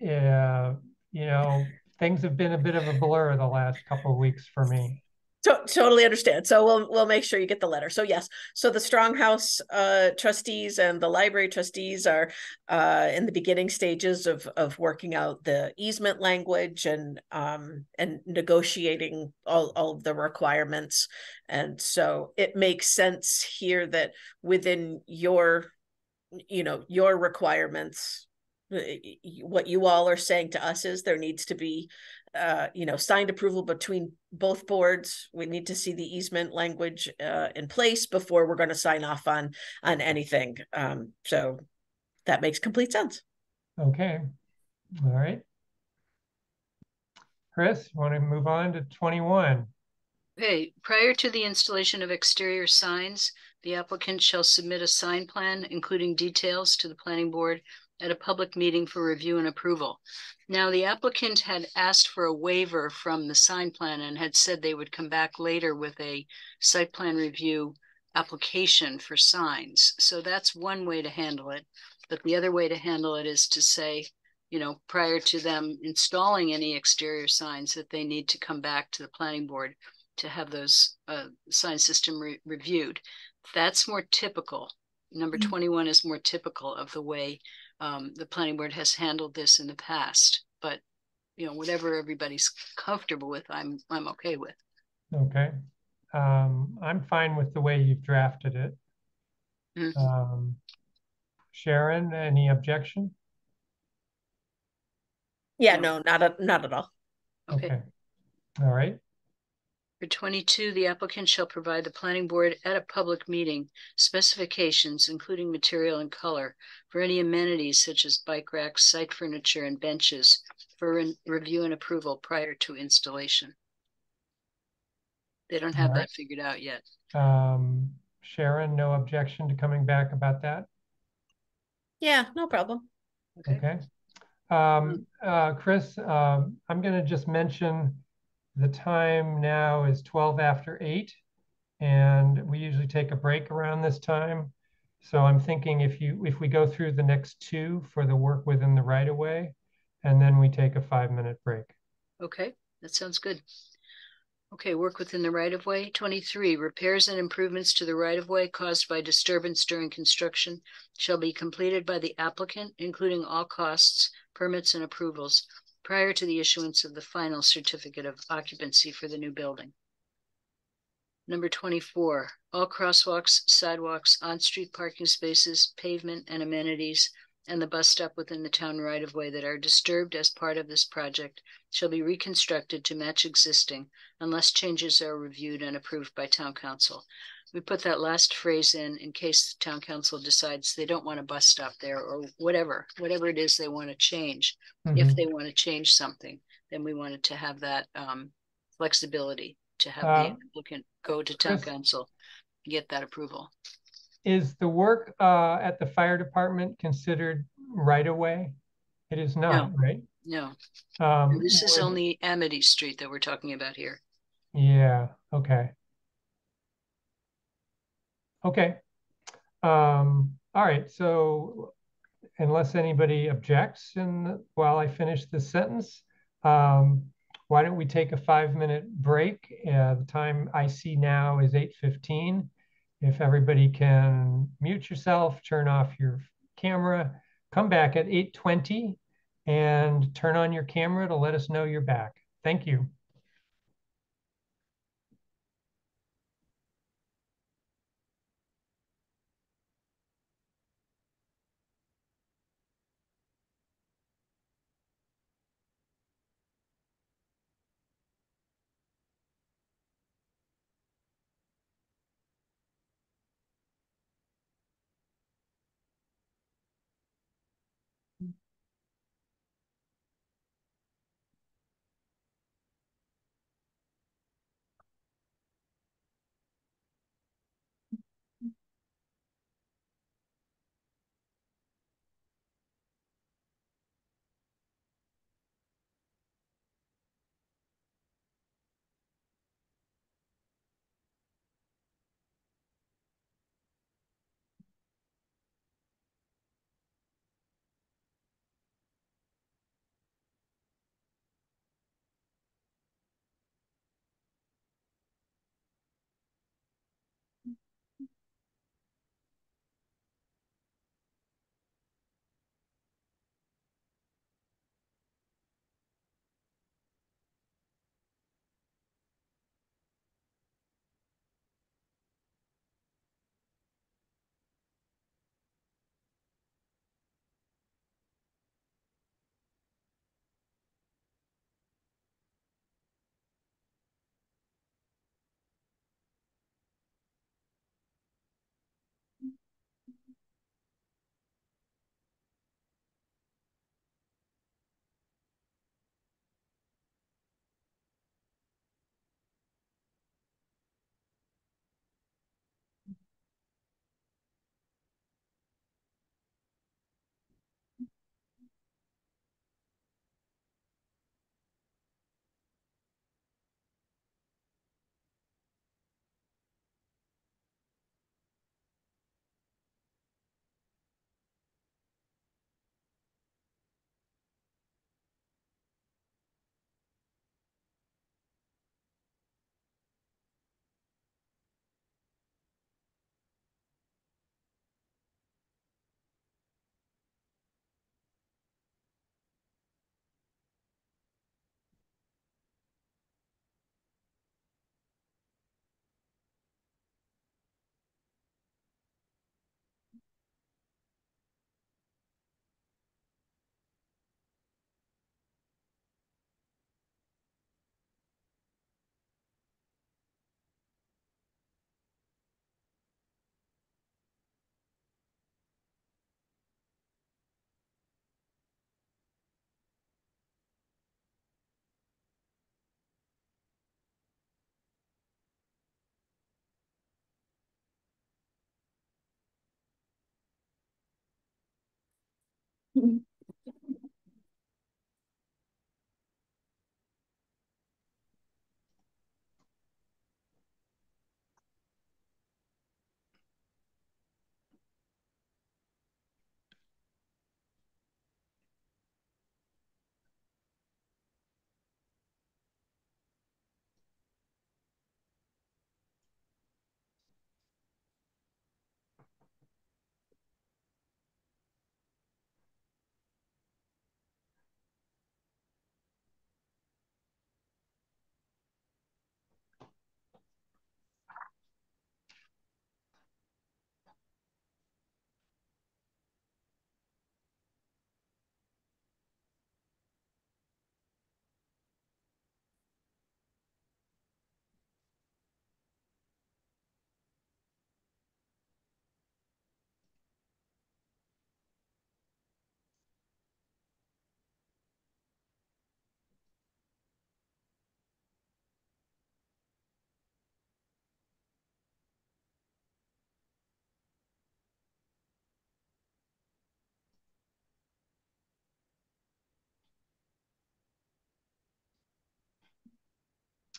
okay. uh, you know, things have been a bit of a blur the last couple of weeks for me. To- totally understand. So we'll we'll make sure you get the letter. So yes, so the Stronghouse uh, trustees and the library trustees are uh, in the beginning stages of of working out the easement language and um, and negotiating all all of the requirements. And so it makes sense here that within your you know your requirements uh, what you all are saying to us is there needs to be uh, you know signed approval between both boards. We need to see the easement language uh, in place before we're going to sign off on on anything. Um, so that makes complete sense. Okay. All right. Chris you want to move on to 21 okay prior to the installation of exterior signs the applicant shall submit a sign plan, including details to the planning board at a public meeting for review and approval. Now, the applicant had asked for a waiver from the sign plan and had said they would come back later with a site plan review application for signs. So that's one way to handle it. But the other way to handle it is to say, you know, prior to them installing any exterior signs, that they need to come back to the planning board to have those uh, sign system re reviewed that's more typical. Number mm -hmm. 21 is more typical of the way um, the planning board has handled this in the past. But you know, whatever everybody's *laughs* comfortable with, I'm I'm okay with. Okay. Um, I'm fine with the way you've drafted it. Mm -hmm. um, Sharon, any objection? Yeah, no, not a, not at all. Okay. okay. All right. For 22, the applicant shall provide the planning board at a public meeting specifications, including material and color, for any amenities such as bike racks, site furniture, and benches for re review and approval prior to installation. They don't have right. that figured out yet. Um, Sharon, no objection to coming back about that? Yeah, no problem. Okay. okay. Um, uh, Chris, um, I'm going to just mention the time now is 12 after 8, and we usually take a break around this time. So I'm thinking if you if we go through the next two for the work within the right of way, and then we take a five minute break. Okay, that sounds good. Okay, work within the right of way. 23, repairs and improvements to the right of way caused by disturbance during construction shall be completed by the applicant, including all costs, permits, and approvals prior to the issuance of the final certificate of occupancy for the new building. Number 24, all crosswalks, sidewalks, on-street parking spaces, pavement and amenities, and the bus stop within the town right-of-way that are disturbed as part of this project shall be reconstructed to match existing unless changes are reviewed and approved by town council we put that last phrase in in case the town council decides they don't want a bus stop there or whatever, whatever it is they want to change. Mm-hmm. If they want to change something, then we wanted to have that um, flexibility to have uh, the applicant go to town Chris, council, get that approval. Is the work uh, at the fire department considered right away? It is not, no. right? No. Um, this is only Amity Street that we're talking about here. Yeah. Okay. Okay. Um, all right. So unless anybody objects and while I finish this sentence, um, why don't we take a five minute break? Uh, the time I see now is 8.15. If everybody can mute yourself, turn off your camera, come back at 8.20 and turn on your camera to let us know you're back. Thank you.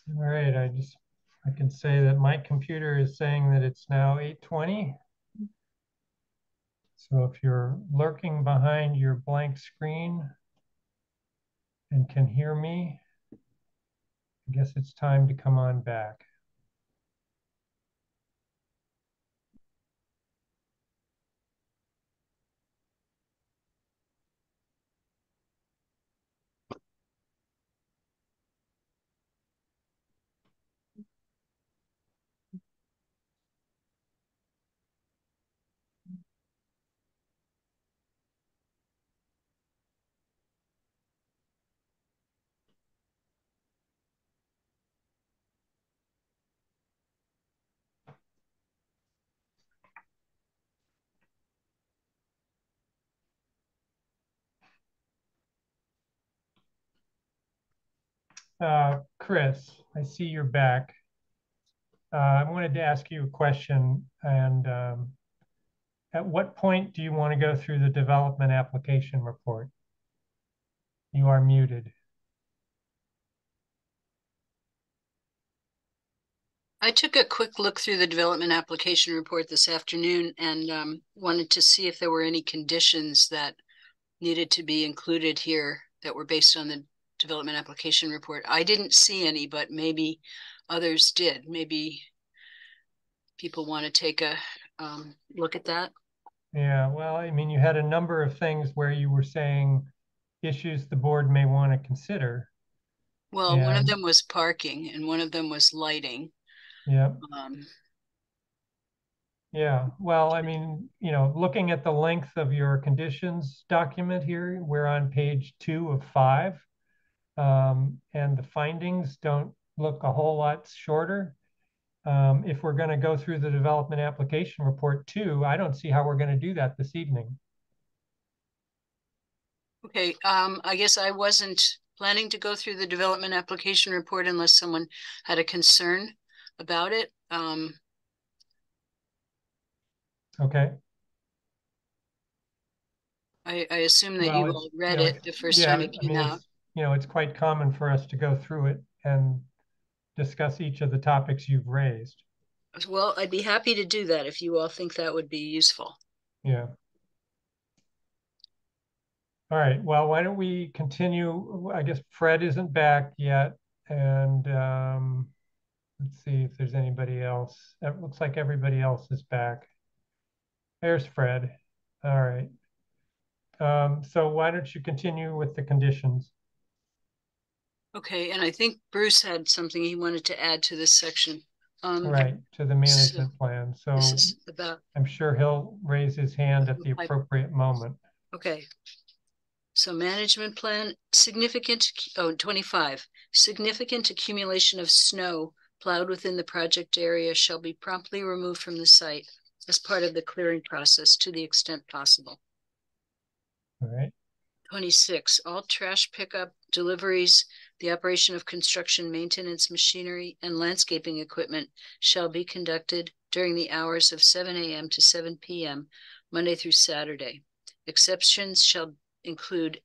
All right, I just, I can say that my computer is saying that it's now eight twenty. So if you're lurking behind your blank screen and can hear me, I guess it's time to come on back. Uh, Chris, I see you're back. Uh, I wanted to ask you a question and um, at what point do you want to go through the development application report? You are muted. I took a quick look through the development application report this afternoon and um, wanted to see if there were any conditions that needed to be included here that were based on the development application report. I didn't see any, but maybe others did. Maybe people want to take a um, look at that. Yeah, well, I mean, you had a number of things where you were saying issues the board may want to consider. Well, one of them was parking and one of them was lighting. Yeah, Um, yeah. Well, I mean, you know, looking at the length of your conditions document here, we're on page two of five. Um, and the findings don't look a whole lot shorter. Um, if we're going to go through the development application report too, I don't see how we're going to do that this evening. okay, um, I guess I wasn't planning to go through the development application report unless someone had a concern about it. Um, Okay. I, I assume that Well, you all you read know, it the first yeah, time it I came mean, out. You know, it's quite common for us to go through it and discuss each of the topics you've raised. Well, I'd be happy to do that if you all think that would be useful. Yeah. All right, well, why don't we continue? I guess Fred isn't back yet. And um, let's see if there's anybody else. It looks like everybody else is back. There's Fred. All right. Um, so why don't you continue with the conditions? Okay, and I think Bruce had something he wanted to add to this section. Um, Right, to the management plan. So This is about, I'm sure he'll raise his hand at the appropriate moment. okay. So management plan, significant, oh, 25, significant accumulation of snow plowed within the project area shall be promptly removed from the site as part of the clearing process to the extent possible. All right, Twenty-six, all trash pickup, deliveries, the operation of construction maintenance machinery and landscaping equipment shall be conducted during the hours of seven AM to seven PM, Monday through Saturday. Exceptions shall include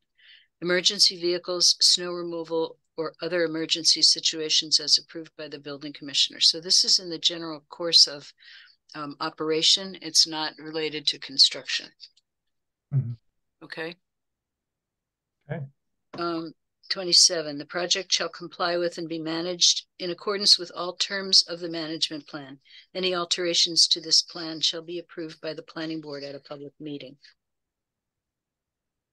emergency vehicles, snow removal, or other emergency situations as approved by the building commissioner. So this is in the general course of um, operation. It's not related to construction. Mhm. Okay? Okay. Um, twenty-seven, the project shall comply with and be managed in accordance with all terms of the management plan. Any alterations to this plan shall be approved by the planning board at a public meeting.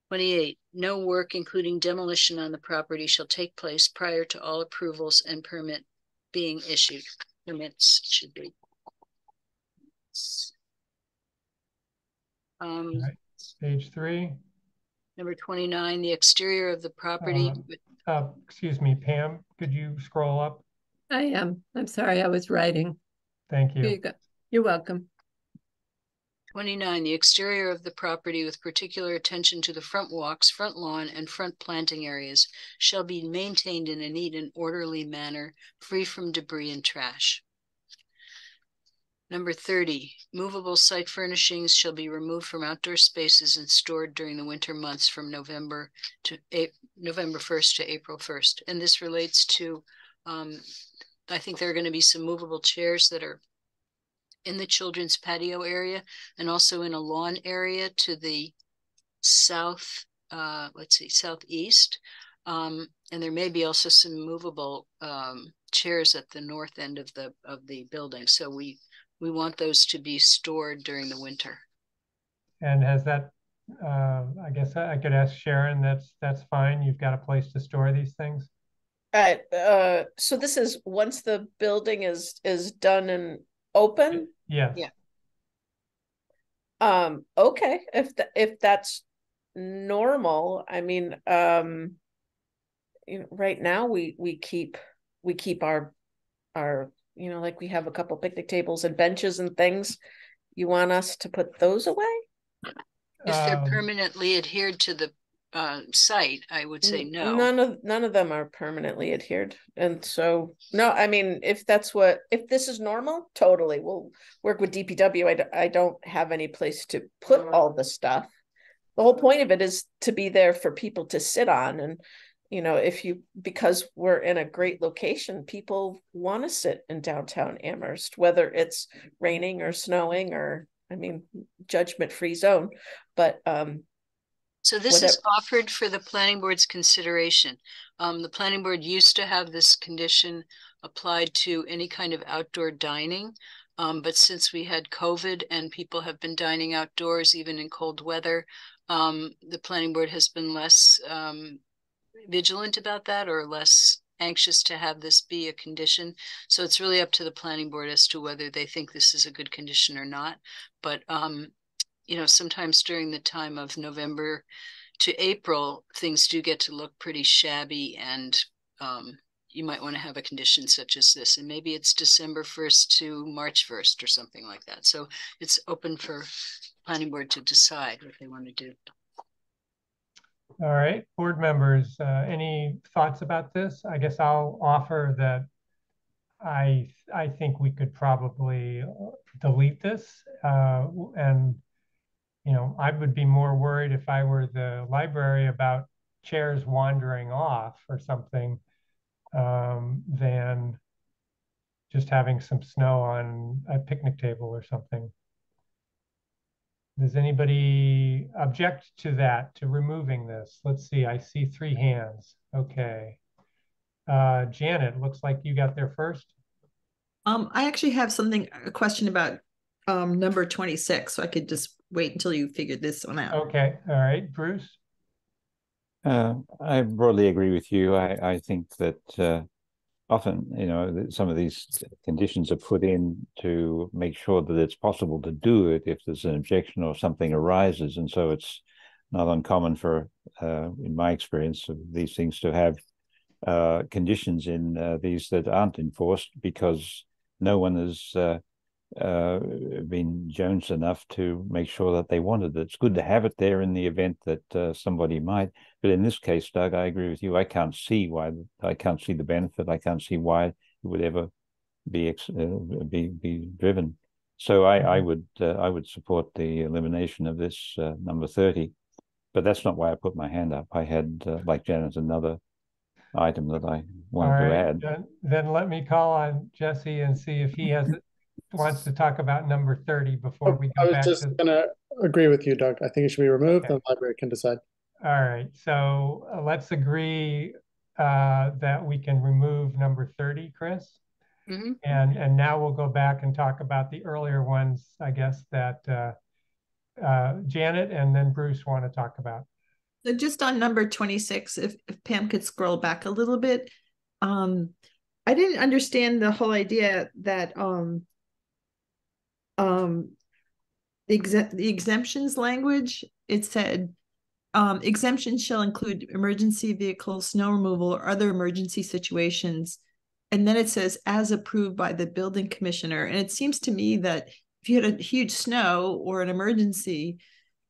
Twenty-eight, no work including demolition on the property shall take place prior to all approvals and permit being issued. Permits should be. Um. Page three. Number twenty-nine, the exterior of the property. Um, Uh, excuse me, Pam, could you scroll up? I am. I'm sorry, I was writing. Thank you. Here you you. go. You're welcome. Twenty-nine, the exterior of the property with particular attention to the front walks, front lawn, and front planting areas shall be maintained in a neat and orderly manner, free from debris and trash. Number thirty, movable site furnishings shall be removed from outdoor spaces and stored during the winter months from November to November first to April first. And this relates to um I think there are going to be some movable chairs that are in the children's patio area and also in a lawn area to the south, uh, let's see, southeast. Um, and there may be also some movable um, chairs at the north end of the of the building. So we we want those to be stored during the winter. And has that, uh, I guess I could ask Sharon, that's, that's fine. You've got a place to store these things? Uh, uh, so this is once the building is, is done and open? Yes. Yeah. Um, okay, if, th- if that's normal, I mean, um, you know, right now we, we keep, we keep our, our, you know, like we have a couple picnic tables and benches and things. You want us to put those away? If they're Um, permanently adhered to the uh, site, I would say N- no. None of none of them are permanently adhered, and so no. I mean, if that's what if this is normal, totally. We'll work with DPW. I, d- I don't have any place to put all the stuff. The whole point of it is to be there for people to sit on, and you know, if you because we're in a great location, people want to sit in downtown Amherst, whether it's raining or snowing or I mean, judgment free zone, but um So this is offered for the planning board's consideration. Um, the planning board used to have this condition applied to any kind of outdoor dining. Um, but since we had COVID and people have been dining outdoors even in cold weather, um, the planning board has been less um, vigilant about that or less anxious to have this be a condition. So it's really up to the planning board as to whether they think this is a good condition or not. But um, you know, sometimes during the time of November to April, things do get to look pretty shabby and um, you might want to have a condition such as this. And maybe it's December 1st to March 1st or something like that. So it's open for planning board to decide what they want to do. All right, board members, uh, any thoughts about this? I guess I'll offer that I, I think we could probably uh, delete this. Uh, and, you know, I would be more worried if I were the library about chairs wandering off or something um, than just having some snow on a picnic table or something. Does anybody object to that, to removing this? Let's see, I see three hands. Okay. Uh, Janet, looks like you got there first. Um, I actually have something, a question about um number 26, so I could just wait until you figured this one out. Okay, all right, Bruce. Uh, I broadly agree with you. I, I think that uh, often, you know, some of these conditions are put in to make sure that it's possible to do it if there's an objection or something arises. And so it's not uncommon for, uh, in my experience, of these things to have uh, conditions in uh, these that aren't enforced because no one has uh, uh, been Jones enough to make sure that they wanted it. It's good to have it there in the event that uh, somebody might. But in this case, Doug, I agree with you. I can't see why. I can't see the benefit. I can't see why it would ever be ex- uh, be be driven. So I, I would uh, I would support the elimination of this uh, number thirty. But that's not why I put my hand up. I had, uh, like Janet, another item that I wanted to add. then, then let me call on Jesse and see if he has, wants to talk about number thirty before we go I go was back just to. gonna agree with you, Doug. I think it should be removed, Okay. and the library can decide. All right, so uh, let's agree uh, that we can remove number thirty, Chris. Mhm. And, and now we'll go back and talk about the earlier ones, I guess, that uh, uh, Janet and then Bruce want to talk about. So just on number 26, if, if Pam could scroll back a little bit. Um, I didn't understand the whole idea that um um the the exemptions language, it said um exemptions shall include emergency vehicles, snow removal, or other emergency situations. And then it says as approved by the building commissioner. And it seems to me that if you had a huge snow or an emergency,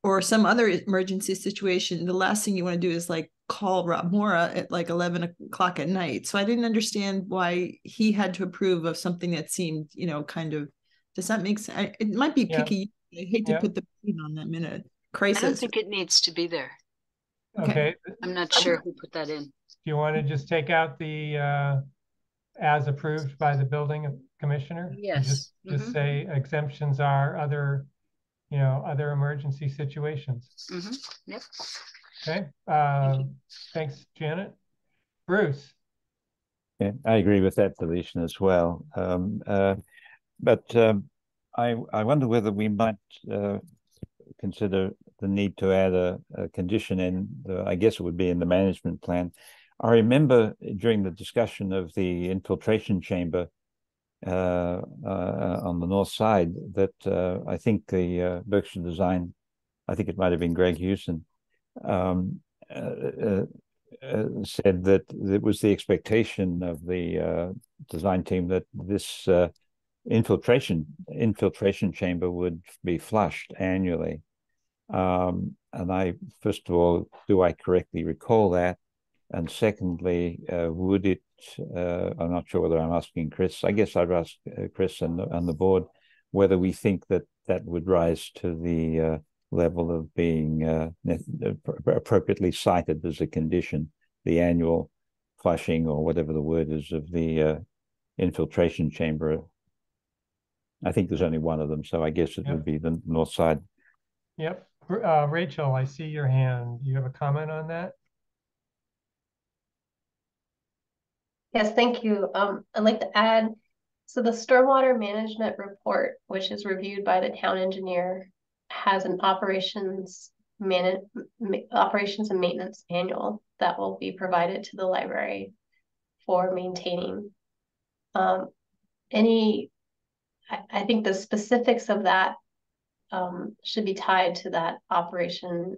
or some other emergency situation, the last thing you want to do is like call Rob Morra at like 11 o'clock at night. So I didn't understand why he had to approve of something that seemed, you know, kind of, does that make sense? It might be Yeah. picky. I hate to Yeah. put the pain on that minute crisis. I don't think it needs to be there. Okay. Okay, I'm not sure who put that in. do you want to just take out the, uh, as approved by the building commissioner? And Yes. Just, just Mhm. say exemptions are other, you know, other emergency situations. Mm -hmm. Yep. Okay, uh, thanks, Janet. Bruce, Yeah, I agree with that deletion as well. Um, uh, but um, I I wonder whether we might uh, consider the need to add a, a condition in. The, I guess it would be in the management plan. I remember during the discussion of the infiltration chamber uh, uh, on the north side that uh, I think the uh, Berkshire Design, I think it might have been Greg Houston, um, uh, uh, uh, said that it was the expectation of the uh, design team that this uh, infiltration infiltration chamber would be flushed annually. Um, and I, first of all, do I correctly recall that? And secondly, uh, would it? Uh, I'm not sure whether I'm asking Chris. I guess I'd ask uh, Chris and and the board whether we think that that would rise to the uh, level of being uh, appropriately cited as a condition, the annual flushing or whatever the word is of the uh, infiltration chamber. I think there's only one of them, so I guess it Yep. would be the north side. yep. Uh, Rachel, I see your hand. You have a comment on that? Yes, thank you. Um, I'd like to add, so the stormwater management report, which is reviewed by the town engineer, has an operations man, operations and maintenance manual that will be provided to the library for maintaining. Um, any, I, think the specifics of that um, should be tied to that operation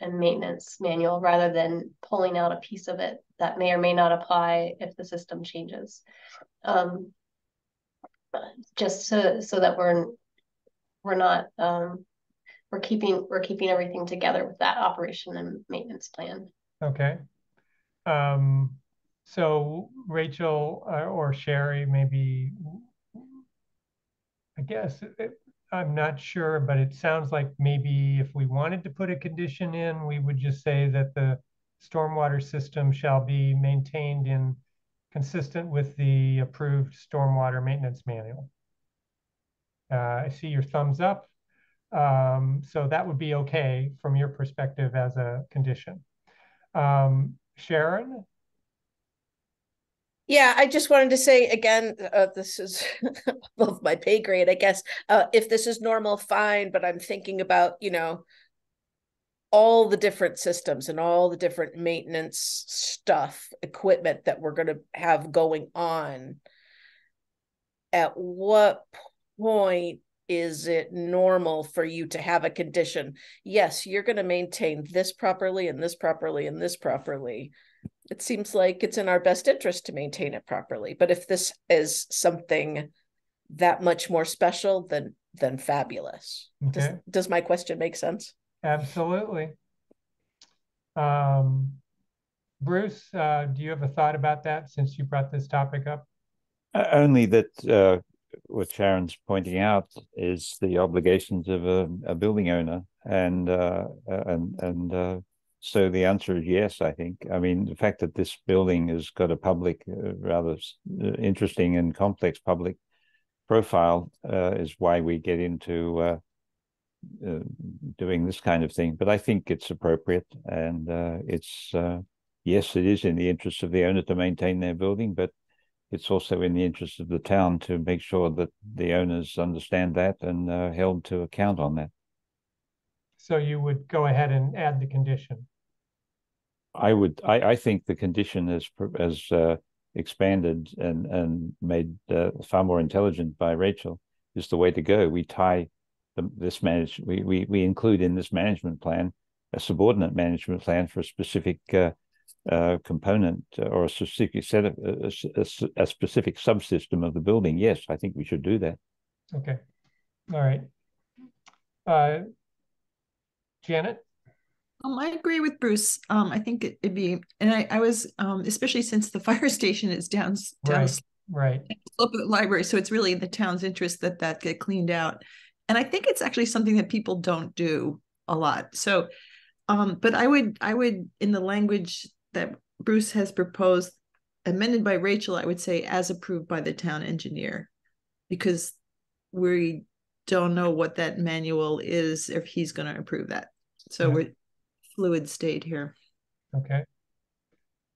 and maintenance manual rather than pulling out a piece of it that may or may not apply if the system changes. Um, just so so that we're we're not um, we're keeping we're keeping everything together with that operation and maintenance plan. Okay. Um, so Rachel uh, or Sherry, maybe, I guess, it- I'm not sure, but it sounds like maybe if we wanted to put a condition in, we would just say that the stormwater system shall be maintained in consistent with the approved stormwater maintenance manual. Uh, I see your thumbs up. Um, so that would be okay from your perspective as a condition. Um, Sharon? Yeah, I just wanted to say again, uh, this is *laughs* above my pay grade, I guess. Uh, if this is normal, fine, but I'm thinking about, you know, all the different systems and all the different maintenance stuff, equipment that we're going to have going on. At what point is it normal for you to have a condition? Yes, you're going to maintain this properly and this properly and this properly it seems like it's in our best interest to maintain it properly. But if this is something that much more special, then then fabulous. Does, Okay. does my question make sense? Absolutely. Um, Bruce, uh, do you have a thought about that since you brought this topic up? Uh, Only that uh, what Sharon's pointing out is the obligations of a, a building owner, and uh, uh, and and uh, so the answer is yes. I think. I mean, the fact that this building has got a public, uh, rather uh, interesting and complex public profile uh, is why we get into uh, uh, doing this kind of thing. But I think it's appropriate, and uh, it's yes, it is in the interest of the owner to maintain their building, but it's also in the interest of the town to make sure that the owners understand that and are held to account on that. So you would go ahead and add the condition. I would, I, I think the condition has pr- as uh, expanded and and made uh, far more intelligent by Rachel is the way to go. We tie the, this manage, we, we we include in this management plan a subordinate management plan for a specific uh, uh, component or a specific set of a specific subsystem of the building. Yes, I think we should do that. Okay. All right. Uh, Janet? Um, I agree with Bruce. Um, I think it, would be, and I, I was, um, especially since the *laughs* fire station is down, down Right, right. slope of the library, so it's really in the town's interest that that get cleaned out. And I think it's actually something that people don't do a lot. So, um, but I would, I would, in the language that Bruce has proposed, amended by Rachel, I would say as approved by the town engineer. Because we don't know what that manual is if he's gonna approve that. So Yeah. we're fluid state here. Okay.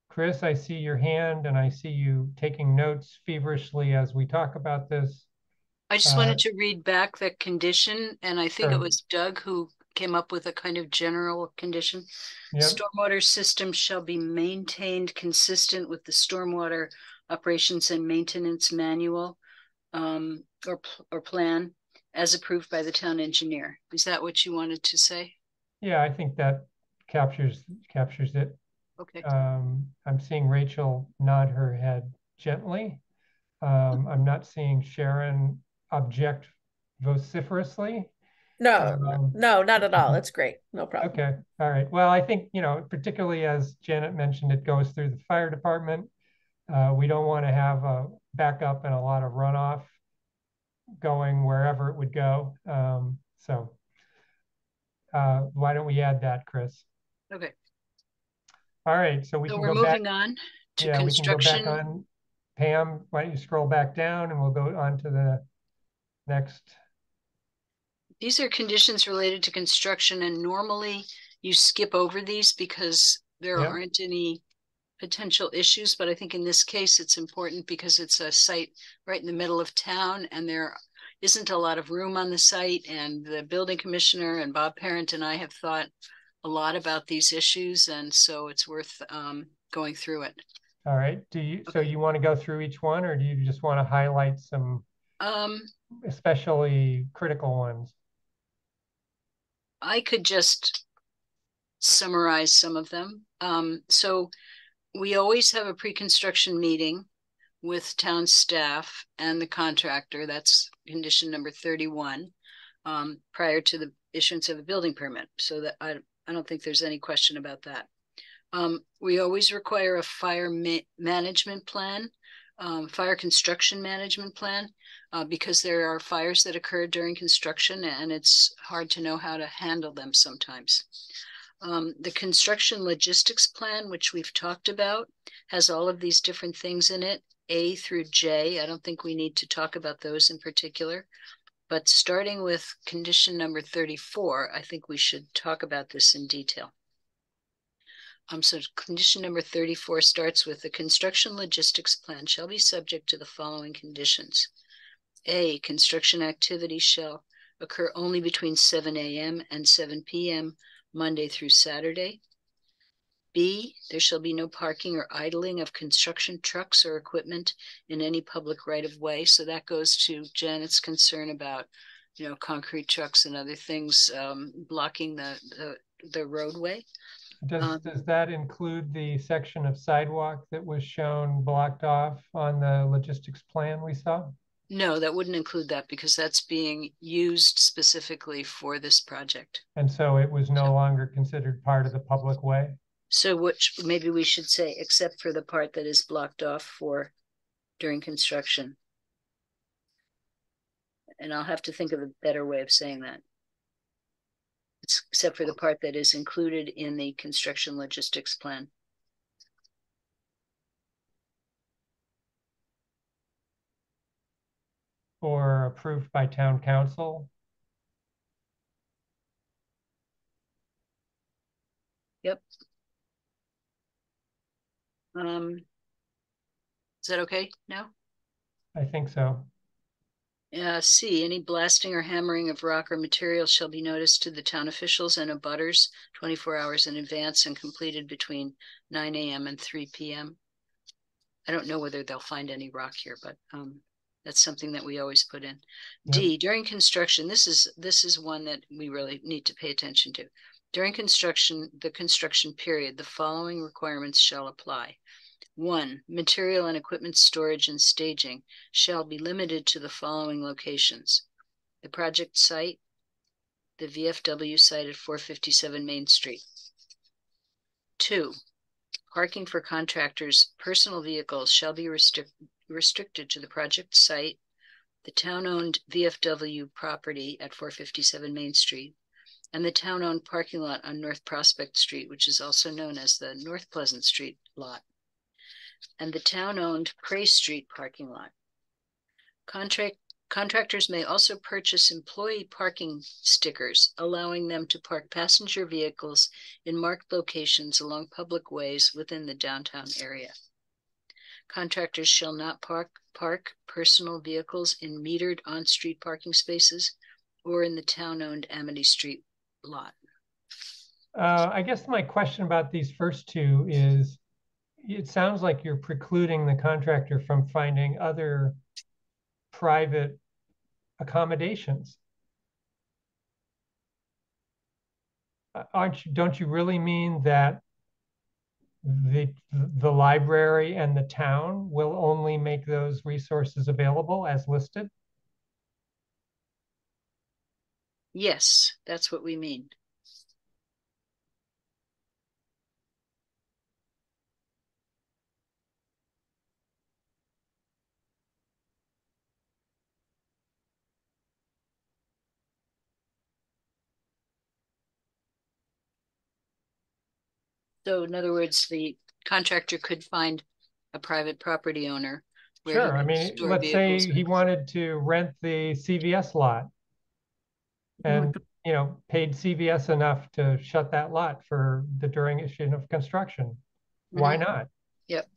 Chris, I see your hand and I see you taking notes feverishly as we talk about this. I just Uh, wanted to read back the condition, and I think it was Doug who came up with a kind of general condition. Yep, Stormwater system shall be maintained consistent with the stormwater operations and maintenance manual um, or, or plan as approved by the town engineer. Is that what you wanted to say? yeah, I think that captures, captures it. Okay, Um, I'm seeing Rachel nod her head gently. Um, I'm not seeing Sharon object vociferously. No, Um, no, not at all. It's great. No problem. Okay, all right. Well, I think, you know, particularly as Janet mentioned, it goes through the fire department. Uh, we don't want to have a backup and a lot of runoff going wherever it would go. Um, so uh, why don't we add that, Chris? Okay. All right, so we So can we're go back. moving on to Yeah, we can go back construction. on. Pam, why don't you scroll back down and we'll go on to the next. These are conditions related to construction and normally you skip over these because there aren't any potential issues, but I think in this case, it's important because it's a site right in the middle of town and there isn't a lot of room on the site and the building commissioner and Bob Parent and I have thought a lot about these issues and so it's worth um going through it. All right, do you, so you want to go through each one or do you just want to highlight some Um, especially critical ones? I could just summarize some of them. Um, so we always have a pre-construction meeting with town staff and the contractor. That's condition number thirty-one. Um, prior to the issuance of a building permit, so that I, I don't think there's any question about that. Um, we always require a fire ma- management plan, um, fire construction management plan uh, because there are fires that occur during construction and it's hard to know how to handle them sometimes. Um, the construction logistics plan, which we've talked about, has all of these different things in it, A through J. I don't think we need to talk about those in particular. But starting with condition number 34, I think we should talk about this in detail. Um, so condition number 34 starts with the construction logistics plan shall be subject to the following conditions. A, construction activity shall occur only between seven AM and seven PM, Monday through Saturday. B, there shall be no parking or idling of construction trucks or equipment in any public right of way. So that goes to Janet's concern about, you know, concrete trucks and other things um, blocking the, the, the roadway. Does, Um, does that include the section of sidewalk that was shown blocked off on the logistics plan we saw? No, that wouldn't include that because that's being used specifically for this project. And so it was no longer considered part of the public way? So which maybe we should say, except for the part that is blocked off for during construction. And I'll have to think of a better way of saying that. It's except for the part that is included in the construction logistics plan. Or approved by town council? Yep. Um. Is that okay now? I think so. Uh, C, any blasting or hammering of rock or material shall be noticed to the town officials and abutters twenty-four hours in advance and completed between nine AM and three PM. I don't know whether they'll find any rock here, but, um, that's something that we always put in. D, during construction, this is, this is one that we really need to pay attention to. During construction, the construction period, the following requirements shall apply. One, material and equipment storage and staging shall be limited to the following locations. The project site, the VFW site at four fifty-seven Main Street. Two, parking for contractors' personal vehicles shall be restrict- restricted to the project site, the town-owned VFW property at four fifty-seven Main Street, and the town-owned parking lot on North Prospect Street, which is also known as the North Pleasant Street lot. and the town-owned Pray Street parking lot. Contract contractors may also purchase employee parking stickers, allowing them to park passenger vehicles in marked locations along public ways within the downtown area. Contractors shall not park park personal vehicles in metered on-street parking spaces or in the town-owned Amity Street lot. Uh, I guess my question about these first two is, it sounds like you're precluding the contractor from finding other private accommodations. Uh, Aren't you, don't you really mean that the the library and the town will only make those resources available as listed? Yes, that's what we mean. So in other words, the contractor could find a private property owner. where he Sure, I can mean, store let's say vehicles. he wanted to rent the CVS lot. And, you know, paid CVS enough to shut that lot for the duration of construction. Why Mhm. not? Yep.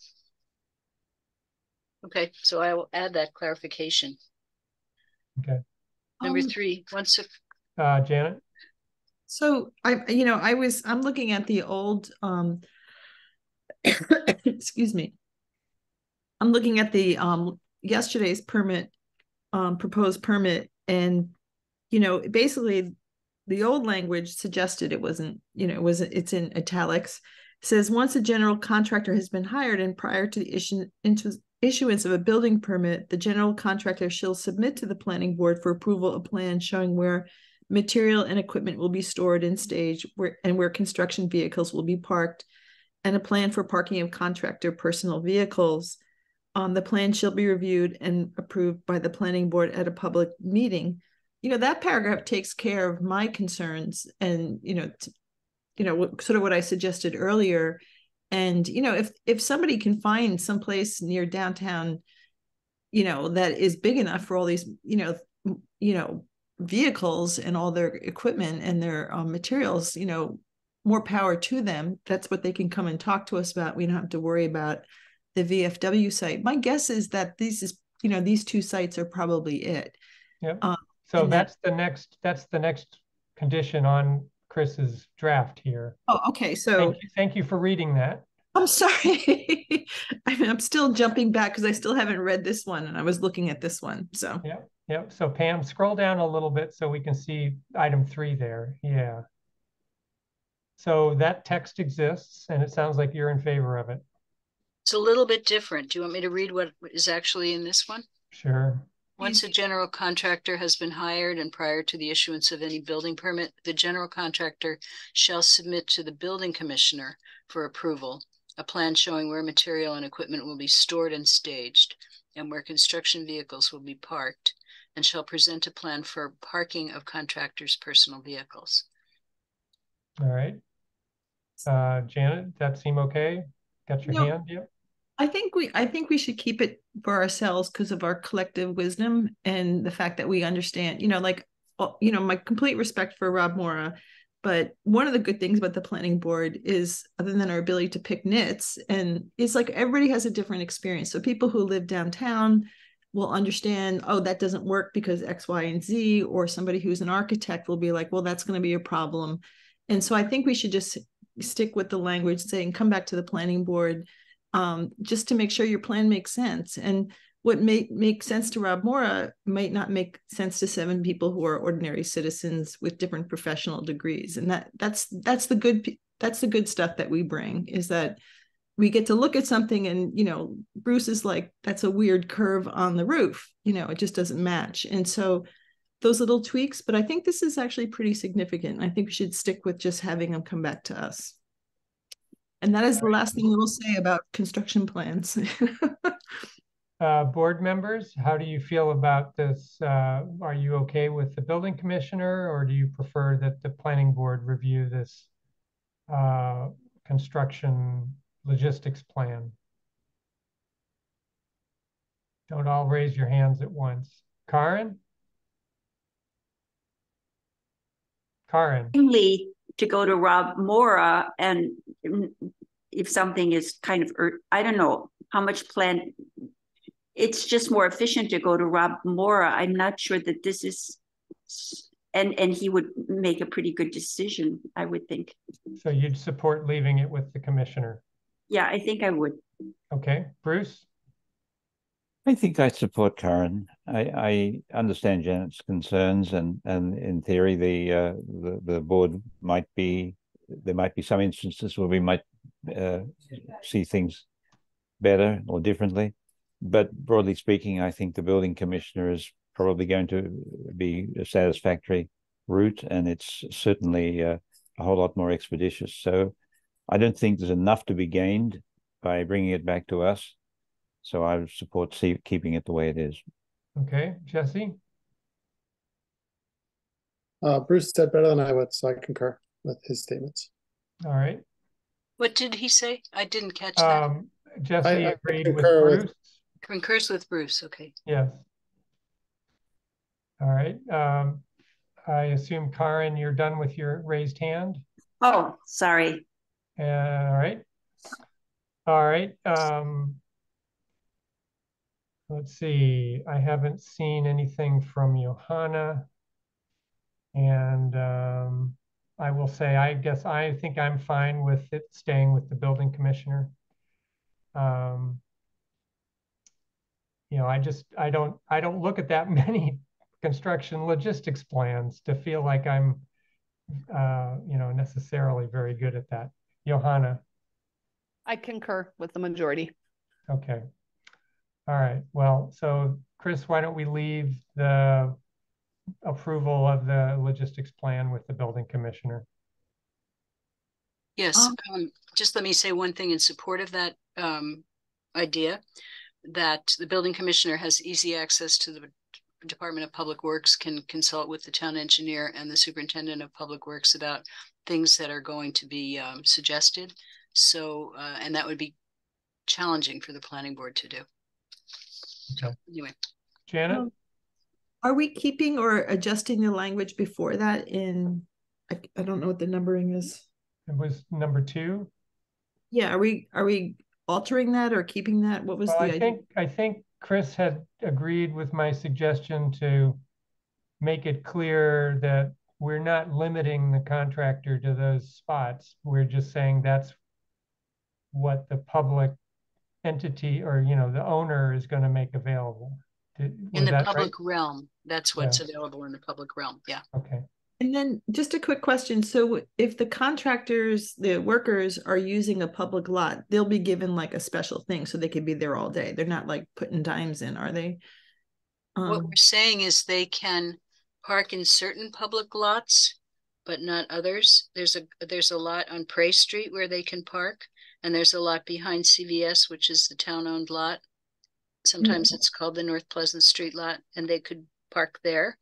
Okay, so I will add that clarification. Okay, Number Um, three, once a uh, Janet? So I, you know, I was, I'm looking at the old, um, *coughs* excuse me. I'm looking at the, um, yesterday's permit, um, proposed permit and, you know, basically the old language suggested it wasn't, you know, it was, it's in italics. Says once a general contractor has been hired and prior to the into issuance of a building permit, the general contractor shall submit to the planning board for approval a plan showing where material and equipment will be stored and staged where and where construction vehicles will be parked and a plan for parking of contractor personal vehicles um, the plan shall be reviewed and approved by the planning board at a public meeting you know that paragraph takes care of my concerns and you know t- you know sort of what i suggested earlier. And you know if if somebody can find some place near downtown you know that is big enough for all these you know you know vehicles and all their equipment and their um, materials you know more power to them that's what they can come and talk to us about. We don't have to worry about the vfw site. My guess is that these is you know these two sites are probably it. Yep. Um, So and that- that's the next, that's the next condition on Chris's draft here. oh okay so Thank you, thank you for reading that. i'm sorry *laughs* I mean, i'm still jumping back because i still haven't read this one and i was looking at this one so Yep, yep. So Pam, scroll down a little bit so we can see item three there. Yeah. So that text exists and it sounds like you're in favor of it. It's a little bit different. Do you want me to read what is actually in this one? Sure. Once a general contractor has been hired and prior to the issuance of any building permit, the general contractor shall submit to the building commissioner for approval a plan showing where material and equipment will be stored and staged and where construction vehicles will be parked and shall present a plan for parking of contractors' personal vehicles. All right. Uh, Janet, that seem okay? Got your No. hand? Yep. I think we I think we should keep it for ourselves because of our collective wisdom and the fact that we understand, you know, like uh, you know, my complete respect for Rob Morra. But one of the good things about the planning board is, other than our ability to pick nits, and it's like everybody has a different experience. So people who live downtown will understand, oh, that doesn't work because X, Y, and Z, or somebody who's an architect will be like, well, that's going to be a problem. And so I think we should just stick with the language saying, come back to the planning board um, just to make sure your plan makes sense. And what may make sense to Rob Morra might not make sense to seven people who are ordinary citizens with different professional degrees. And that that's that's the good that's the good stuff that we bring is that we get to look at something and you know Bruce is like that's a weird curve on the roof. You know, it just doesn't match. And so those little tweaks, but I think this is actually pretty significant. I think we should stick with just having them come back to us. And that is the last thing we'll say about construction plans. *laughs* Uh, board members, how do you feel about this? Uh, are you okay with the building commissioner or do you prefer that the planning board review this uh, construction logistics plan? Don't all raise your hands at once. Karen? Karen? Mainly to go to Rob Morra and if something is kind of, I don't know how much plan, it's just more efficient to go to Rob Morra. I'm not sure that this is, and and he would make a pretty good decision, I would think. So you'd support leaving it with the commissioner? Yeah, I think I would. Okay, Bruce? I think I support Karen. I, I understand Janet's concerns, and and in theory, the uh, the the board might be there might be some instances where we might uh, see things better or differently. But broadly speaking, I think the building commissioner is probably going to be a satisfactory route, and it's certainly uh, a whole lot more expeditious. So I don't think there's enough to be gained by bringing it back to us. So I support see, keeping it the way it is. Okay, Jesse? Uh, Bruce said better than I would, so I concur with his statements. All right. What did he say? I didn't catch that. Um, Jesse I- I agreed with concur with- Bruce? Concurs with Bruce, okay. Yes. All right, um, I assume Karen, you're done with your raised hand? Oh, sorry. Uh, all right. All right, um, let's see, I haven't seen anything from Johanna. And, um, I will say, I guess I think I'm fine with it staying with the building commissioner. Um, you know, I just, I don't, I don't look at that *laughs* many construction logistics plans to feel like I'm, uh, you know, necessarily very good at that. Johanna, I concur with the majority. okay. All right, well, so Chris, why don't we leave the approval of the logistics plan with the building commissioner? Yes, Um, um, just let me say one thing in support of that um idea. That the building commissioner has easy access to the Department of Public Works, can consult with the town engineer and the superintendent of public works about things that are going to be um suggested. So, uh, and that would be challenging for the planning board to do. Okay. Anyway, Janet? Are we keeping or adjusting the language before that in, I, I don't know what the numbering is. It was number two? Yeah, are we, are we altering that or keeping that? What was Well, the I idea? think, I think Chris had agreed with my suggestion to make it clear that we're not limiting the contractor to those spots. We're just saying that's what the public entity or, you know, the owner is going to make available. Did- in the that right? public realm, that's what's Yeah. available in the public realm, yeah. Okay. And then just a quick question. So if the contractors, the workers are using a public lot, they'll be given like a special thing so they can be there all day. They're not like putting dimes in, are they? What Um, we're saying is they can park in certain public lots, but not others. There's a, there's a lot on Pray Street where they can park. And there's a lot behind CVS, which is the town-owned lot. Sometimes it's called the North Pleasant Street lot, and they could park there.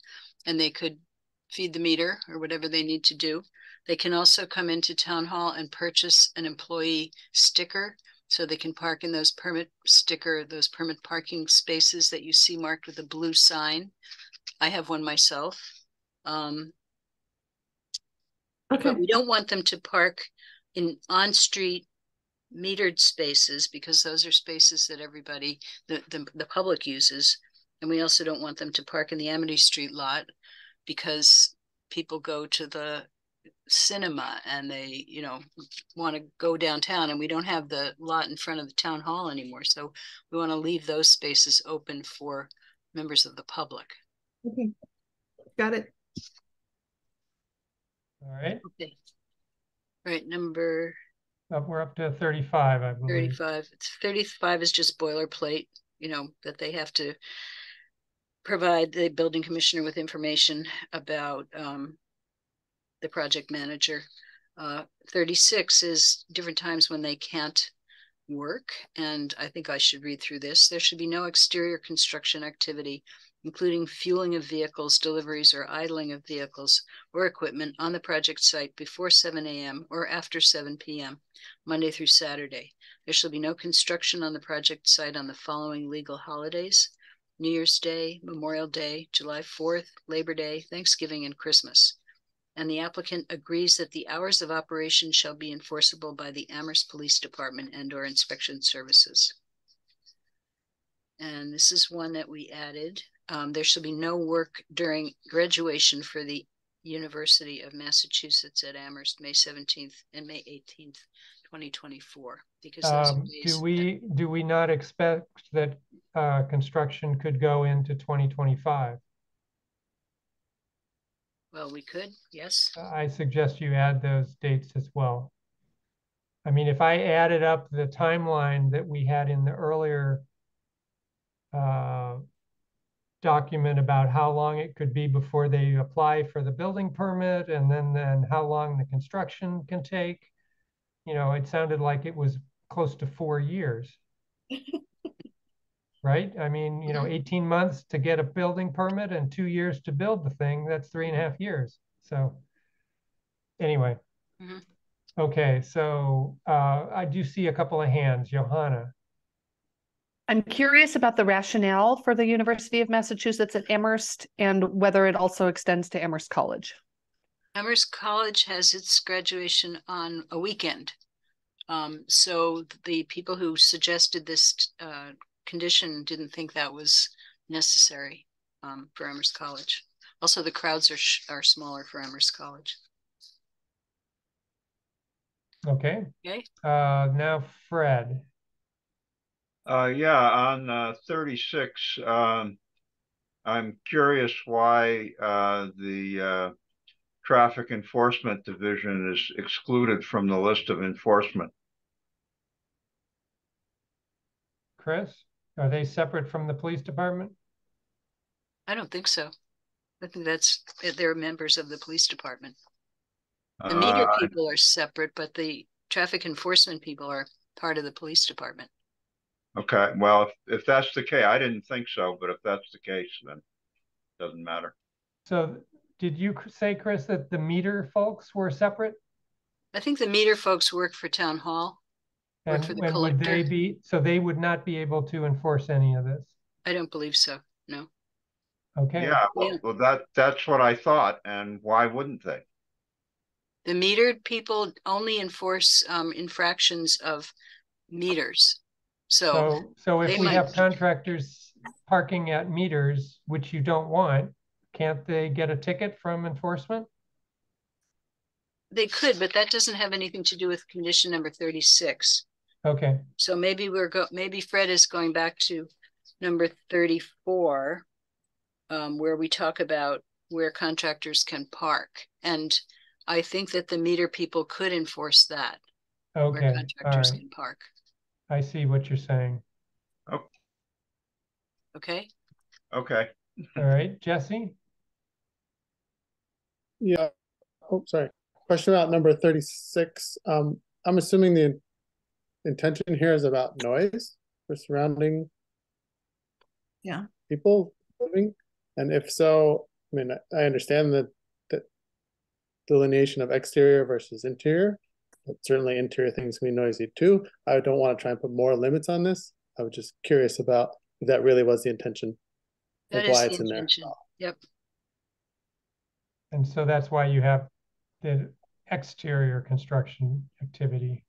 And they could feed the meter or whatever they need to do. They can also come into town hall and purchase an employee sticker. So they can park in those permit sticker, those permit parking spaces that you see marked with a blue sign. I have one myself. Um, Okay, but we don't want them to park in on-street metered spaces because those are spaces that everybody, the, the, the public uses. And we also don't want them to park in the Amity Street lot because people go to the cinema and they, you know, want to go downtown and we don't have the lot in front of the town hall anymore. So we want to leave those spaces open for members of the public. okay. Got it. All right. Okay. Right, number Up, we're up to 35, I believe. Thirty-five, it's thirty-five is just boilerplate, you know, that they have to provide the building commissioner with information about um the project manager. Uh, thirty-six is different times when they can't work, and I think I should read through this. There should be no exterior construction activity including fueling of vehicles, deliveries, or idling of vehicles or equipment on the project site before seven AM or after seven PM, Monday through Saturday. There shall be no construction on the project site on the following legal holidays: New Year's Day, Memorial Day, July fourth, Labor Day, Thanksgiving, and Christmas. And the applicant agrees that the hours of operation shall be enforceable by the Amherst Police Department and or inspection services. And this is one that we added. Um, there shall be no work during graduation for the University of Massachusetts at Amherst, May seventeenth and May eighteenth, twenty twenty-four. Because those Um, do that- we, do we not expect that, uh, construction could go into twenty twenty-five? Well, we could, yes. I suggest you add those dates as well. I mean, if I added up the timeline that we had in the earlier uh, document about how long it could be before they apply for the building permit and then, then how long the construction can take, you know, it sounded like it was close to four years. *laughs* Right? I mean, you know, 18 months to get a building permit and two years to build the thing, that's three and a half years. So anyway. Mhm. Okay, so uh, I do see a couple of hands. Johanna, I'm curious about the rationale for the University of Massachusetts at Amherst and whether it also extends to Amherst College. Amherst College has its graduation on a weekend. Um, so the people who suggested this uh, condition didn't think that was necessary um, for Amherst College. Also, the crowds are sh- are smaller for Amherst College. okay. Okay. Uh, now Fred. Uh, yeah, on, uh, thirty-six, um, I'm curious why, uh, the, uh, Traffic Enforcement Division is excluded from the list of enforcement. Chris, are they separate from the police department? I don't think so. I think that's they're members of the police department. The Uh, meter people are separate, but the traffic enforcement people are part of the police department. Okay, well, if, if that's the case, I didn't think so, but if that's the case, then it doesn't matter. So did you say, Chris, that the meter folks were separate? I think the meter folks work for town hall. Work And, for the and would they collector. be, so they would not be able to enforce any of this? I don't believe so. No. Okay. Yeah, well, well, that, that's what I thought, and why wouldn't they? The metered people only enforce um infractions of meters. So So, so if we might- have contractors parking at meters, which you don't want, can't they get a ticket from enforcement? they could, but that doesn't have anything to do with condition number thirty-six. Okay, So maybe we're go, maybe Fred is going back to number thirty-four. Um, where we talk about where contractors can park. And I think that the meter people could enforce that. Okay, all contractors right. can park, I see what you're saying. okay? Okay, All right, Jesse? Yeah, oh, sorry. Question about number thirty-six. Um, I'm assuming the intention here is about noise for surrounding Yeah. people living, and if so, I mean, I- I understand that that delineation of exterior versus interior, but certainly interior things can be noisy too. I don't want to try and put more limits on this. I was just curious about if that really was the intention. That Like is why the it's in there. intention. Yep, And so that's why you have the exterior construction activity.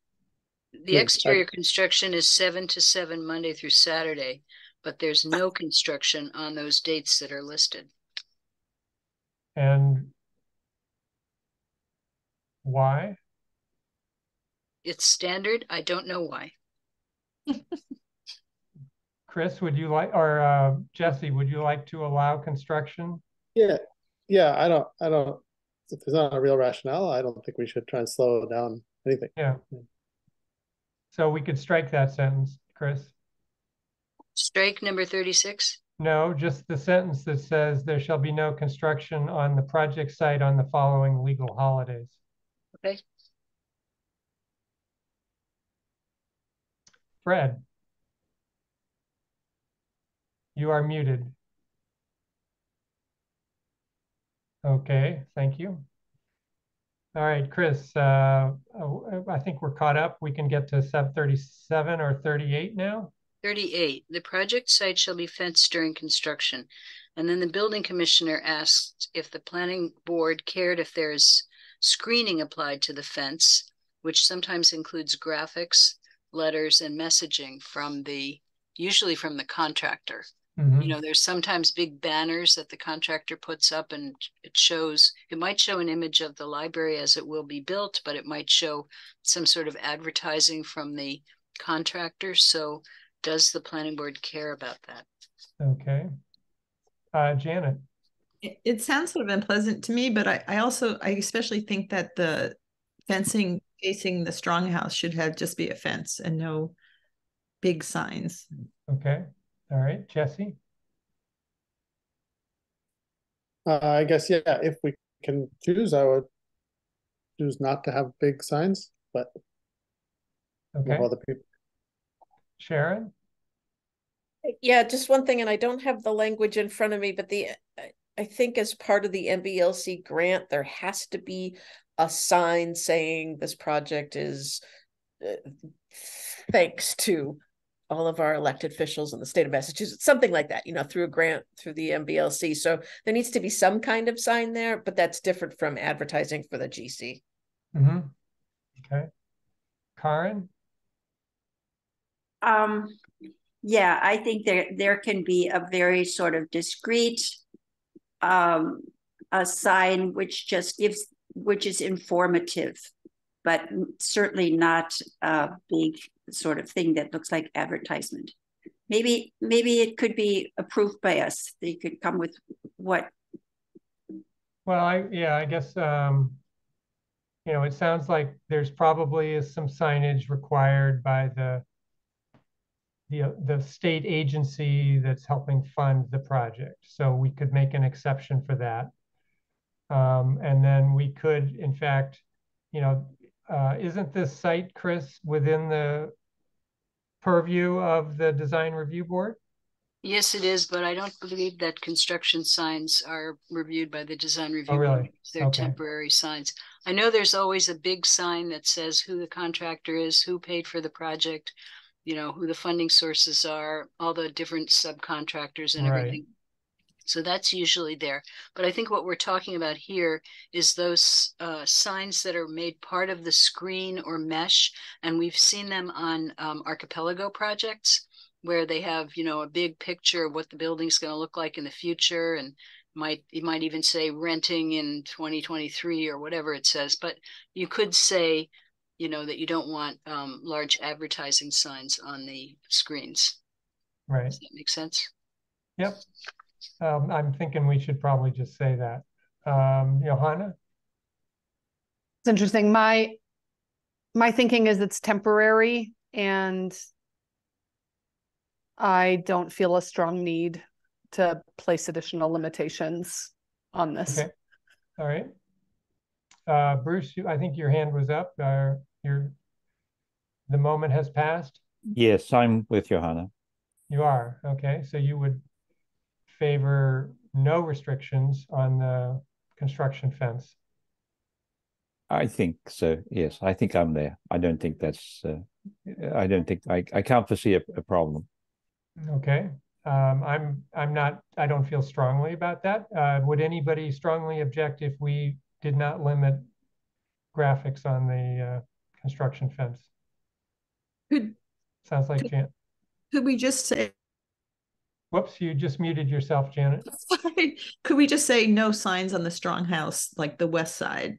the Yeah, I- exterior construction is seven to seven Monday through Saturday, but there's no ah. construction on those dates that are listed. And why? It's standard, I don't know why. *laughs* Chris, would you like, or uh, Jesse, would you like to allow construction? Yeah, yeah, I don't, I don't, if there's not a real rationale, I don't think we should try and slow down anything. Yeah. So we could strike that sentence, Chris. Strike number thirty-six, No, just the sentence that says there shall be no construction on the project site on the following legal holidays. okay? Fred. You are muted. Okay, thank you. All right, Chris, uh, uh, I think we're caught up. We can get to sub 37 or 38 now. 38, the project site shall be fenced during construction. And then the building commissioner asked if the planning board cared if there's screening applied to the fence, which sometimes includes graphics, letters, and messaging from the, usually from the contractor. Mhm. You know, there's sometimes big banners that the contractor puts up and it shows, it might show an image of the library as it will be built, but it might show some sort of advertising from the contractor. So does the planning board care about that? Okay. Uh, Janet, It, it sounds sort of unpleasant to me, but I, I also, I especially think that the fencing facing the strong house should have just be a fence and no big signs. okay. All right, Jesse, Uh, I guess, yeah, if we can choose, I would choose not to have big signs, but okay. no other people. Sharon, Yeah, just one thing, and I don't have the language in front of me, but the I- I think as part of the MBLC grant, there has to be a sign saying this project is uh, thanks to all of our elected officials in the state of Massachusetts, something like that, you know, through a grant through the MBLC. So there needs to be some kind of sign there, but that's different from advertising for the GC. hmm Okay. Karen, Um, yeah, I think there there can be a very sort of discreet um a sign which just gives which is informative, but certainly not a big sort of thing that looks like advertisement. Maybe maybe it could be approved by us. They could come with what well, I, yeah, I guess, um, you know, it sounds like there's probably is some signage required by the the, the state agency that's helping fund the project. So we could make an exception for that. Um, and then we could, in fact, you know, uh, isn't this site, Chris, within the purview of the design review board? Yes, it is, but I don't believe that construction signs are reviewed by the design review. Oh, really? board. They're Okay. temporary signs. I know there's always a big sign that says who the contractor is, who paid for the project, you know, who the funding sources are, all the different subcontractors and Right. everything. So that's usually there. But I think what we're talking about here is those uh, signs that are made part of the screen or mesh. And we've seen them on um, Archipelago projects where they have, you know, a big picture of what the building's going to look like in the future and might you might even say renting in 2023 or whatever it says. But you could say, you know, that you don't want um, large advertising signs on the screens. Right. Does that make sense? Yep. Um, I'm thinking we should probably just say that. Um, Johanna? It's interesting. My my thinking is it's temporary and I don't feel a strong need to place additional limitations on this. Okay. All right. Uh, Bruce, you- I think your hand was up. Uh, your the moment has passed. Yes, I'm with Johanna. You are okay. So you would favor no restrictions on the construction fence. I think so. Yes, I think I'm there. I don't think that's. Uh, I don't think I. I can't foresee a, a problem. Okay. Um, I'm I'm not. I don't feel strongly about that. Uh, would anybody strongly object if we did not limit graphics on the uh, construction fence? Could Sounds like Jan. could we just say Whoops, you just muted yourself, Janet. *laughs* could we just say no signs on the strong house, like the west side?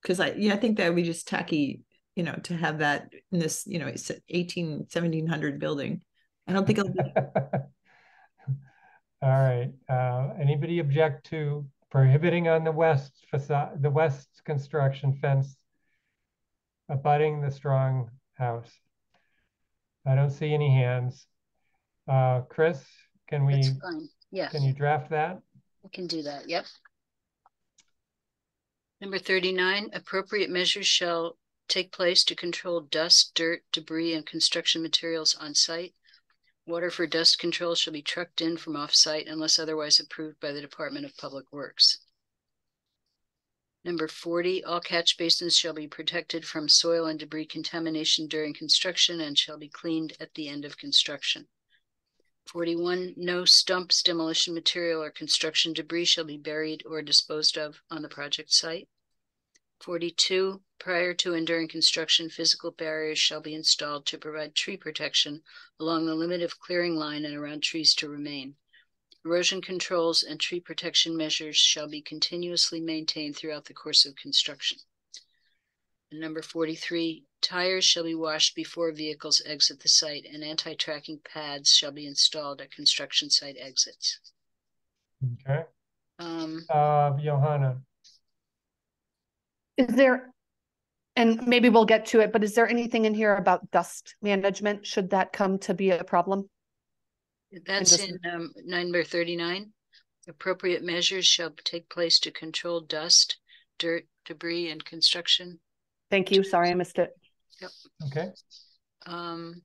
Because I yeah, I think that would be just tacky, you know, to have that in this, you know, it's 18, 1700 building. I don't think it'll be *laughs* All right. Uh, anybody object to prohibiting on the west facade, the west construction fence abutting the strong house? I don't see any hands. Uh, Chris, can we, That's fine. Yeah. can you draft that? I can do that, yep. Number thirty-nine, appropriate measures shall take place to control dust, dirt, debris, and construction materials on site. Water for dust control shall be trucked in from off-site unless otherwise approved by the Department of Public Works. Number 40, all catch basins shall be protected from soil and debris contamination during construction and shall be cleaned at the end of construction. 41, no stumps, demolition material, or construction debris shall be buried or disposed of on the project site. 42, prior to and during construction, physical barriers shall be installed to provide tree protection along the limit of clearing line and around trees to remain. Erosion controls and tree protection measures shall be continuously maintained throughout the course of construction. And number 43, tires shall be washed before vehicles exit the site and anti-tracking pads shall be installed at construction site exits. Okay. Um, Uh, Johanna, Is there, and maybe we'll get to it, but is there anything in here about dust management? Should that come to be a problem? That's just- in um, number 39. Appropriate measures shall take place to control dust, dirt, debris, and construction. Thank you. Sorry, I missed it. Okay. Um,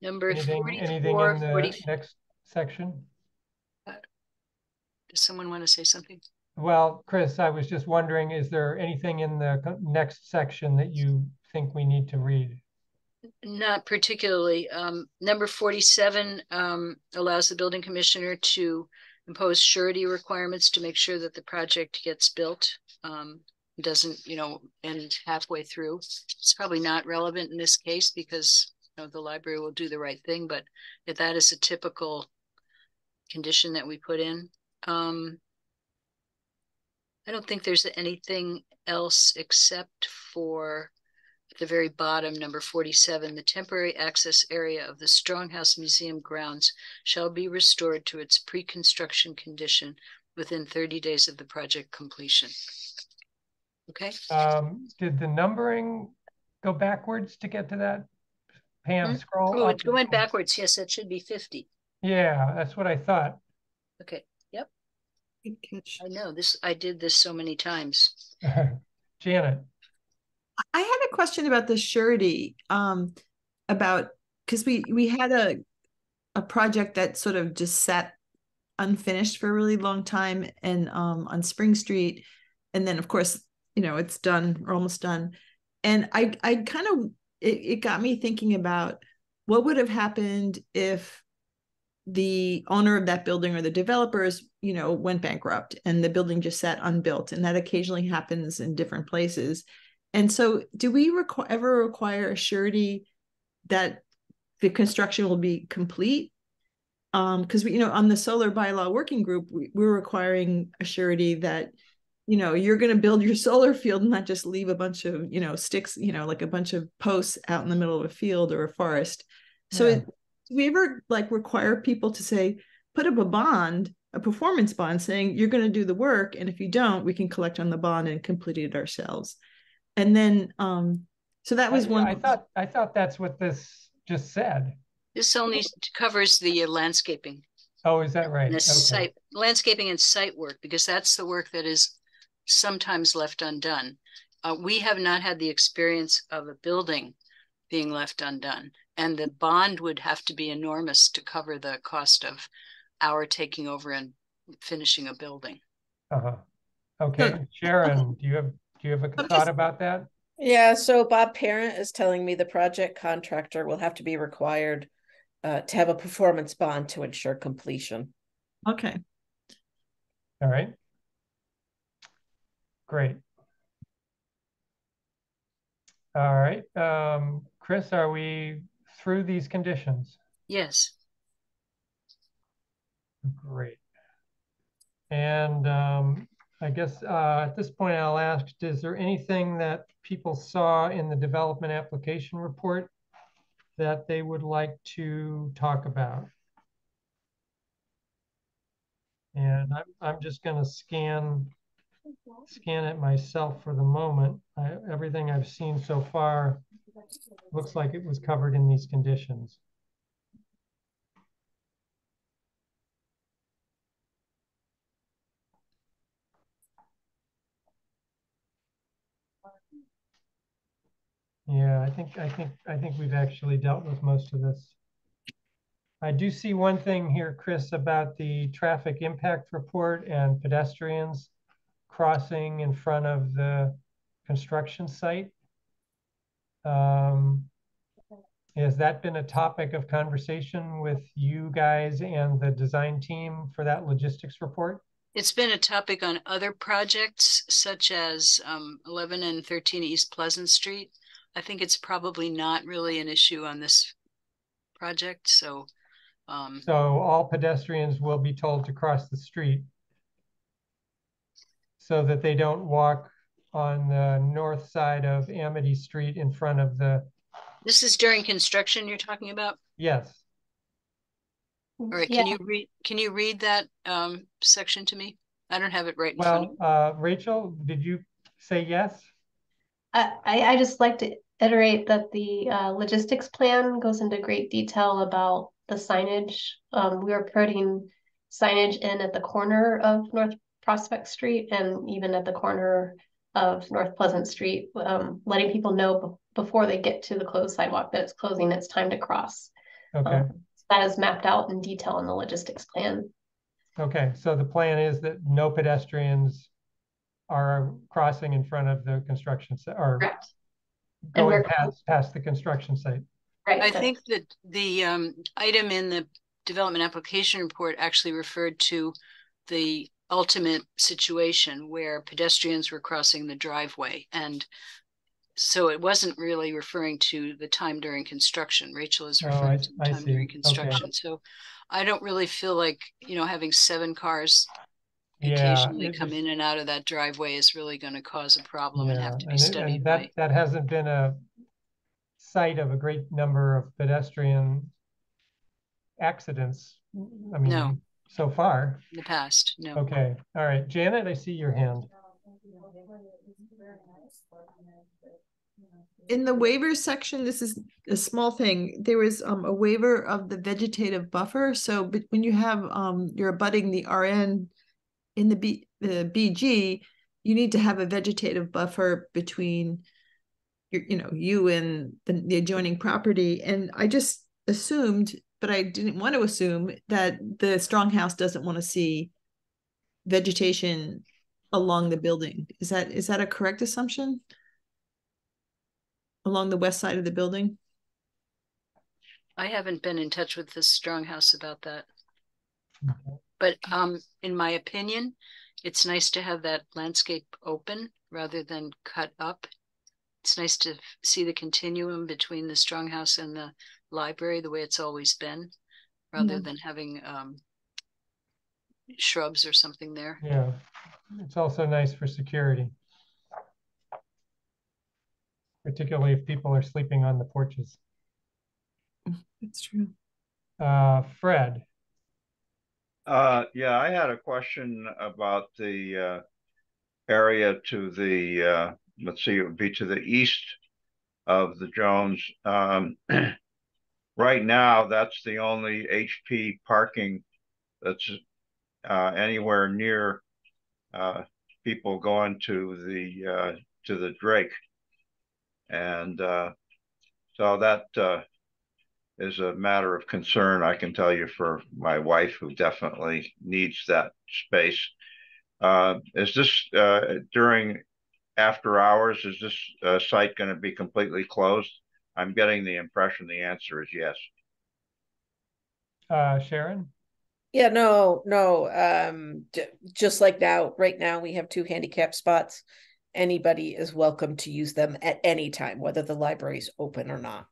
number Anything, anything in the 40 next section? Does someone want to say something? Well, Chris, I was just wondering, is there anything in the next section that you think we need to read? Not particularly. Um, number forty-seven, um, allows the building commissioner to impose surety requirements to make sure that the project gets built. Um, doesn't, you know, end halfway through. It's probably not relevant in this case because, you know, the library will do the right thing, but if that is a typical condition that we put in. Um, I don't think there's anything else except for at the very bottom, number 47, the temporary access area of the Stronghouse Museum grounds shall be restored to its pre-construction condition within 30 days of the project completion. Okay, Um, did the numbering go backwards to get to that? Pam, Hmm? scroll oh, up. it went backwards. Yes, it should be 50. Yeah, that's what I thought. Okay, yep, Good catch. I know this, I did this so many times. *laughs* Janet, I had a question about the surety, um, about because we we had a a project that sort of just sat unfinished for a really long time and um on Spring Street, and then of course you know it's done or almost done, and I I kind of it, it got me thinking about what would have happened if the owner of that building or the developers you know went bankrupt and the building just sat unbuilt and that occasionally happens in different places and so, do we requ- ever require a surety that the construction will be complete? Um, because we, you know, on the solar bylaw working group, we, we're requiring a surety that, you know, you're going to build your *laughs* solar field and not just leave a bunch of, you know, sticks, you know, like a bunch of posts out in the middle of a field or a forest. So, Yeah. it, do we ever like require people to say, put up a bond, a performance bond, saying you're going to do the work, and if you don't, we can collect on the bond and complete it ourselves and then um so that was I, one I thought, I thought that's what this just said. This only covers the uh, landscaping. Oh, is that right? The Okay. site, landscaping and site work, because that's the work that is sometimes left undone. Uh, we have not had the experience of a building being left undone. And the bond would have to be enormous to cover the cost of our taking over and finishing a building. Uh-huh. Okay, Sharon, do you have, do you have a I'm thought just- about that? Yeah, so Bob Parent is telling me the project contractor will have to be required uh, to have a performance bond to ensure completion. okay All right. Great. All right, um, Chris, are we through these conditions? Yes, Great. And um, I guess uh, at this point, I'll ask, is there anything that people saw in the development application report that they would like to talk about? And I'm, I'm just going to scan, scan it myself for the moment. I, everything I've seen so far looks like it was covered in these conditions. Yeah, I think, I think, I think we've actually dealt with most of this. I do see one thing here, Chris, about the traffic impact report and pedestrians crossing in front of the construction site. Um, has that been a topic of conversation with you guys and the design team for that logistics report? It's been a topic on other projects such as um, 11 and 13 East Pleasant Street. I think it's probably not really an issue on this project. So, um, so all pedestrians will be told to cross the street so that they don't walk on the north side of Amity Street in front of the. This is during construction you're talking about? Yes. All right, yeah. can you read can you read that um, section to me? I don't have it right in well, front of me. Uh, Rachel, did you say yes? I, I just like to iterate that the uh, logistics plan goes into great detail about the signage. Um, we are putting signage in at the corner of North Prospect Street and even at the corner of North Pleasant Street, um, letting people know before they get to the closed sidewalk that it's closing, it's time to cross. Okay. Um, so that is mapped out in detail in the logistics plan. Okay, so the plan is that no pedestrians are crossing in front of the construction site or Correct. going past past the construction site. Right. I think that the um, item in the development application report actually referred to the ultimate situation where pedestrians were crossing the driveway. And so it wasn't really referring to the time during construction. Rachel is oh, referring oh, I, to the time during construction. Okay. So I don't really feel like, you know, having seven cars yeah, occasionally come in and out of that driveway is really going to cause a problem yeah, and have to be and studied. and that, that hasn't been a site of a great number of pedestrian accidents. I mean, no so far? In the past, no. Okay, all right. Janet, I see your hand. In the waiver section, this is a small thing. There was um, a waiver of the vegetative buffer. So when you have um, you're abutting the RN in the B the BG, you need to have a vegetative buffer between your, you know, you and the, the adjoining property. And I just assumed but I didn't want to assume that the Stronghouse doesn't want to see vegetation along the building. Is that is that a correct assumption? Along the west side of the building? I haven't been in touch with the Stronghouse about that. But um, in my opinion, it's nice to have that landscape open rather than cut up. It's nice to see the continuum between the Stronghouse and the library the way it's always been, rather mm-hmm. than having um, shrubs or something there. Yeah, it's also nice for security, particularly if people are sleeping on the porches. It's true. Uh, Fred. Uh, yeah, I had a question about the uh, area to the, uh, let's see, it would be to the east of the Jones. Um, *clears throat* right now, that's the only HP parking that's uh, anywhere near uh, people going to the uh, to the Drake, and uh, so that uh, is a matter of concern. I can tell you for my wife, who definitely needs that space. Uh, is this during after hours? Is this site going to be completely closed? I'm getting the impression the answer is yes. Uh, Sharon? Yeah, no, no. Um, just like now, right now we have two handicap spots. Anybody is welcome to use them at any time, whether the library is open or not.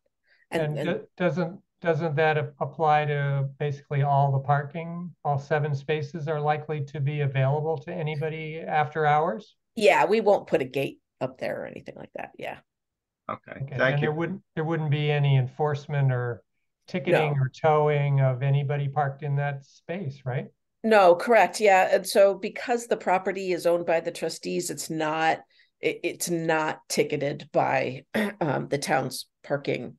And, and, and doesn't doesn't that apply to basically all the parking? All seven spaces are likely to be available to anybody after hours? Yeah, we won't put a gate up there or anything like that. Yeah. Okay, Okay, thank and there wouldn't, there wouldn't be any enforcement or ticketing or towing of anybody parked in that space, right? No, correct. Yeah. And so because the property is owned by the trustees, it's not it, it's not ticketed by *clears throat* um, the town's parking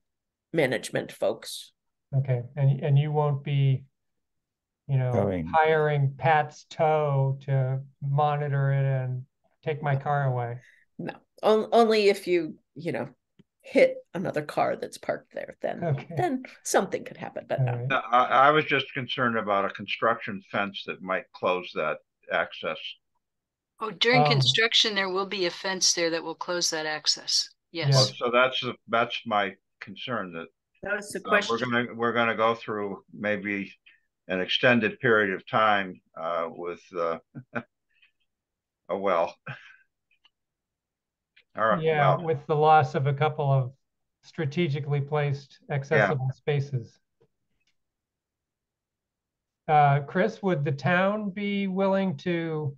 management folks. Okay, and, and you won't be, you know, Towing. hiring Pat's Tow to monitor it and take my car away? No, on, only if you, you know, hit another car that's parked there, then Okay. then something could happen. But no. All right. No, I, I was just concerned about a construction fence that might close that access. Oh, during Um, construction, there will be a fence there that will close that access. Oh, Yes. So that's, the- that's my concern that That was the uh, we're question. gonna, we're gonna go through maybe an extended period of time uh, with uh, a well. All right, Yeah, well, with the loss of a couple of strategically placed accessible spaces. Uh, Chris, would the town be willing to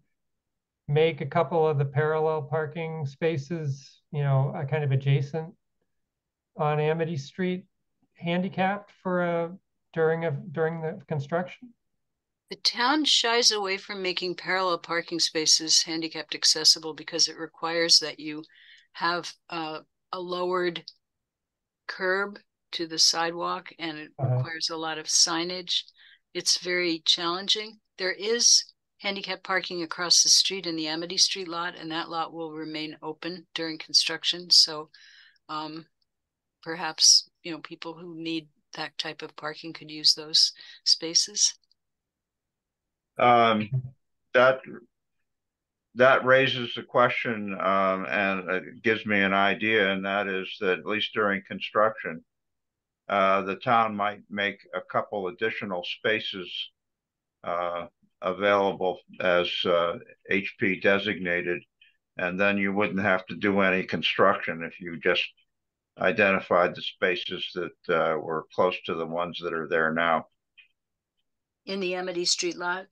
make a couple of the parallel parking spaces, you know, a kind of adjacent on Amity Street, handicapped for a, during a, during the construction? The town shies away from making parallel parking spaces handicapped accessible because it requires that you have uh, a lowered curb to the sidewalk and it Uh-huh. requires a lot of signage. It's very challenging. There is handicap parking across the street in the Amity Street lot, and that lot will remain open during construction. So um, perhaps, you know, people who need that type of parking could use those spaces. Um, that that raises a question um, and it gives me an idea, and that is that at least during construction, uh, the town might make a couple additional spaces uh, available as uh, HP designated, and then you wouldn't have to do any construction if you just identified the spaces that uh, were close to the ones that are there now. In the Amity Street lot,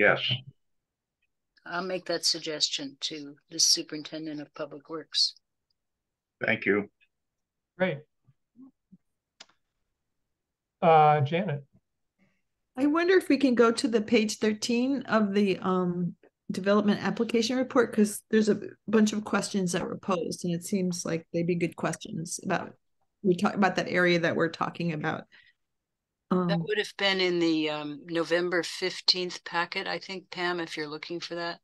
Yes. I'll make that suggestion to the superintendent of public works. Thank you. Great. Uh, Janet, I wonder if we can go to the page thirteen of the um development application report, because there's a bunch of questions that were posed, and it seems like they'd be good questions about, we talk about that area that we're talking about. That Um, would have been in the um November fifteenth packet, I think, Pam, if you're looking for that.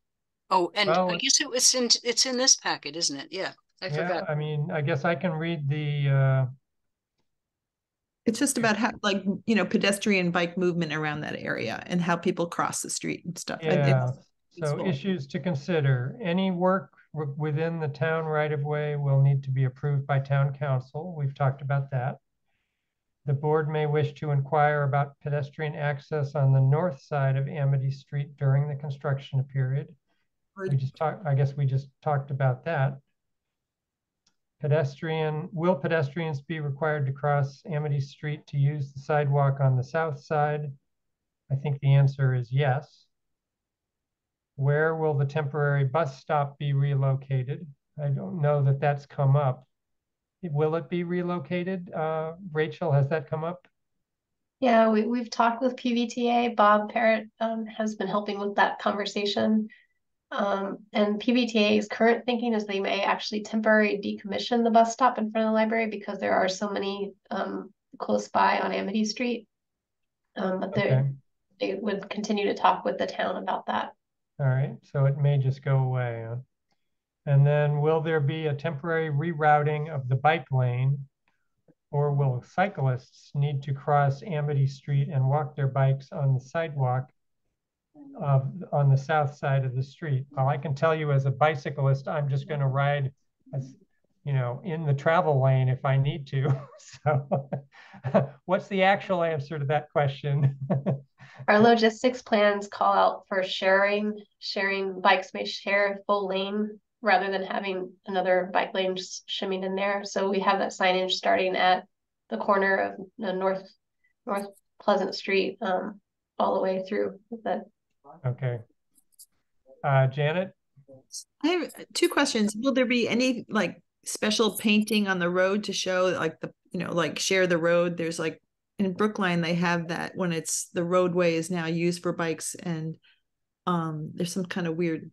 Oh, and Well, I guess it was in, it's in this packet, isn't it? Yeah, I yeah, forgot. I mean, I guess I can read the, uh, It's just about how, like, you know, pedestrian bike movement around that area and how people cross the street and stuff. I- it's Yeah, so useful. issues to consider. Any work within the town right of way will need to be approved by town council. We've talked about that. The board may wish to inquire about pedestrian access on the north side of Amity Street during the construction period. We just talked, I guess we just talked about that. Pedestrian, will pedestrians be required to cross Amity Street to use the sidewalk on the south side? I think the answer is yes. Where will the temporary bus stop be relocated? I don't know that that's come up. Will it be relocated? Uh, Rachel, has that come up? Yeah, we, we've talked with PVTA. Bob Parent um, has been helping with that conversation. Um, and PVTA's current thinking is they may actually temporarily decommission the bus stop in front of the library because there are so many um, close by on Amity Street. Um, but they, Okay, they would continue to talk with the town about that. all right, so it may just go away. huh? And then will there be a temporary rerouting of the bike lane? Or will cyclists need to cross Amity Street and walk their bikes on the sidewalk of, on the south side of the street? Well, I can tell you as a bicyclist, I'm just gonna ride as, you know, in the travel lane if I need to. *laughs* So *laughs* what's the actual answer to that question? *laughs* Our logistics plans call out for sharing, sharing bikes may share full lane rather than having another bike lane just shimming in there. So we have that signage starting at the corner of the North, North Pleasant Street, um, all the way through the Okay. Uh, Janet? I have two questions. Will there be any like special painting on the road to show like the, you know, like share the road? There's like in Brookline, they have that when it's the roadway is now used for bikes and um there's some kind of weird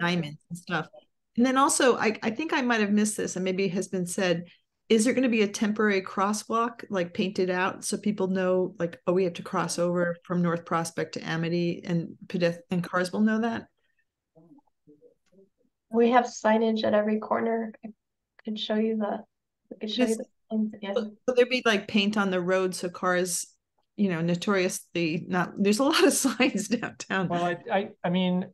diamonds and stuff. And then also I, I think I might have missed this and maybe it has been said, is there going to be a temporary crosswalk like painted out so people know like, oh, we have to cross over from North Prospect to Amity and pedest- and cars will know that? We have signage at every corner. I could show you the, I could show you the. things again. Will will there be like paint on the road so cars, you know, notoriously not, there's a lot of *laughs* signs downtown. Well, I, I, I mean,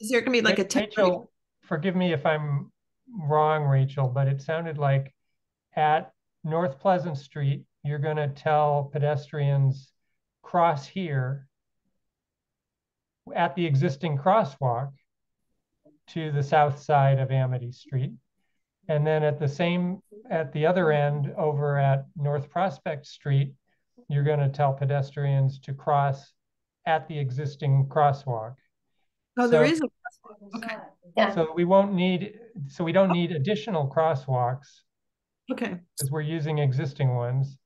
Is there gonna be like a? Rachel, forgive me if I'm wrong, Rachel, but it sounded like at North Pleasant Street, you're gonna tell pedestrians cross here at the existing crosswalk to the south side of Amity Street. And then at the same, at the other end, over at North Prospect Street, you're gonna tell pedestrians to cross at the existing crosswalk. Oh, there So- is a, okay, Yeah. So we won't need, so we don't need additional crosswalks okay. because we're using existing ones.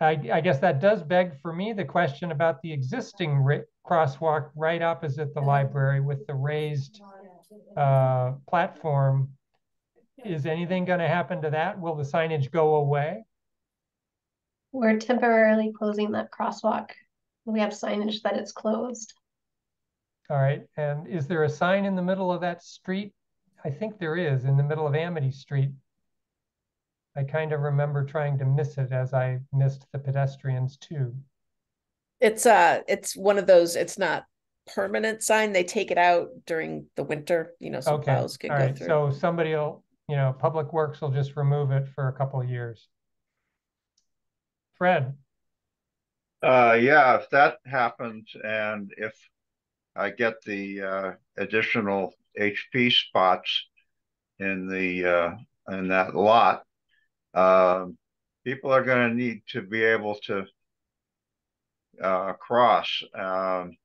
I, I guess that does beg for me the question about the existing crosswalk right opposite the library with the raised uh, platform. Is anything going to happen to that? Will the signage go away? We're temporarily closing that crosswalk. We have signage that it's closed. All right, and is there a sign in the middle of that street? I think there is, in the middle of Amity Street. I kind of remember trying to miss it as I missed the pedestrians too. It's uh it's one of those, it's not permanent sign. They take it out during the winter, you know, so Okay, plows can all go right, through. so somebody will, you know, Public Works will just remove it for a couple of years. Fred, Uh, yeah, if that happens and if I get the uh, additional HP spots in the uh, in that lot, um, people are going to need to be able to uh, cross. Um,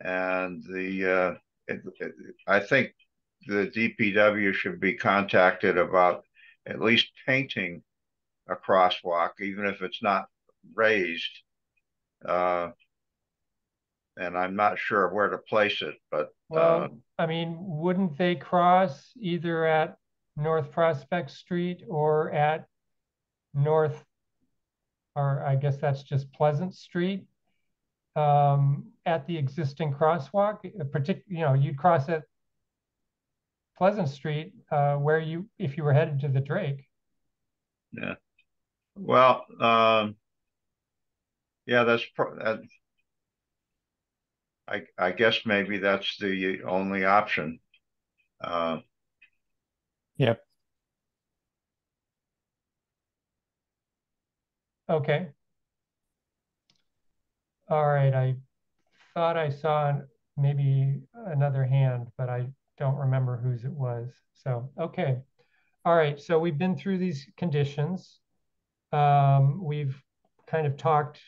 and the uh, it, it, I think the DPW should be contacted about at least painting a crosswalk, even if it's not raised. Uh, and I'm not sure where to place it, but uh, well, I mean, wouldn't they cross either at North Prospect Street or at North, or I guess that's just Pleasant Street? Um, at the existing crosswalk, particular, you know, you'd cross at Pleasant Street, uh, where you, if you were headed to the Drake. yeah. Well, um, yeah, that's pro that, I I guess maybe that's the only option. Uh, Yep. Okay. All right, I thought I saw maybe another hand, but I don't remember whose it was. So, okay. All right, so we've been through these conditions. Um, we've kind of talked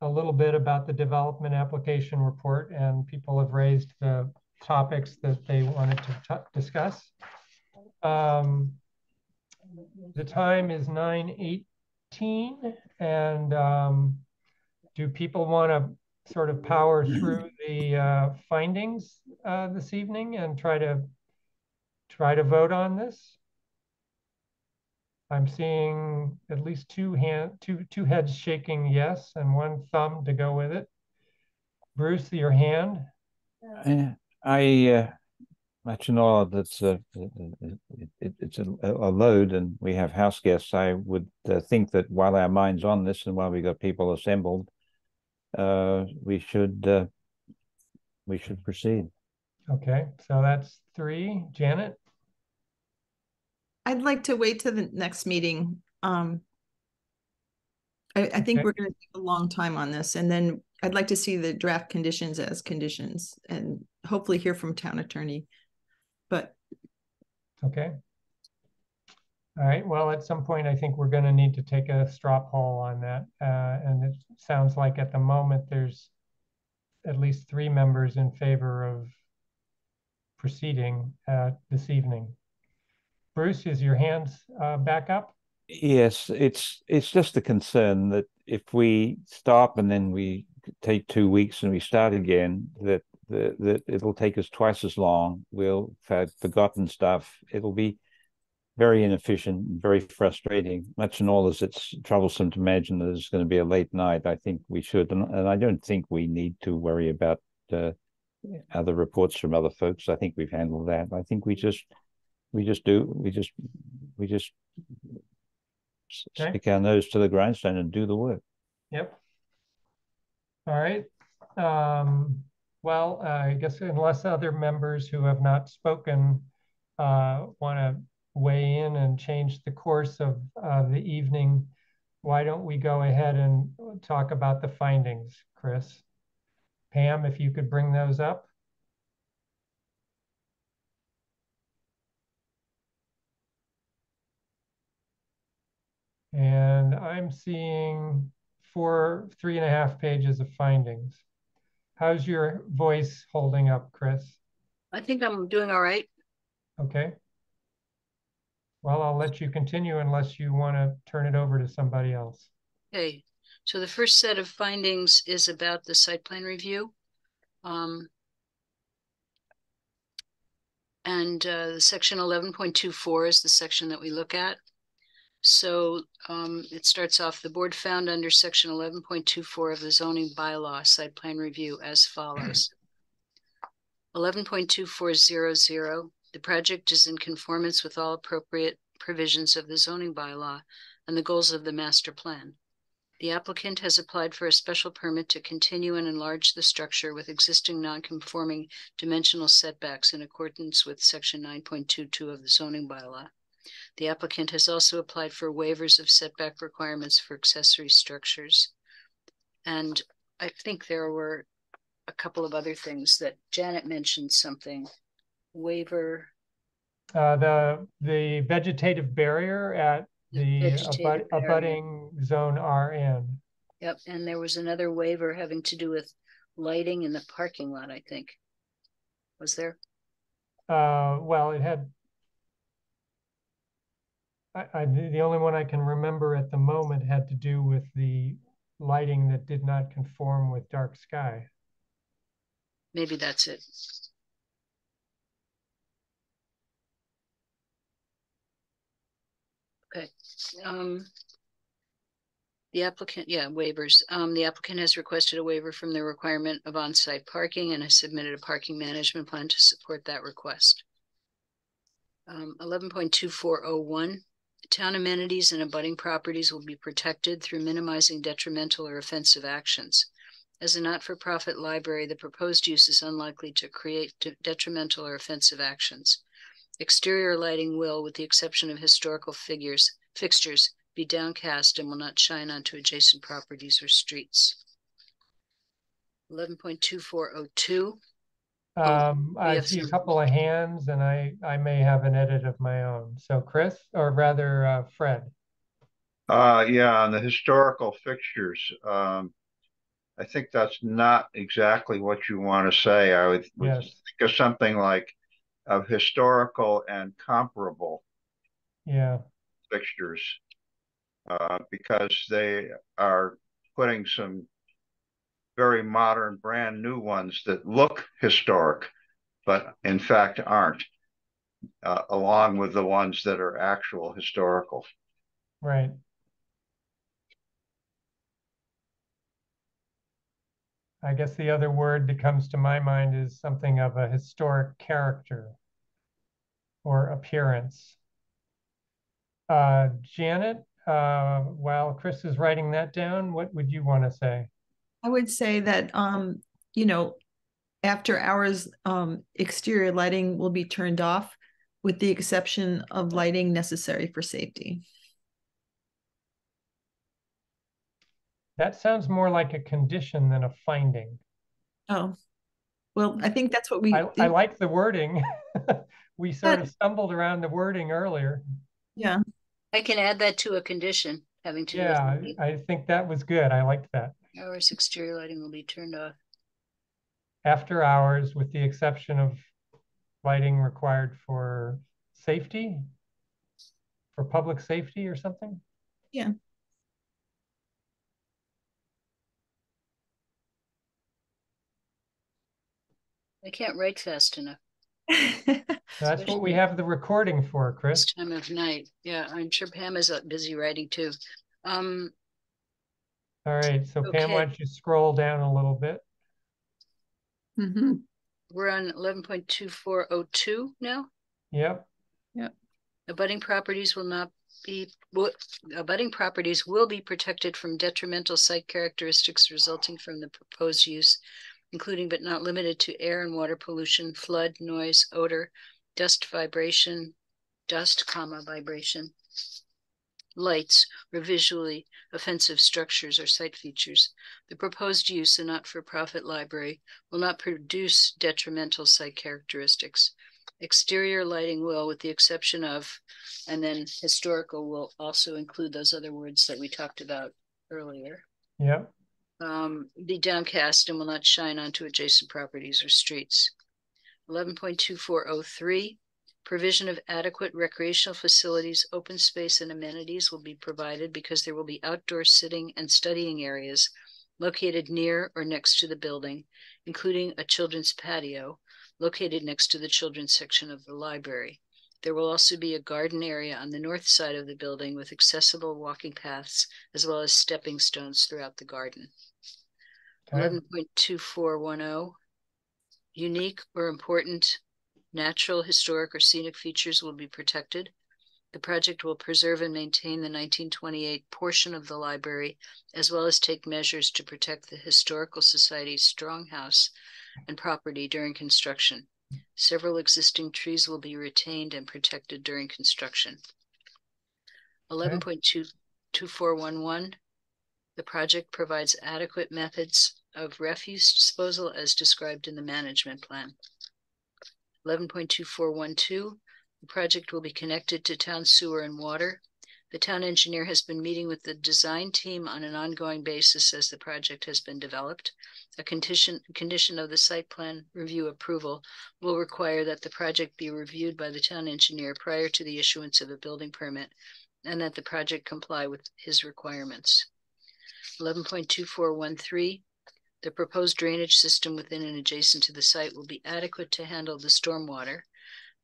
a little bit about the development application report and people have raised the topics that they wanted to discuss. Um, the time is nine eighteen, and um, do people want to sort of power through *clears throat* the uh, findings uh, this evening and try to try to vote on this? I'm seeing at least two hand two two heads shaking yes and one thumb to go with it. Bruce, your hand. I, I uh, much in all that's uh, it, it, it's a, a load, and we have house guests. I would uh, think that while our minds on this, and while we got people assembled, uh, we should uh, we should proceed. Okay, so that's three. Janet. I'd like to wait to the next meeting. Um, I, I think Okay. we're gonna take a long time on this, and then I'd like to see the draft conditions as conditions and hopefully hear from town attorney. But Okay. All right, well, at some point, I think we're gonna need to take a straw poll on that. Uh, and it sounds like at the moment, there's at least three members in favor of proceeding, uh, this evening. Bruce, is your hands, uh, back up? Yes, it's it's just a concern that if we stop and then we take two weeks and we start again, that that, that it'll take us twice as long. We'll have forgotten stuff. It'll be very inefficient, very frustrating. Much and all as it's troublesome to imagine that there's going to be a late night. I think we should, and, and I don't think we need to worry about uh, other reports from other folks. I think we've handled that. I think we just we just do we just we just Okay. stick our nose to the grindstone and do the work. Yep. All right. Um, Well, uh, I guess unless other members who have not spoken uh, want to weigh in and change the course of uh, the evening, why don't we go ahead and talk about the findings, Chris? Pam, if you could bring those up. And I'm seeing four, three and a half pages of findings. How's your voice holding up, Chris? I think I'm doing all right. Okay. Well, I'll let you continue unless you want to turn it over to somebody else. Okay, so the first set of findings is about the site plan review. Um, and uh, the section 11.24 is the section that we look at. So um, it starts off, the board found under section 11.24 of the zoning bylaw site plan review as follows. 11.2400, the project is in conformance with all appropriate provisions of the zoning bylaw and the goals of the master plan. The applicant has applied for a special permit to continue and enlarge the structure with existing non-conforming dimensional setbacks in accordance with section 9.22 of the zoning bylaw. The applicant has also applied for waivers of setback requirements for accessory structures. And I think there were a couple of other things that Janet mentioned something. Waiver. Uh, the the vegetative barrier at the abut, abutting zone RN. Yep, and there was another waiver having to do with lighting in the parking lot, I think. Was there? Uh, well, it had I, the only one I can remember at the moment had to do with the lighting that did not conform with dark sky. Maybe that's it. Okay. Um, the applicant, yeah, waivers. Um, the applicant has requested a waiver from the requirement of on-site parking and has submitted a parking management plan to support that request. Um, 11.2401, Town amenities and abutting properties will be protected through minimizing detrimental or offensive actions. As a not-for-profit library, the proposed use is unlikely to create detrimental or offensive actions. Exterior lighting will, with the exception of historical figures, fixtures, be downcast and will not shine onto adjacent properties or streets. 11.2402, um, I see a couple of hands and I, I may have an edit of my own. So Chris, or rather uh, Fred. Uh, yeah, on the historical fixtures, um, I think that's not exactly what you want to say. I would, would yes. think of something like of historical and comparable yeah. fixtures uh, because they are putting some very modern, brand new ones that look historic, but in fact aren't, uh, along with the ones that are actual historical. Right. I guess the other word that comes to my mind is something of a historic character or appearance. Uh, Janet, uh, while Chris is writing that down, what would you want to say? I would say that um, you know, after hours, um, exterior lighting will be turned off, with the exception of lighting necessary for safety. That sounds more like a condition than a finding. Oh, well, I think that's what we. I, I like the wording. *laughs* we sort of stumbled around the wording earlier. Yeah. I can add that to a condition having to yeah, I think that was good. I liked that. Hours exterior lighting will be turned off. After hours, with the exception of lighting required for safety, for public safety or something? Yeah. I can't write fast enough. *laughs* That's what we have the recording for, Chris. This time of night. Yeah, I'm sure Pam is uh, busy writing too. Um, all right, so Okay. Pam, why don't you scroll down a little bit? Mm-hmm. we're on eleven point two four oh two now. Yep. Yep, Abutting properties will not be, will- abutting properties will be protected from detrimental site characteristics resulting from the proposed use including but not limited to air and water pollution, flood, noise, odor, dust, vibration, dust, comma, vibration, lights, or visually offensive structures or site features. The proposed use, a not-for-profit library, will not produce detrimental site characteristics. Exterior lighting will, with the exception of, and then historical will also include those other words that we talked about earlier. Yeah. Um, be downcast and will not shine onto adjacent properties or streets. 11.2403 Provision of adequate recreational facilities, open space, and amenities will be provided because there will be outdoor sitting and studying areas located near or next to the building, including a children's patio located next to the children's section of the library. There will also be a garden area on the north side of the building with accessible walking paths as well as stepping stones throughout the garden. Okay. 11.2410 Unique or important natural, historic, or scenic features will be protected. The project will preserve and maintain the 1928 portion of the library, as well as take measures to protect the Historical Society's stronghouse and property during construction. Several existing trees will be retained and protected during construction. 11.2411 The project provides adequate methods of refuse disposal as described in the management plan. 11.2412, the project will be connected to town sewer and water. The town engineer has been meeting with the design team on an ongoing basis as the project has been developed. A condition, condition of the site plan review approval will require that the project be reviewed by the town engineer prior to the issuance of a building permit and that the project comply with his requirements. 11.2413, the proposed drainage system within and adjacent to the site will be adequate to handle the stormwater.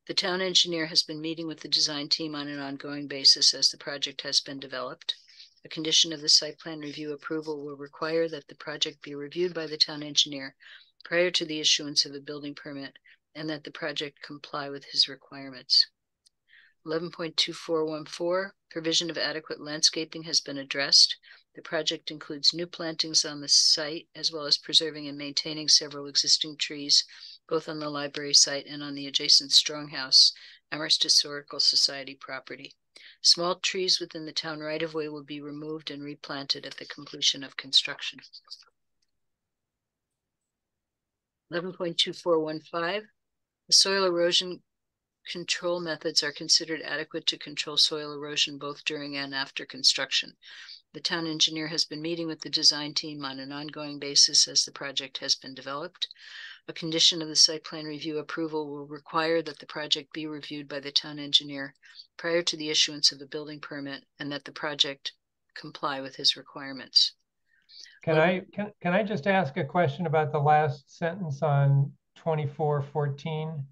The town engineer has been meeting with the design team on an ongoing basis as the project has been developed. A condition of the site plan review approval will require that the project be reviewed by the town engineer prior to the issuance of a building permit and that the project comply with his requirements. 11.2414, provision of adequate landscaping has been addressed. The project includes new plantings on the site, as well as preserving and maintaining several existing trees, both on the library site and on the adjacent Stronghouse Amherst Historical Society property. Small trees within the town right-of-way will be removed and replanted at the completion of construction. 11.2415, the soil erosion control methods are considered adequate to control soil erosion both during and after construction. The town engineer has been meeting with the design team on an ongoing basis as the project has been developed. A condition of the site plan review approval will require that the project be reviewed by the town engineer prior to the issuance of a building permit and that the project comply with his requirements. Can I, can, can I just ask a question about the last sentence on twenty-four fourteen?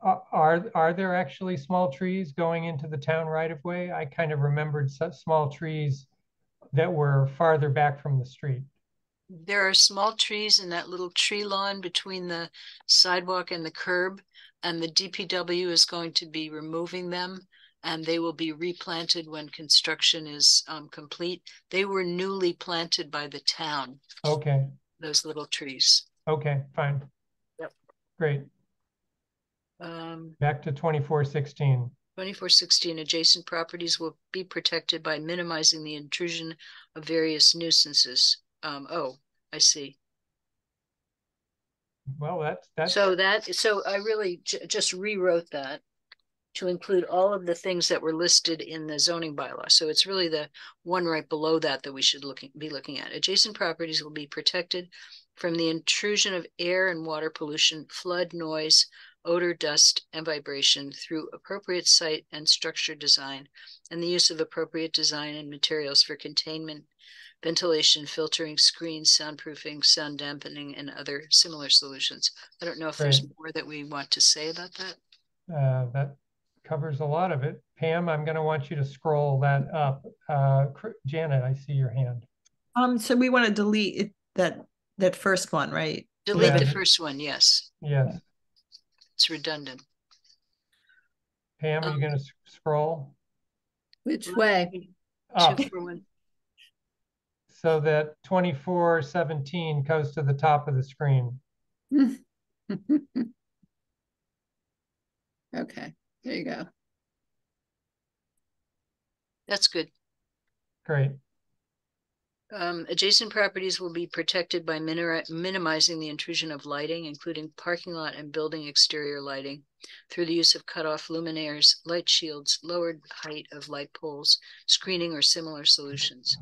Are, are there actually small trees going into the town right of way? I kind of remembered small trees that were farther back from the street. There are small trees in that little tree lawn between the sidewalk and the curb, and the DPW is going to be removing them and they will be replanted when construction is um, complete. They were newly planted by the town. Okay. Those little trees. Okay, fine. Yep. Great. Um, Back to twenty-four sixteen. 2416 adjacent properties will be protected by minimizing the intrusion of various nuisances. Um, oh, I see. Well, that's that's So that so I really just rewrote that to include all of the things that were listed in the zoning bylaw. So it's really the one right below that that we should looking be looking at. Adjacent properties will be protected from the intrusion of air and water pollution, flood, noise, odor, dust, and vibration through appropriate site and structure design and the use of appropriate design and materials for containment, ventilation, filtering, screens, soundproofing, sound dampening, and other similar solutions. I don't know if there's more that we want to say about that. Uh, that covers a lot of it. Pam, I'm going to want you to scroll that up. Uh, Janet, I see your hand. Um, so we want to delete it, that that first one, right? Delete yeah. the first one, yes. Yes. It's redundant. Pam, are you um, going to scroll? Which way? Up. so that 2417 goes to the top of the screen. *laughs* Okay, there you go. That's good. Great. Um, adjacent properties will be protected by minimi- minimizing the intrusion of lighting, including parking lot and building exterior lighting, through the use of cutoff luminaires, light shields, lowered height of light poles, screening, or similar solutions.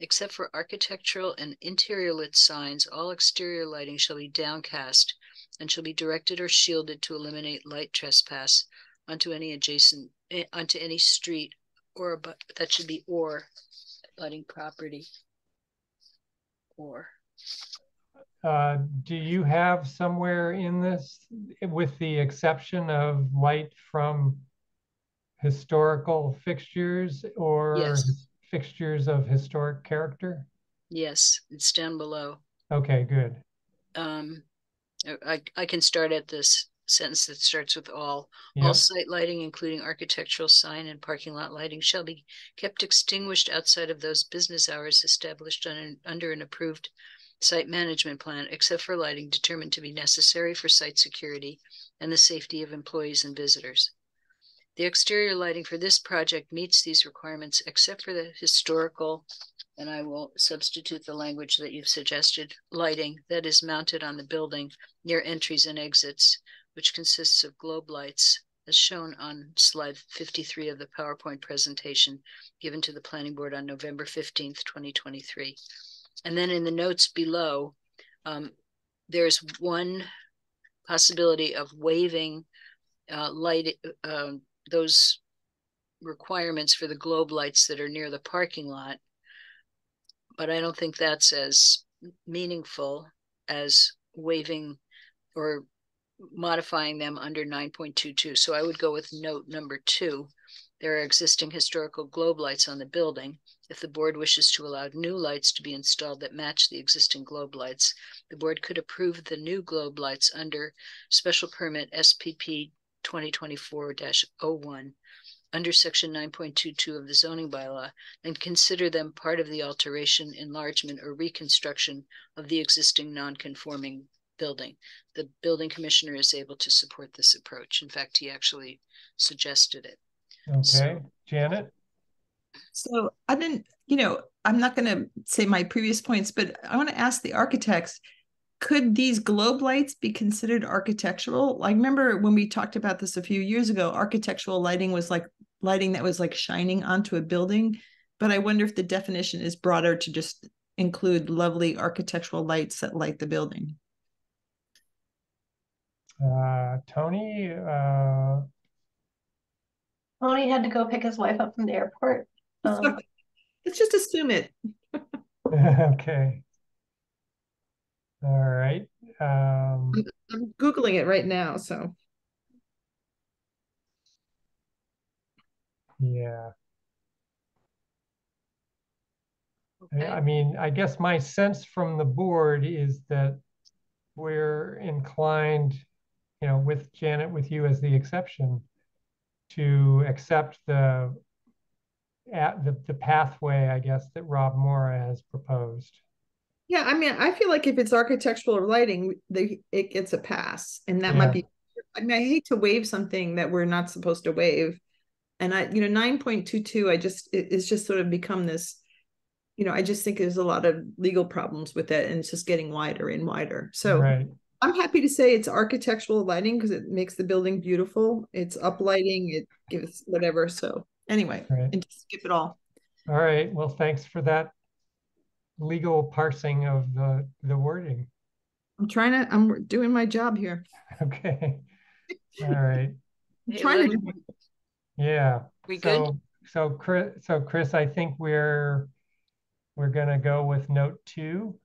Except for architectural and interior lit signs, all exterior lighting shall be downcast and shall be directed or shielded to eliminate light trespass onto any adjacent eh, onto any street or that should be or lighting property or Uh, do you have somewhere in this, with the exception of light from historical fixtures or Yes. fixtures of historic character? yes it's down below Okay, good. um I, I can start at this sentence that starts with all. Yep. All site lighting, including architectural sign and parking lot lighting, shall be kept extinguished outside of those business hours established on an, under an approved site management plan, except for lighting determined to be necessary for site security and the safety of employees and visitors. The exterior lighting for this project meets these requirements, except for the historical and I will substitute the language that you've suggested, lighting that is mounted on the building near entries and exits, which consists of globe lights, as shown on slide 53 of the PowerPoint presentation given to the planning board on November 15th, 2023. And then in the notes below, um, there's one possibility of waiving uh, light, uh, those requirements for the globe lights that are near the parking lot but I don't think that's as meaningful as waiving or modifying them under 9.22. So I would go with note number two. There are existing historical globe lights on the building. If the board wishes to allow new lights to be installed that match the existing globe lights, the board could approve the new globe lights under special permit SPP 2024-01 under section nine point two two of the zoning bylaw and consider them part of the alteration, enlargement, or reconstruction of the existing non-conforming building. The building commissioner is able to support this approach. In fact, he actually suggested it. Okay, Janet? So I didn't, you know, I'm not going to say my previous points, but I want to ask the architects could these globe lights be considered architectural? I remember when we talked about this a few years ago, architectural lighting was like lighting that was like shining onto a building. But I wonder if the definition is broader to just include lovely architectural lights that light the building. Uh, Tony, uh, Tony had to go pick his wife up from the airport. Um, *laughs* Let's just assume it. *laughs* okay. All right. Um, I'm Googling it right now. So yeah. Okay. I mean, I guess my sense from the board is that we're inclined, you know, with Janet, with you as the exception, to accept the at the, the pathway, I guess, that Rob Morra has proposed. yeah, I mean, I feel like if it's architectural or lighting, they it gets a pass, and that Yeah. might be. I mean, I hate to waive something that we're not supposed to waive, and I, you know, nine point two two, I just it, it's just sort of become this. You know, I just think there's a lot of legal problems with it, and it's just getting wider and wider. So Right. I'm happy to say it's architectural lighting because it makes the building beautiful. It's uplighting, it gives whatever. So anyway, Right. and just skip it all. All right. Well, thanks for that legal parsing of the, the wording. I'm trying to. I'm doing my job here. *laughs* Okay. All right. *laughs* I'm Hey, trying to Lynn, do Yeah. We good? So, so Chris, so Chris, I think we're, we're gonna go with note two.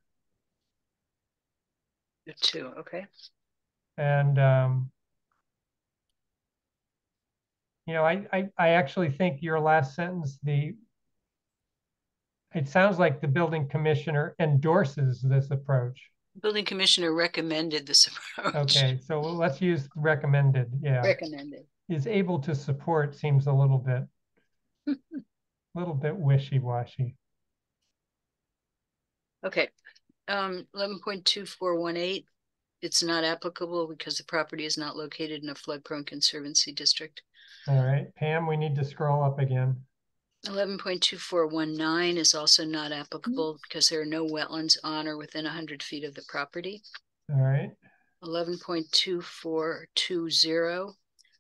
Two, okay. And, um, you know, I, I, I actually think your last sentence, the, it sounds like the building commissioner endorses this approach. Building commissioner recommended this approach. Okay, so let's use recommended, yeah. Recommended. Is able to support seems a little bit, a *laughs* little bit wishy-washy. Okay, um, eleven point two four one eight. It's not applicable because the property is not located in a flood prone conservancy district. All right, Pam, we need to scroll up again. Eleven point two four one nine is also not applicable because there are no wetlands on or within hundred feet of the property. All right, Eleven point two four two zero.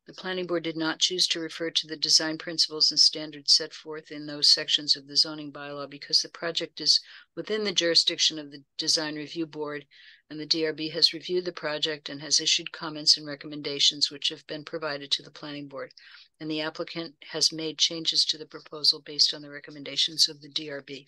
The planning board did not choose to refer to the design principles and standards set forth in those sections of the zoning bylaw because the project is within the jurisdiction of the design review board and the DRB has reviewed the project and has issued comments and recommendations which have been provided to the planning board. And the applicant has made changes to the proposal based on the recommendations of the DRB.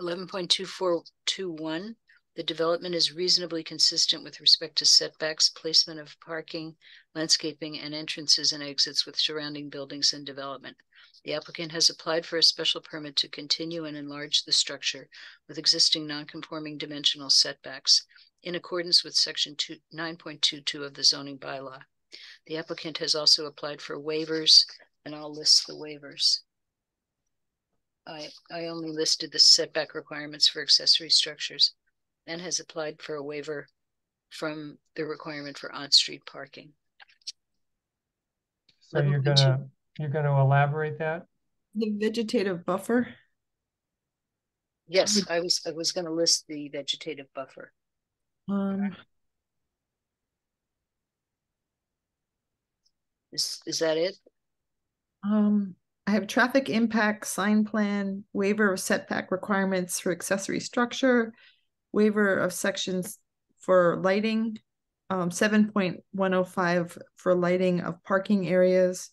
11.2421 the development is reasonably consistent with respect to setbacks, placement of parking, landscaping, and entrances and exits with surrounding buildings and development. The applicant has applied for a special permit to continue and enlarge the structure with existing non-conforming dimensional setbacks in accordance with section two, nine point two two of the zoning bylaw. The applicant has also applied for waivers, and I'll list the waivers. I, I only listed the setback requirements for accessory structures and has applied for a waiver from the requirement for on-street parking. so you're gonna, you're gonna elaborate that? The vegetative buffer. Yes, I was, I was gonna list the vegetative buffer. Um, Is, is that it? um, I have traffic impact sign plan, waiver of setback requirements for accessory structure, waiver of sections for lighting, um, seven point one oh five for lighting of parking areas,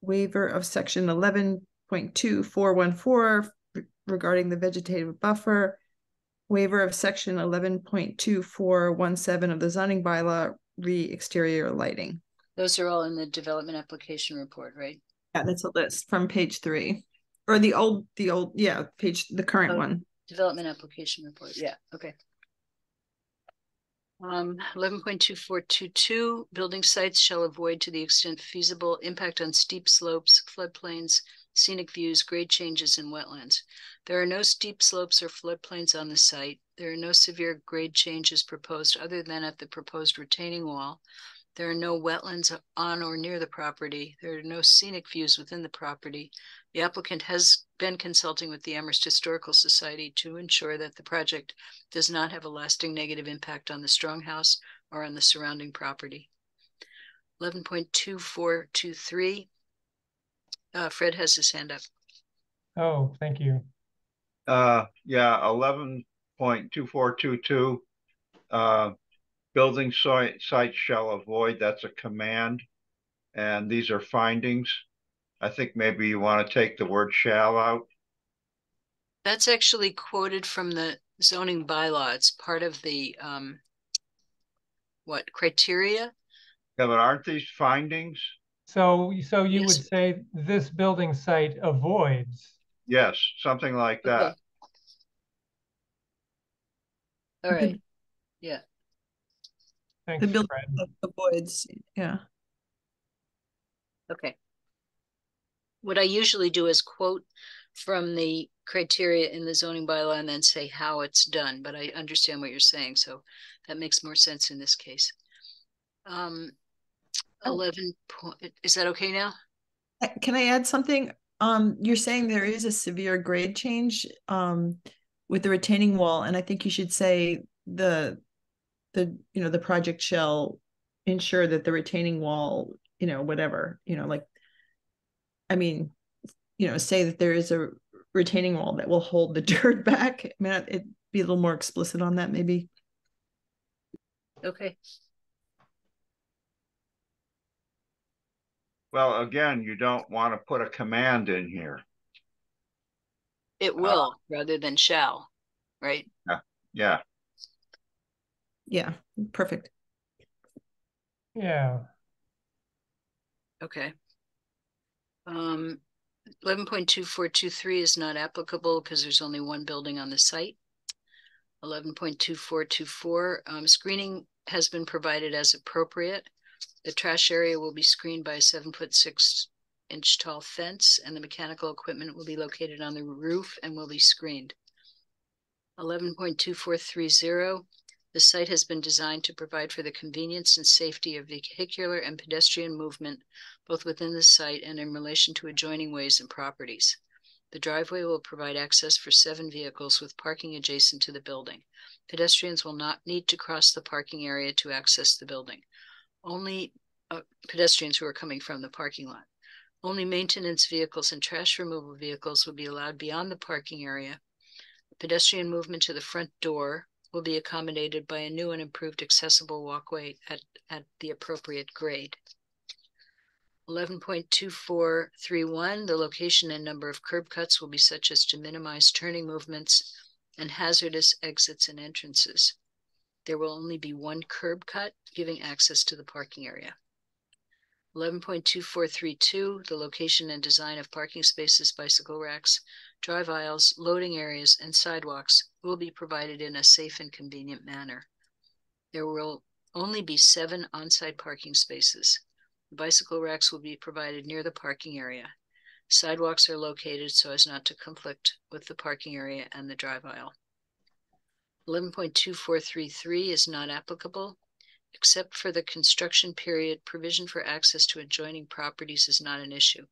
waiver of section eleven point two four one four regarding the vegetative buffer, waiver of section eleven point two four one seven of the zoning bylaw, re exterior lighting. Those are all in the development application report, right? Yeah, that's a list from page three, or the old, the old, yeah, page, the current Oh. one. Development application report, yeah, okay. Um, eleven point two four two two, building sites shall avoid to the extent feasible impact on steep slopes, floodplains, scenic views, grade changes and wetlands. There are no steep slopes or floodplains on the site. There are no severe grade changes proposed other than at the proposed retaining wall. There are no wetlands on or near the property. There are no scenic views within the property. The applicant has been consulting with the Amherst Historical Society to ensure that the project does not have a lasting negative impact on the Stronghouse or on the surrounding property. Eleven point two four two three. Uh, Fred has his hand up. Oh, thank you. Uh, yeah, eleven point two four two two. Uh, building site, sites shall avoid, that's a command. And these are findings. I think maybe you want to take the word shall out. That's actually quoted from the zoning bylaw. It's part of the, um, what, criteria? Yeah, but aren't these findings? So, so you would say this building site avoids, Yes, something like that. Okay. All yeah, thanks, The building Fred. avoids, yeah. okay. What I usually do is quote from the criteria in the zoning bylaw and then say how it's done, but I understand what you're saying, so that makes more sense in this case. Um, Oh. eleven point, is that okay now? Uh, Can I add something? Um, you're saying there is a severe grade change, um, with the retaining wall, and I think you should say the, the, you know, the project shall ensure that the retaining wall, you know, whatever, you know, like, I mean, you know, say that there is a retaining wall that will hold the *laughs* dirt back. I mean, it'd be a little more explicit on that, maybe. Okay, Well, again, you don't want to put a command in here. it uh, will rather than shall, right? Yeah, Yeah, yeah, perfect. Yeah. Okay. Um, 11.2423 is not applicable because there's only one building on the site. 11.2424, um, screening has been provided as appropriate. The trash area will be screened by a seven foot six inch tall fence and the mechanical equipment will be located on the roof and will be screened. 11.2430, the site has been designed to provide for the convenience and safety of vehicular and pedestrian movement, both within the site and in relation to adjoining ways and properties. The driveway will provide access for seven vehicles with parking adjacent to the building. Pedestrians will not need to cross the parking area to access the building. Only uh, pedestrians who are coming from the parking lot. Only maintenance vehicles and trash removal vehicles will be allowed beyond the parking area. Pedestrian movement to the front door will be accommodated by a new and improved accessible walkway at, at the appropriate grade. 11.2431, the location and number of curb cuts will be such as to minimize turning movements and hazardous exits and entrances. There will only be one curb cut giving access to the parking area. 11.2432, the location and design of parking spaces, bicycle racks, drive aisles, loading areas, and sidewalks will be provided in a safe and convenient manner. There will only be seven on-site parking spaces. Bicycle racks will be provided near the parking area. Sidewalks are located so as not to conflict with the parking area and the drive aisle. 11.2433 is not applicable. Except for the construction period, provision for access to adjoining properties is not an issue.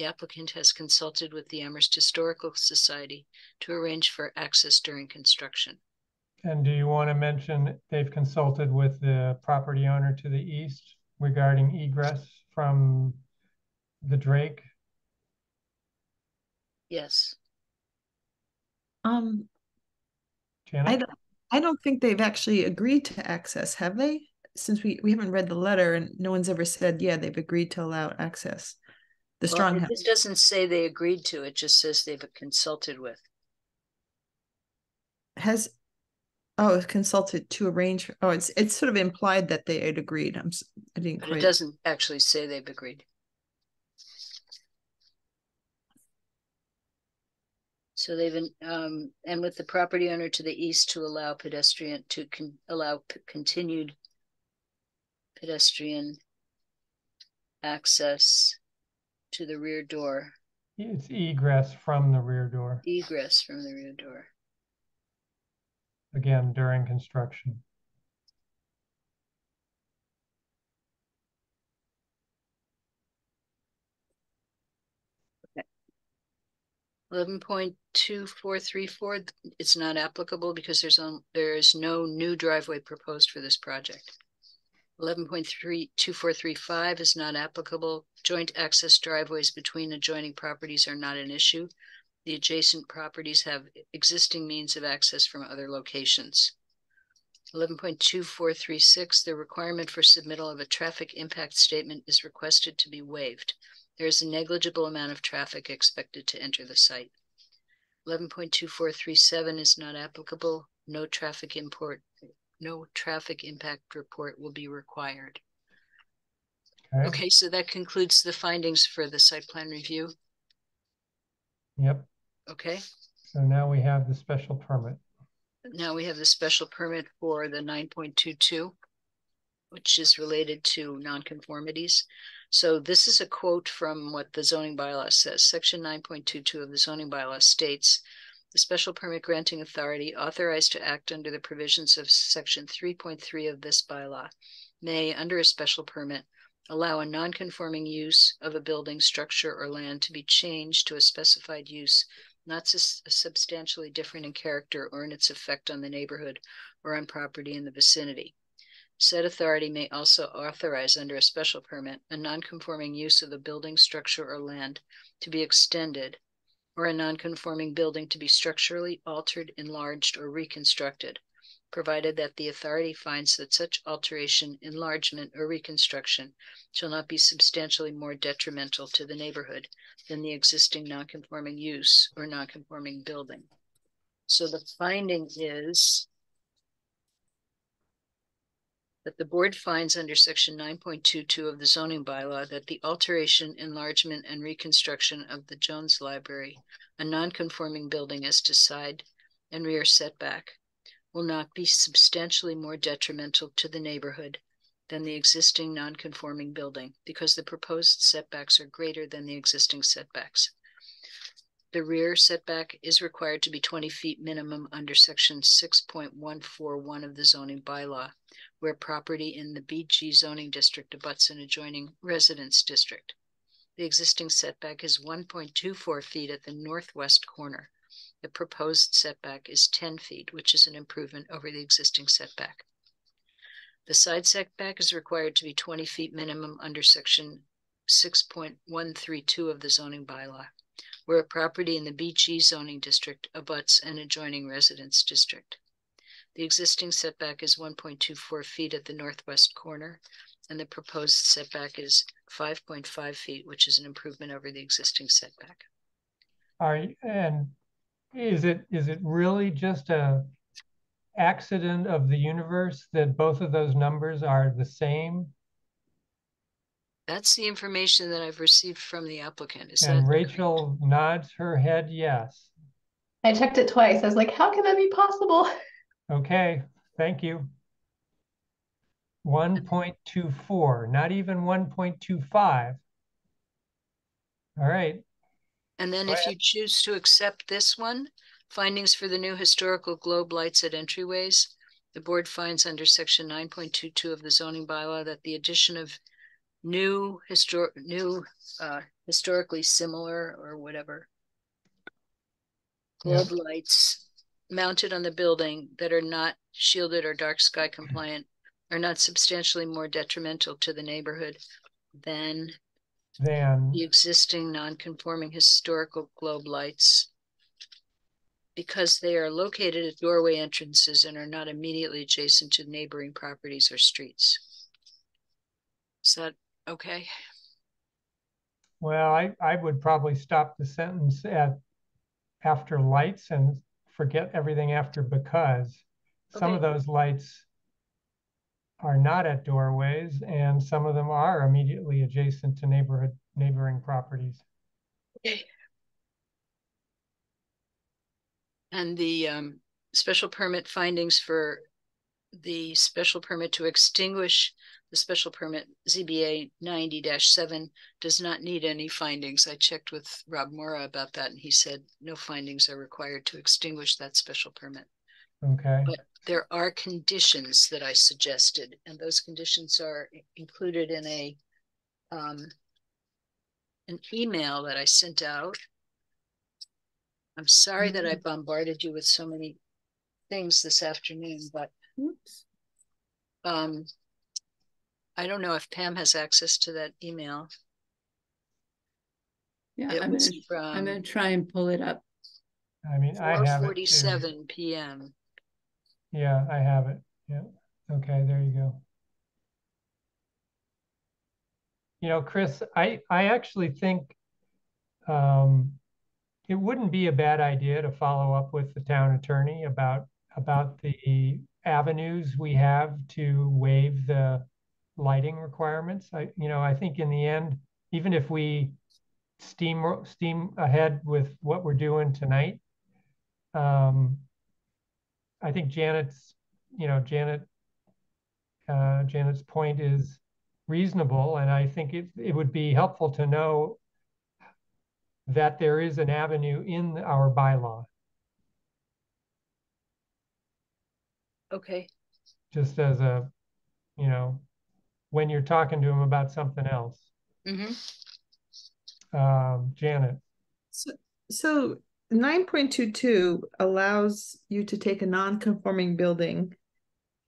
The applicant has consulted with the Amherst Historical Society to arrange for access during construction. And do you want to mention they've consulted with the property owner to the east regarding egress from the Drake? Yes. Um, I don't, I don't think they've actually agreed to access, have they? Since we, we haven't read the letter and no one's ever said, yeah, they've agreed to allow access. The strong house. just doesn't say they agreed to, it just says they've consulted with. has, oh, it's consulted to arrange, oh, it's, it's sort of implied that they had agreed. I'm, I didn't But it doesn't actually say they've agreed. So they've been, um, and with the property owner to the east to allow pedestrian, to con- allow p- continued pedestrian access to the rear door, It's egress from the rear door, egress from the rear door. again, during construction. Eleven point two four three four, it's not applicable because there's on, there is no new driveway proposed for this project. Eleven point three two four three five is not applicable. Joint access driveways between adjoining properties are not an issue. The adjacent properties have existing means of access from other locations. Eleven point two four three six, the requirement for submittal of a traffic impact statement is requested to be waived. There is a negligible amount of traffic expected to enter the site. Eleven point two four three seven is not applicable. No traffic import, no traffic impact report will be required. Okay, Okay, so that concludes the findings for the site plan review. yep. Okay, So now we have the special permit. now we have the special permit for the nine point two two, which is related to nonconformities. So this is a quote from what the zoning bylaw says. Section nine point two two of the zoning bylaw states the special permit granting authority authorized to act under the provisions of section three point three of this bylaw may, under a special permit, allow a nonconforming use of a building, structure, or land to be changed to a specified use not substantially different in character or in its effect on the neighborhood or on property in the vicinity. Said authority may also authorize under a special permit a nonconforming use of the building, structure, or land to be extended or a nonconforming building to be structurally altered, enlarged, or reconstructed, provided that the authority finds that such alteration, enlargement, or reconstruction shall not be substantially more detrimental to the neighborhood than the existing nonconforming use or nonconforming building. So the finding is that the board finds under section nine point two two of the zoning bylaw that the alteration, enlargement, and reconstruction of the Jones Library, a nonconforming building as to side and rear setback, will not be substantially more detrimental to the neighborhood than the existing nonconforming building because the proposed setbacks are greater than the existing setbacks. The rear setback is required to be twenty feet minimum under section six point one four one of the zoning bylaw, where property in the BG zoning district abuts an adjoining residence district. The existing setback is one point two four feet at the northwest corner. The proposed setback is ten feet, which is an improvement over the existing setback. The side setback is required to be twenty feet minimum under section six point one three two of the zoning bylaw, where a property in the BG zoning district abuts an adjoining residence district. The existing setback is one point two four feet at the northwest corner, and the proposed setback is five point five feet, which is an improvement over the existing setback. Are, y- and is it, is it really just a accident of the universe that both of those numbers are the same? That's the information that I've received from the applicant. Is And that Rachel nods her head yes. I checked it twice. I was like, how can that be possible? *laughs* Okay, thank you. One point two four, not even one point two five. All right, And then Go if ahead. you choose to accept this one, findings for the new historical globe lights at entryways. The board finds under section nine point two two of the zoning bylaw that the addition of new historic, new, uh, historically similar or whatever. Yeah. Globe lights mounted on the building that are not shielded or dark sky compliant are not substantially more detrimental to the neighborhood than then, the existing non-conforming historical globe lights because they are located at doorway entrances and are not immediately adjacent to neighboring properties or streets. Is that okay? well, I, I would probably stop the sentence at after lights and forget everything after because. Some of those lights are not at doorways and some of them are immediately adjacent to neighborhood, neighboring properties. Okay. And the um special permit findings for the special permit to extinguish the special permit ZBA 90-7 does not need any findings. I checked with Rob Morra about that and he said no findings are required to extinguish that special permit. Okay, But there are conditions that I suggested, and those conditions are included in a um an email that I sent out. I'm sorry that I bombarded you with so many things this afternoon, but Oops. um I don't know if Pam has access to that email. Yeah, It I'm was gonna, I'm gonna from try and pull it up. I mean, I four have it too. forty-seven PM. Yeah, I have it. Yeah. Okay, there you go. You know, Chris, I, I actually think um, it wouldn't be a bad idea to follow up with the town attorney about, about the avenues we have to waive the lighting requirements. I, you know, I think in the end, even if we steam, steam ahead with what we're doing tonight, um, I think Janet's, you know, Janet, uh, Janet's point is reasonable, and I think it, it would be helpful to know that there is an avenue in our bylaw, Okay, just as a, you know, when you're talking to them about something else. hmm Um, Janet, So, so nine point two two allows you to take a non-conforming building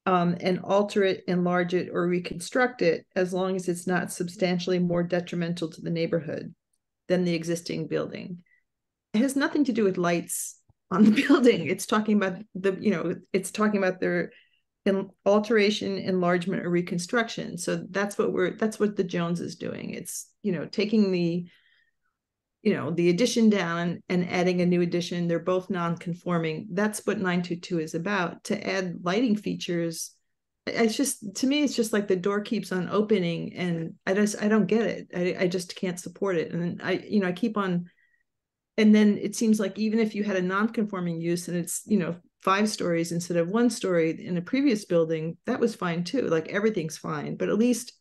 um, and alter it, enlarge it, or reconstruct it as long as it's not substantially more detrimental to the neighborhood than the existing building. It has nothing to do with lights on the *laughs* building. It's talking about the, you know, it's talking about their in alteration, enlargement, or reconstruction. So that's what we're that's what the Jones is doing. It's, you know, taking the you know the addition down and adding a new addition. They're both non-conforming. That's what 922 is about to add lighting features. It's just to me it's just like the door keeps on opening and i just i don't get it. I, I just can't support it. And i you know i keep on and then it seems like even if you had a non-conforming use and it's you know five stories instead of one story in the previous building that was fine too like everything's fine but at least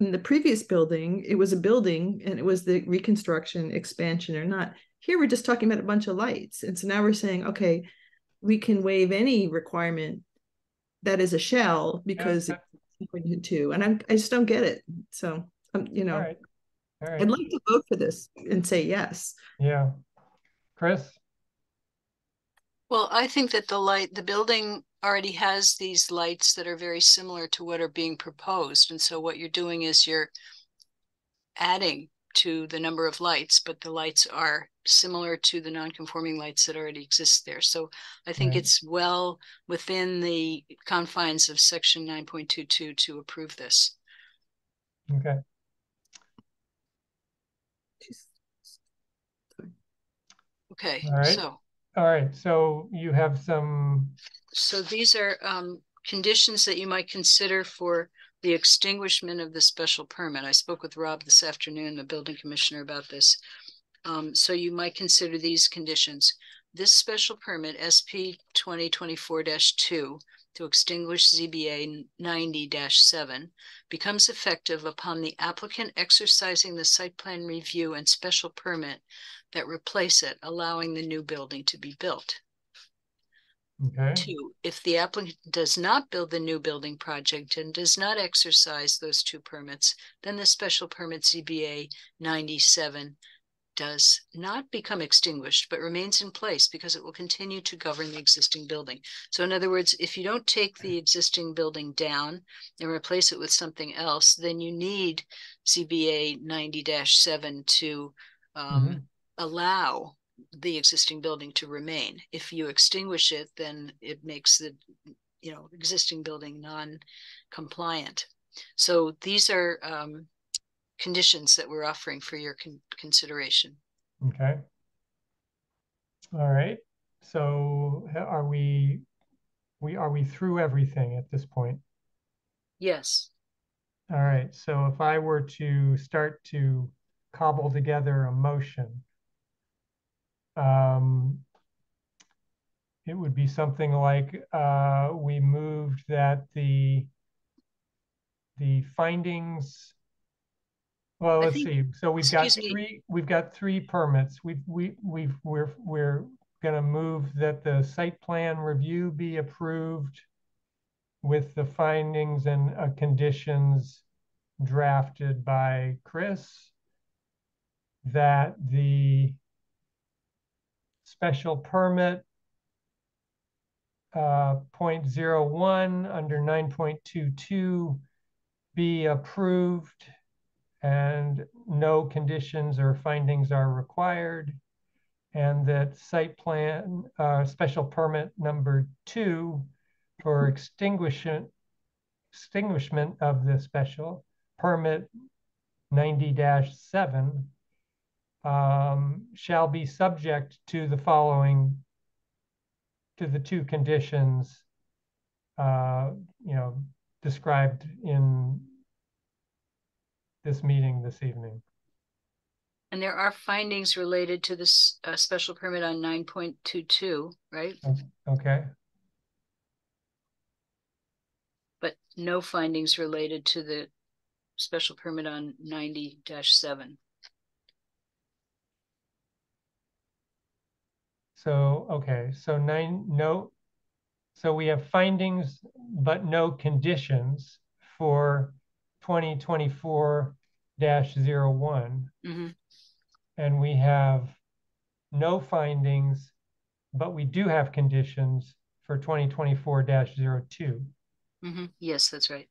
in the previous building, it was a building and it was the reconstruction, expansion or not. here we're just talking about a bunch of lights. And so now we're saying, okay, we can waive any requirement that is a shell because Yeah, it's two. And I'm, I just don't get it. So, um, you know, All right. All right. I'd like to vote for this and say yes. Yeah. Chris? Well, I think that the light, the building already has these lights that are very similar to what are being proposed. And so what you're doing is you're adding to the number of lights, but the lights are similar to the non-conforming lights that already exist there. So I think Right. it's well within the confines of section nine point two two to approve this. Okay. Okay, All right. so. All right. So you have some, So these are um conditions that you might consider for the extinguishment of the special permit. I spoke with Rob this afternoon, the building commissioner, about this. Um, so you might consider these conditions. This special permit, SP twenty twenty-four two, to extinguish ZBA ninety seven, becomes effective upon the applicant exercising the site plan review and special permit that replace it, allowing the new building to be built. okay, Two, if the applicant does not build the new building project and does not exercise those two permits, then the special permit ZBA ninety-seven does not become extinguished, but remains in place because it will continue to govern the existing building. So in other words, if you don't take the existing building down and replace it with something else, then you need ZBA ninety seven to um, Mhm. Allow the existing building to remain. If you extinguish it, then it makes the, you know, existing building non-compliant. So these are um, conditions that we're offering for your con- consideration. okay. All right. So are we, we, are we through everything at this point? Yes. All right. So if I were to start to cobble together a motion, um, it would be something like, uh, we moved that the, the findings, well, let's think- see. So we've got excuse me. three, we've got three permits. We've, we, we've, we're, we're gonna move that the site plan review be approved with the findings and uh, conditions drafted by Chris. That the special permit uh, point zero one under nine point two two be approved and no conditions or findings are required. And that site plan, uh, special permit number two for extinguishment, extinguishment of the special permit ninety seven um, shall be subject to the following, to the two conditions, uh, you know, described in this meeting this evening. And there are findings related to this uh, special permit on 9.22, right? Okay. But no findings related to the special permit on 90-7. So, okay, so nine, no, so we have findings, but no conditions for twenty twenty-four dash zero one. Mm-hmm. And we have no findings, but we do have conditions for twenty twenty-four 2 Mm-hmm. Yes, that's right.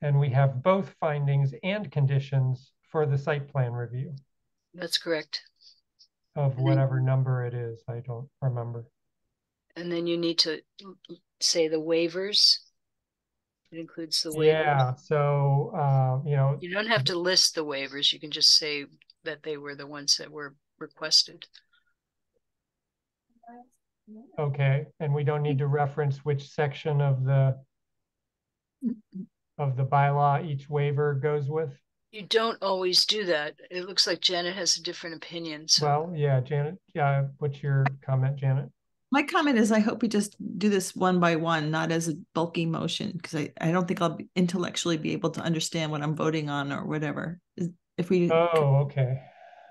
And we have both findings and conditions for the site plan review That's correct. Of And then- whatever number it is, I don't remember. And then you need to say the waivers. It includes the waivers. Yeah, so, uh, you know, You don't have to list the waivers. You can just say that they were the ones that were requested. okay, and we don't need to reference which section of the of the bylaw each waiver goes with? You don't always do that. It looks like Janet has a different opinion, so. Well, yeah, Janet, yeah, what's your comment, Janet? My comment is I hope we just do this one by one, not as a bulky motion, because I, I don't think I'll intellectually be able to understand what I'm voting on or whatever. If we, Oh, okay.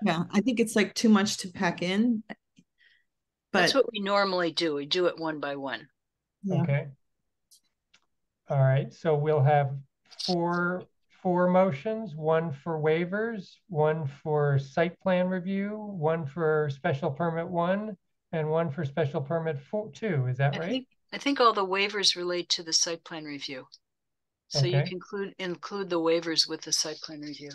Yeah, I think it's like too much to pack in. That's what we normally do. We do it one by one. Yeah. Okay. All right, so we'll have four, four motions, one for waivers, one for site plan review, one for special permit one, and one for special permit four, two, is that I right? think, I think all the waivers relate to the site plan review. So you Okay. can include, include the waivers with the site plan review.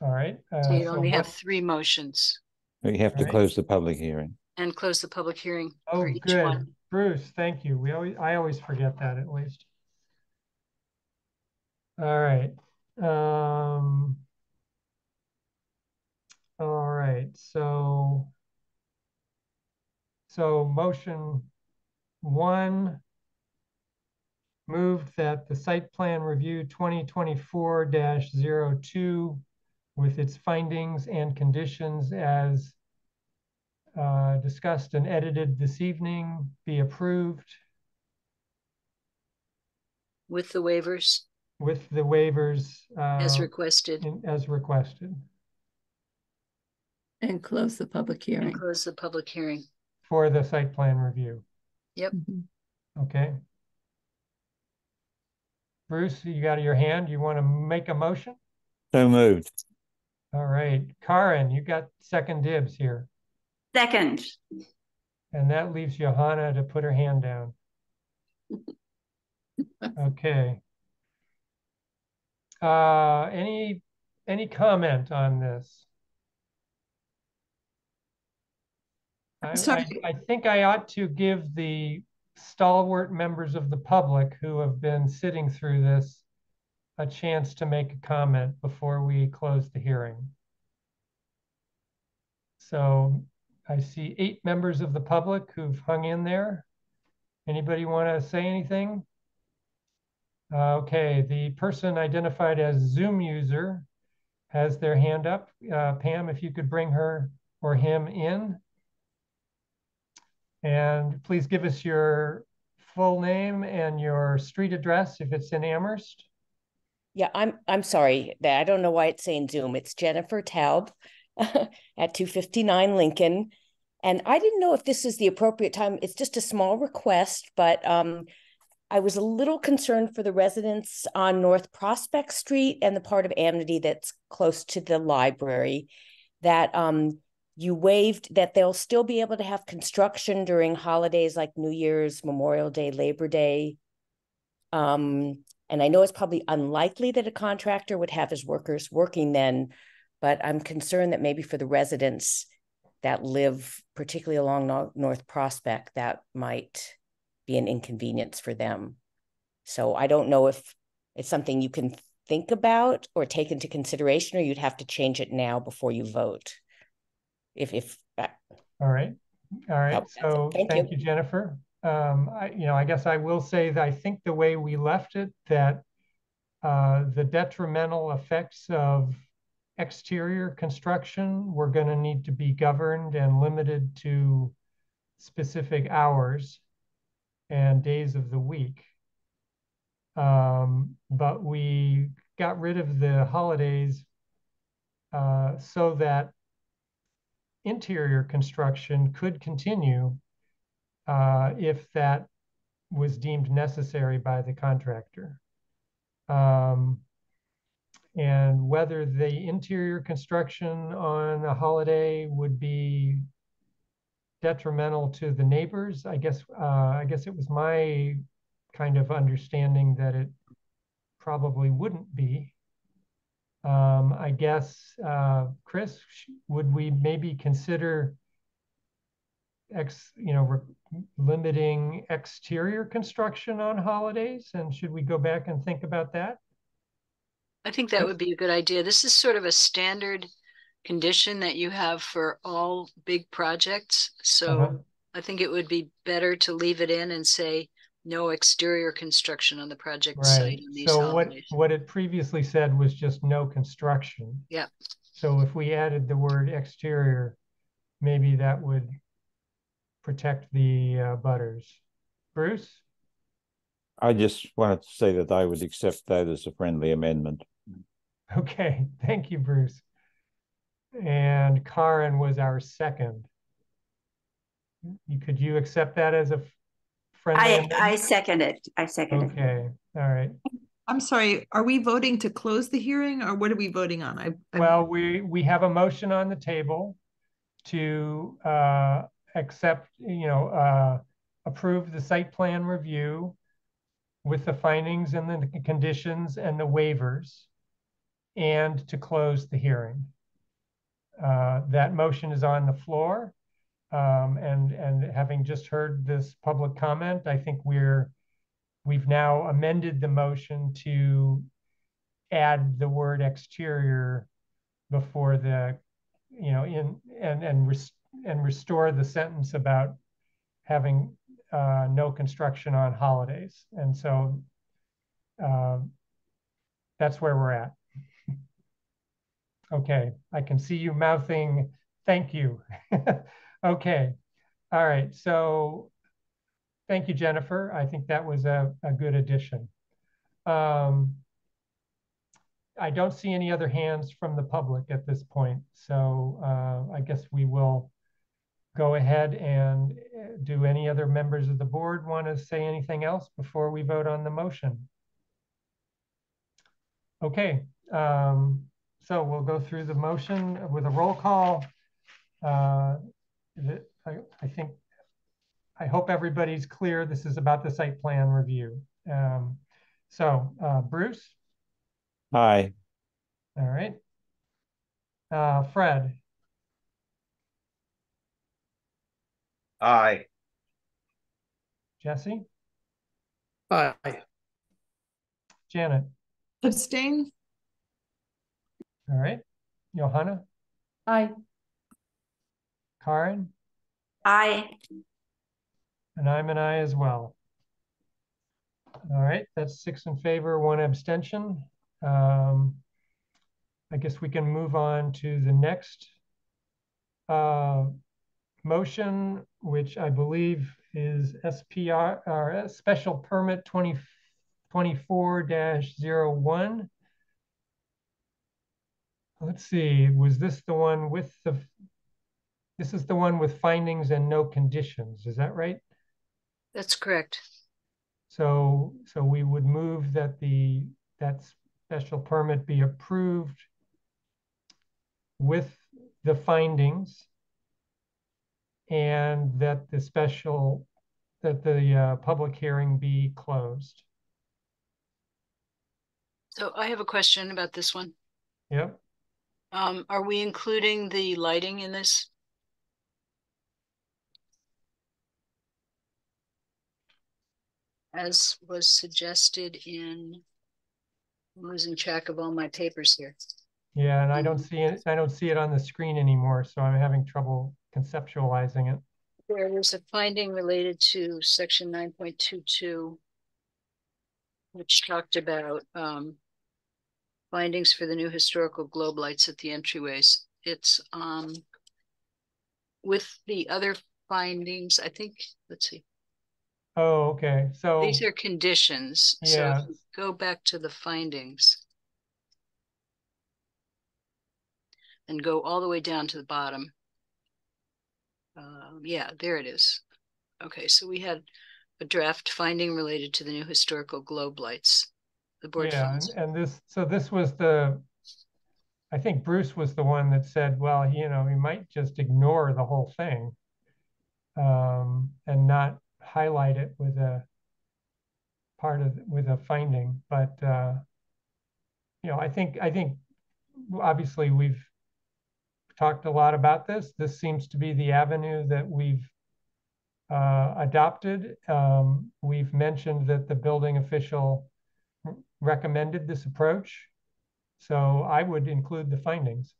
All right. uh, So you so only have what- three motions We have to Alright. close the public hearing. and close the public hearing Oh, for each good. one. Bruce, thank you. We always, I always forget that at least. All right. Um, all right, so so motion one moved that the site plan review 2024-02 with its findings and conditions as uh, discussed and edited this evening be approved. With the waivers with the waivers as uh, requested in- as requested And close the public and hearing. close the public hearing. for the site plan review. Yep. Mhm. Okay. Bruce, you got your hand. You want to make a motion? So moved. All right. Karen, you got second dibs here. Second, And that leaves Johanna to put her hand down. *laughs* Okay. Uh, any, any comment on this? I, I, I think I ought to give the stalwart members of the public who have been sitting through this a chance to make a comment before we close the hearing. So I see eight members of the public who've hung in there. Anybody want to say anything? Uh, Okay, the person identified as Zoom user has their hand up. Uh, Pam, if you could bring her or him in. And please give us your full name and your street address if it's in Amherst. Yeah, I'm I'm sorry that I don't know why it's saying Zoom. It's Jennifer Taub *laughs* at 259 Lincoln. And I didn't know if this is the appropriate time. It's just a small request, but um I was a little concerned for the residents on North Prospect Street and the part of Amity that's close to the library that um you waived that they'll still be able to have construction during holidays like New Year's, Memorial Day, Labor Day. Um, and I know it's probably unlikely that a contractor would have his workers working then, but I'm concerned that maybe for the residents that live particularly along North Prospect, that might be an inconvenience for them. So I don't know if it's something you can think about or take into consideration, or you'd have to change it now before you vote. If, if, uh, All right, all right, so Thank thank you. you, Jennifer. Um, I, you know, I guess I will say that I think the way we left it, that uh, the detrimental effects of exterior construction were gonna need to be governed and limited to specific hours and days of the week. Um, but we got rid of the holidays uh, so that interior construction could continue uh, if that was deemed necessary by the contractor. Um, and whether the interior construction on a holiday would be detrimental to the neighbors, I guess, uh, I guess it was my kind of understanding that it probably wouldn't be. Um, I guess, uh, Chris, would we maybe consider ex, you know, limiting exterior construction on holidays? And should we go back and think about that? I think that would be a good idea. This is sort of a standard condition that you have for all big projects. Uh-huh. So I think it would be better to leave it in and say no exterior construction on the project site Right. on these So what, what it previously said was just no construction. Yeah. So if we added the word exterior, maybe that would protect the uh, butters. Bruce? I just wanted to say that I would accept that as a friendly amendment. Okay, thank you, Bruce. And Karen was our second. Could you accept that as a friendly? I, amendment? I second it. I second it. Okay, all right. I'm sorry, are we voting to close the hearing or what are we voting on? I, I'm- Well, we, we have a motion on the table to uh, accept, you know, uh, approve the site plan review with the findings and the conditions and the waivers and to close the hearing. Uh, That motion is on the floor. Um, And, and having just heard this public comment, I think we're, we've now amended the motion to add the word exterior before the, you know, in, and, and, res- and restore the sentence about having uh, no construction on holidays. And so uh, that's where we're at. Okay, I can see you mouthing, thank you. *laughs* Okay, all right, so thank you, Jennifer. I think that was a, a good addition. Um, I don't see any other hands from the public at this point, so uh, I guess we will go ahead and uh, do any other members of the board want to say anything else before we vote on the motion? Okay, um, so we'll go through the motion with a roll call. Uh, the- I, I think, I hope everybody's clear. This is about the site plan review. Um, so, uh, Bruce, Aye. all right. Uh, Fred, Aye. Jesse, Aye. Janet, abstain? All right. Johanna, Aye. Karen, I, and I'm an I as well. All right, that's six in favor, one abstention. Um, I guess we can move on to the next uh, motion, which I believe is SPR, or uh, Special Permit 2024-01. Let's see, was this the one with the, this is the one with findings and no conditions, is that right? That's correct. So, so we would move that the, that special permit be approved with the findings and that the special, that the uh, public hearing be closed. So I have a question about this one. Yep. Um, are we including the lighting in this? As was suggested in, I'm losing track of all my papers here. Yeah, and I don't see it, I don't see it on the screen anymore, so I'm having trouble conceptualizing it. There was a finding related to section nine point two two. Which talked about um. Findings for the new historical globe lights at the entryways. It's um. With the other findings, I think, let's see, Oh, okay, so, these are conditions. So Yeah. go back to the findings. And go all the way down to the bottom. Um, yeah, there it is. Okay, so we had a draft finding related to the new historical globe lights. The board yeah, finds, and, and this, so this was the. I think Bruce was the one that said, well, you know, we might just ignore the whole thing. Um, and not highlight it with a. Part of, with a finding, but uh. You know, I think, I think, obviously, we've. Talked a lot about this. This seems to be the avenue that we've. Uh, adopted. Um, we've mentioned that the building official. Recommended this approach. So I would include the findings.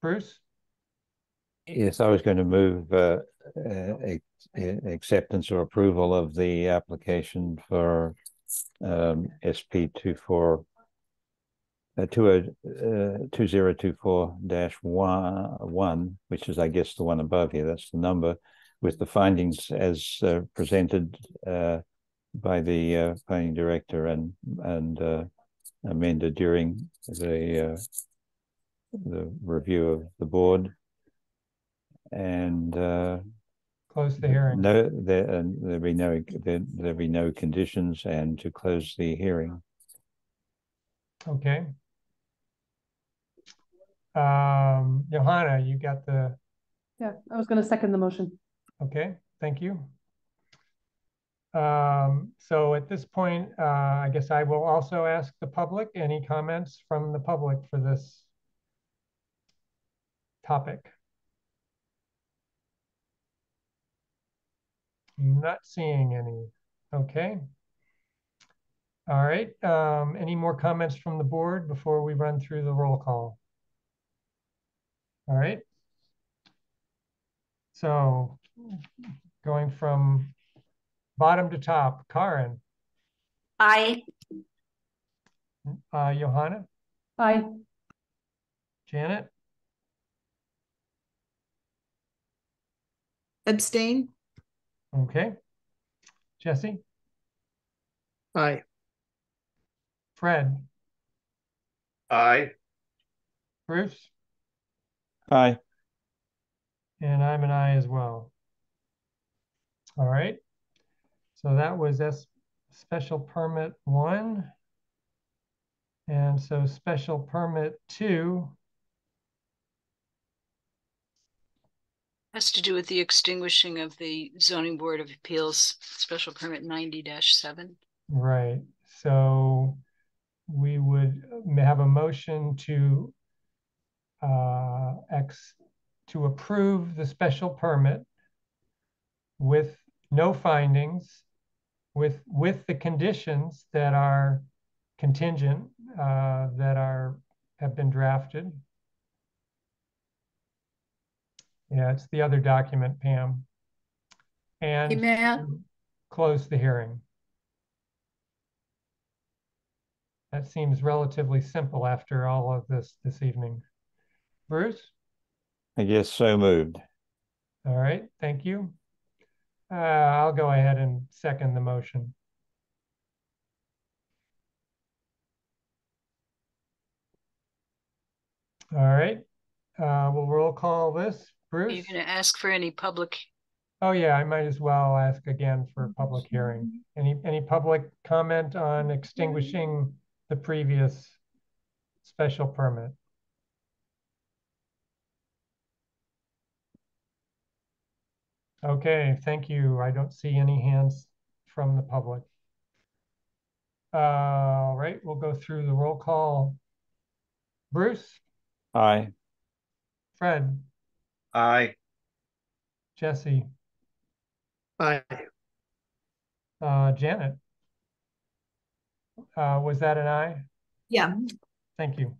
Bruce? Yes, I was going to move uh, uh, uh, acceptance or approval of the application for um, SP two four uh, two uh, which is I guess the one above here. That's the number with the findings as uh, presented by the uh, planning director and and uh, amended during the uh, the review of the board. And uh, Close the hearing. no, there and there be no there there be no conditions, and to close the hearing. Okay. Um, Johanna, you got the, Yeah, I was gonna second the motion. okay, thank you. Um, so at this point, uh, I guess I will also ask the public, any comments from the public for this topic? Not seeing any, okay. All right, um, any more comments from the board before we run through the roll call? All right. So going from bottom to top, Karen, I, uh, Johanna, Aye. Janet, Abstain? okay. Jesse, Aye. Fred, Aye. Bruce, Aye. and I'm an I as well. All right. So that was S special permit one. And so special permit two, Has to do with the extinguishing of the zoning board of appeals special permit ninety seven. right, so we would have a motion to uh, ex, to approve the special permit with no findings, with, with the conditions that are contingent, uh, that are, have been drafted. Yeah, it's the other document, Pam. And Matt? to close the hearing. That seems relatively simple after all of this this evening. Bruce? I guess so moved. All right, thank you. Uh, I'll go ahead and second the motion. All right, uh, we'll roll call this. Bruce? Are you going to ask for any public? Oh, yeah, I might as well ask again for a public hearing. Any, any public comment on extinguishing the previous special permit? Okay, thank you. I don't see any hands from the public. Uh, All right, we'll go through the roll call. Bruce, Aye. Fred, Aye. Jesse, Aye. uh, Janet. Uh, was that an aye? Yeah. Thank you.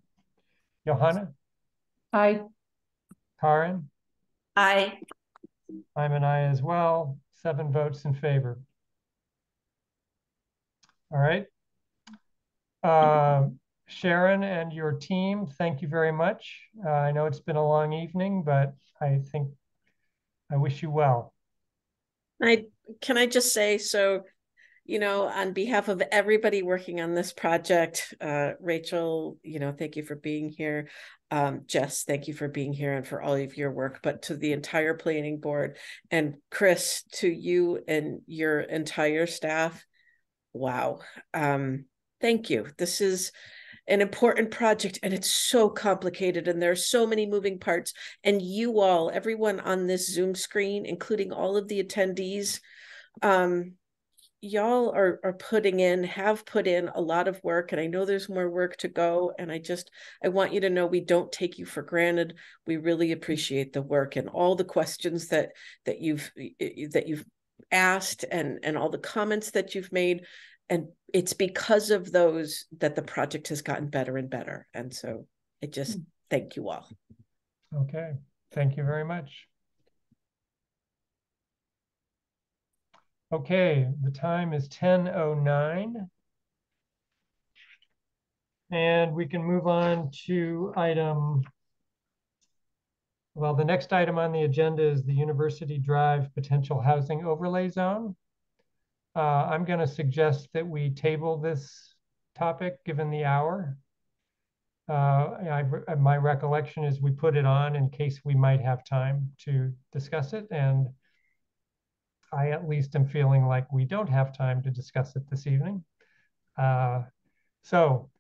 Johanna, Aye. Karen, I, I'm an aye as well. Seven votes in favor. All right. Uh, Sharon and your team, thank you very much. Uh, I know it's been a long evening, but I think I wish you well. I can I just say so, you know, on behalf of everybody working on this project, uh, Rachel, you know, thank you for being here. Um, Jess, thank you for being here and for all of your work. But to the entire planning board and Chris, to you and your entire staff, wow. Um, thank you. This is an important project and it's so complicated and there are so many moving parts and you all everyone on this zoom screen including all of the attendees um y'all are are putting in have put in a lot of work and i know there's more work to go and i just i want you to know we don't take you for granted. We really appreciate the work and all the questions that that you've that you've asked and and all the comments that you've made and it's because of those that the project has gotten better and better and so i just hmm. thank you all. Okay, thank you very much. Okay, the time is 10:09. And we can move on to item, well, the next item on the agenda is the University Drive Potential Housing Overlay Zone. Uh, I'm going to suggest that we table this topic, given the hour. Uh, I, my recollection is we put it on in case we might have time to discuss it, and I at least am feeling like we don't have time to discuss it this evening. Uh, so,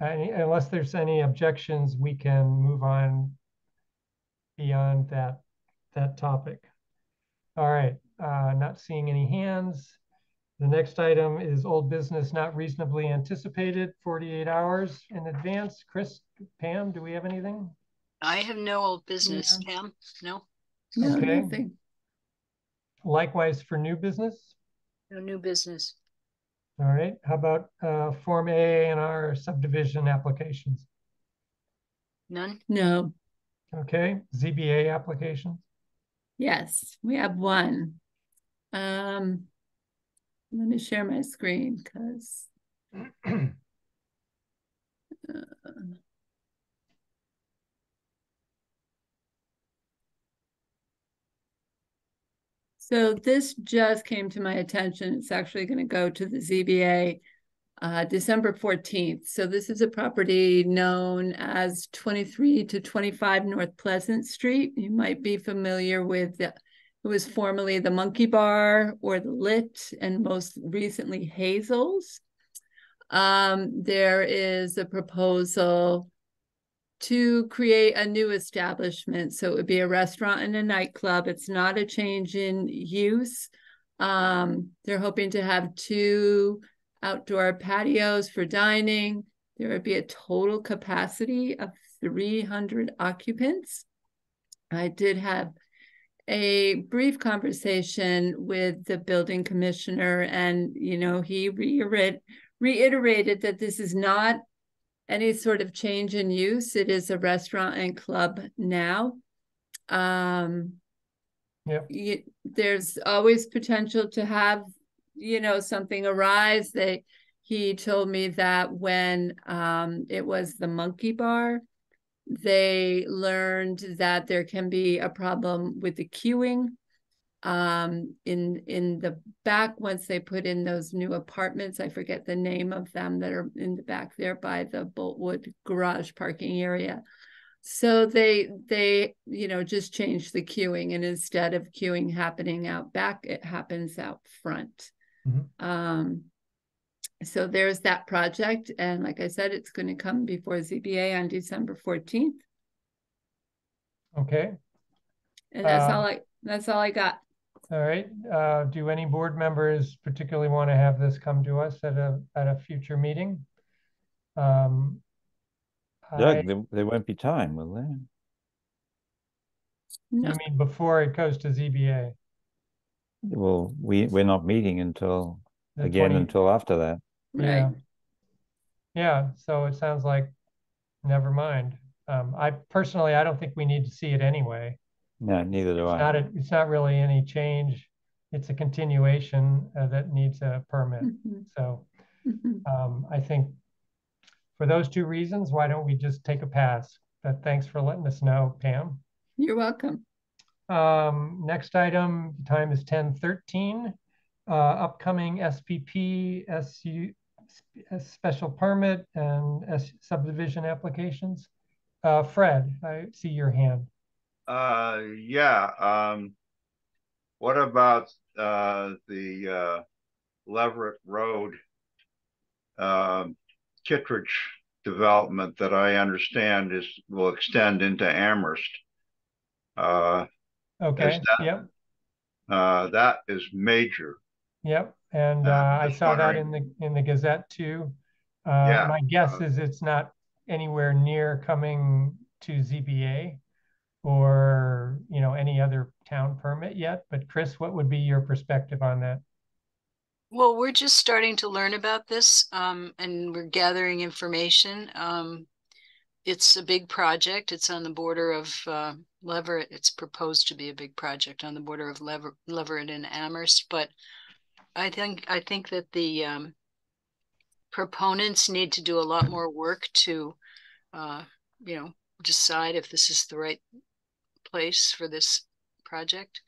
any, unless there's any objections, we can move on beyond that that topic. All right, uh, not seeing any hands. The next item is old business not reasonably anticipated 48 hours in advance. Chris, Pam, do we have anything? I have no old business, No. Pam. No, No, Okay. nothing. Likewise for new business. no new business. All right, how about uh, Form A and our subdivision applications? None. No. Okay, ZBA applications? Yes, we have one. Um, let me share my screen because. *clears throat* So this just came to my attention. It's actually going to go to the ZBA uh, December 14th. So this is a property known as 23 to 25 North Pleasant Street. You might be familiar with the, it was formerly the Monkey Bar or the Lit and most recently Hazel's. Um, there is a proposal to create a new establishment. So it would be a restaurant and a nightclub. It's not a change in use. Um, they're hoping to have two outdoor patios for dining. There would be a total capacity of 300 occupants. I did have a brief conversation with the building commissioner, and you know, he reiterat- reiterated that this is not any sort of change in use. It is a restaurant and club now. Um, you, there's always potential to have, you know, something arise. They, he told me that when um, it was the monkey bar, they learned that there can be a problem with the queuing um in in the back once they put in those new apartments i forget the name of them that are in the back there by the boltwood garage parking area. So they they you know just changed the queuing and instead of queuing happening out back it happens out front. Mhm. um so there's that project and like i said it's going to come before zba on december 14th Okay, and that's Uh, all i that's all i got all right. Uh, do any board members particularly want to have this come to us at a, at a future meeting? Um, I, Doug, there, there won't be time, will there? no you mean before it goes to ZBA? Well, we, we're not meeting until, The again, 20 until after that. Yeah. right Yeah, so it sounds like, never mind. Um, I personally, I don't think we need to see it anyway. No, neither do Not, I. a- it's not really any change. It's a continuation uh, that needs a permit. Mhm, So, mhm. um, I think for those two reasons, why don't we just take a pass? But thanks for letting us know, Pam. you're welcome Um, next item, the time is ten thirteen. Uh, upcoming SPP, SU, S- special permit and S subdivision applications. Uh, Fred, I see your hand. Uh, yeah, um, what about, uh, the, uh, Leverett Road, um, Kittredge development that I understand is, will extend into Amherst? Uh, Okay, that- yep, uh, that is major. yep. And, Uh, I saw that in the, in the Gazette too. Uh, Yeah, my guess uh, is it's not anywhere near coming to ZBA or, you know, any other town permit yet. But Chris, what would be your perspective on that? Well, we're just starting to learn about this, um, and we're gathering information. Um, it's a big project. It's on the border of, uh, Leverett. It's proposed to be a big project on the border of Lever- Leverett and Amherst, but I think, I think that the, um, proponents need to do a lot more work to, uh, you know, decide if this is the right place for this project.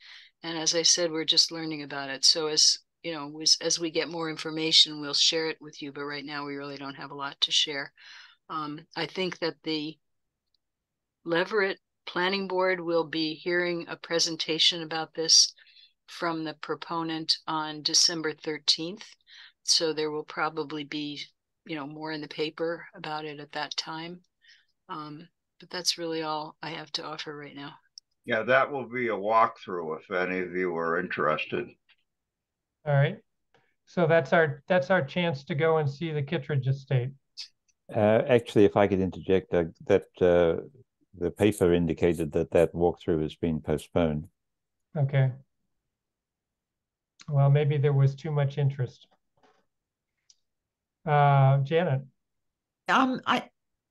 And as I said, we're just learning about it. So as you know, was, as we get more information, we'll share it with you. But right now, we really don't have a lot to share. Um, I think that the Leverett Planning Board will be hearing a presentation about this from the proponent on December 13th. So there will probably be, you know, more in the paper about it at that time. Um, but that's really all I have to offer right now. Yeah, that will be a walkthrough if any of you are interested. All right. So that's our that's our chance to go and see the Kittredge estate. Uh, actually, if I could interject, uh, that uh, the paper indicated that that walkthrough has been postponed. Okay. Well, maybe there was too much interest. Uh, Janet. Um, I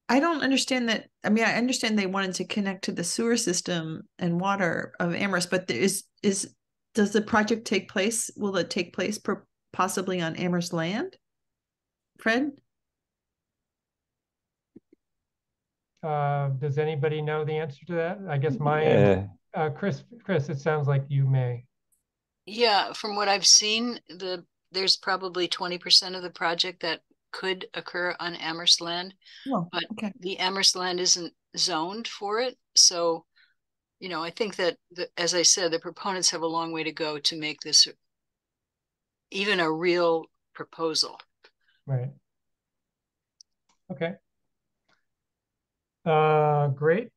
I don't understand that. I mean, I understand they wanted to connect to the sewer system and water of Amherst, but there is is does the project take place? Will it take place per, possibly on Amherst land? Fred? Uh, does anybody know the answer to that? I guess my yeah. uh, Chris. Chris, it sounds like you may. Yeah, from what I've seen, the there's probably twenty percent of the project that could occur on Amherst land, oh, but okay. the Amherst land isn't zoned for it. So, you know, I think that, the, as I said, the proponents have a long way to go to make this even a real proposal. Right. Okay. Uh, great.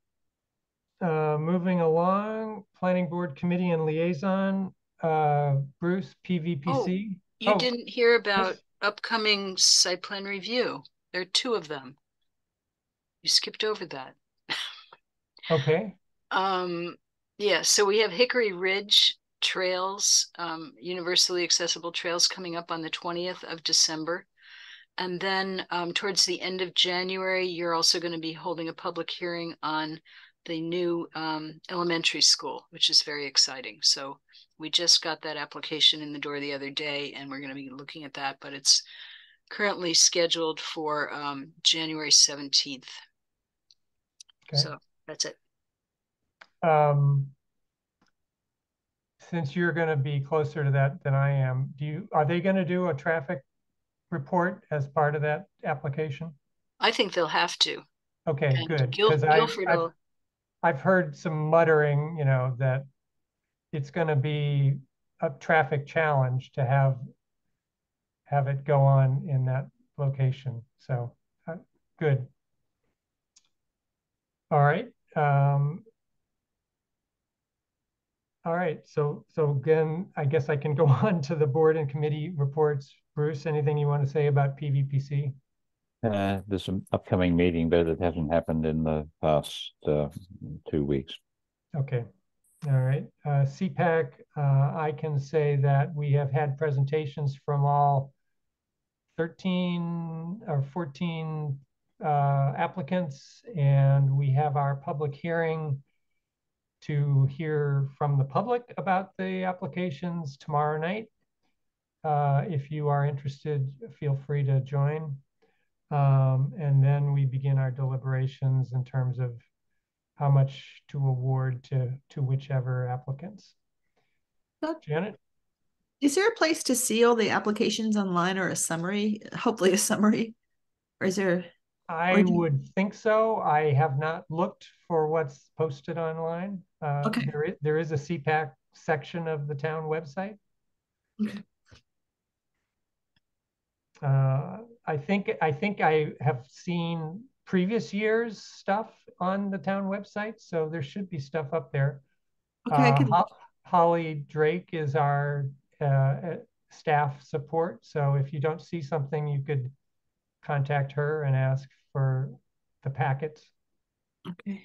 Uh, moving along, planning board committee and liaison, uh, Bruce, PVPC. Oh, you oh. didn't hear about upcoming site plan review. There are two of them. You skipped over that. okay. *laughs* Um, yeah, so we have Hickory Ridge trails, um, universally accessible trails coming up on the 20th of December. And then um, towards the end of January, you're also going to be holding a public hearing on the new um, elementary school, which is very exciting. So we just got that application in the door the other day, and we're going to be looking at that, but it's currently scheduled for um, January 17th. Okay. So that's it. Um, since you're going to be closer to that than I am, do you are they going to do a traffic report as part of that application? I think they'll have to. Okay, and good. I've, I've, I've heard some muttering, you know, that it's going to be a traffic challenge to have have it go on in that location. So uh, good. All right. Um, all right. So so again, I guess I can go *laughs* on to the board and committee reports. Bruce, anything you want to say about PVPC? Uh, there's an upcoming meeting, but it hasn't happened in the past uh, two weeks. Okay. All right. Uh, CPAC, uh, I can say that we have had presentations from all 13 or 14 uh, applicants, and we have our public hearing to hear from the public about the applications tomorrow night. Uh, if you are interested, feel free to join. Um, and then we begin our deliberations in terms of how much to award to to whichever applicants. Janet? Is there a place to see all the applications online or a summary? Hopefully a summary. Or is there I you... would think so. I have not looked for what's posted online. Uh, okay. There is, there is a CPAC section of the town website. Okay. Uh, I think I think I have seen previous years stuff on the town website, so there should be stuff up there. Okay, uh, Ho Holly Drake is our uh, staff support, so if you don't see something, you could contact her and ask for the packets. Okay.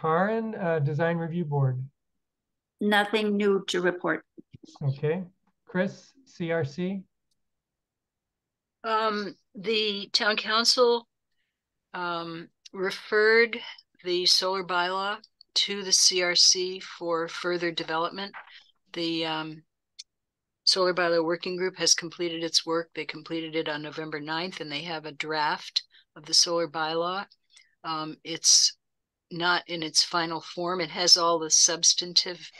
Karen, uh, Design Review Board. Nothing new to report. Okay. Chris, CRC. Um, the town council um, referred the solar bylaw to the CRC for further development. The um, solar bylaw working group has completed its work. They completed it on November 9th and they have a draft of the solar bylaw. Um, it's not in its final form. It has all the substantive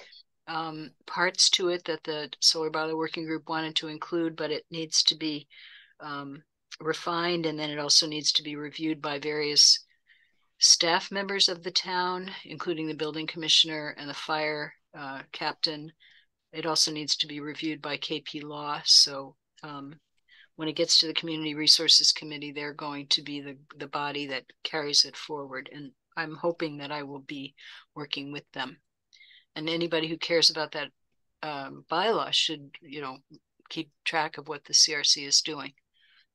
um, parts to it that the solar bylaw working group wanted to include, but it needs to be um, refined and then it also needs to be reviewed by various staff members of the town, including the building commissioner and the fire uh, captain. It also needs to be reviewed by KP Law. So um, when it gets to the Community Resources Committee, they're going to be the, the body that carries it forward. And I'm hoping that I will be working with them. And anybody who cares about that um, bylaw should, you know, keep track of what the CRC is doing.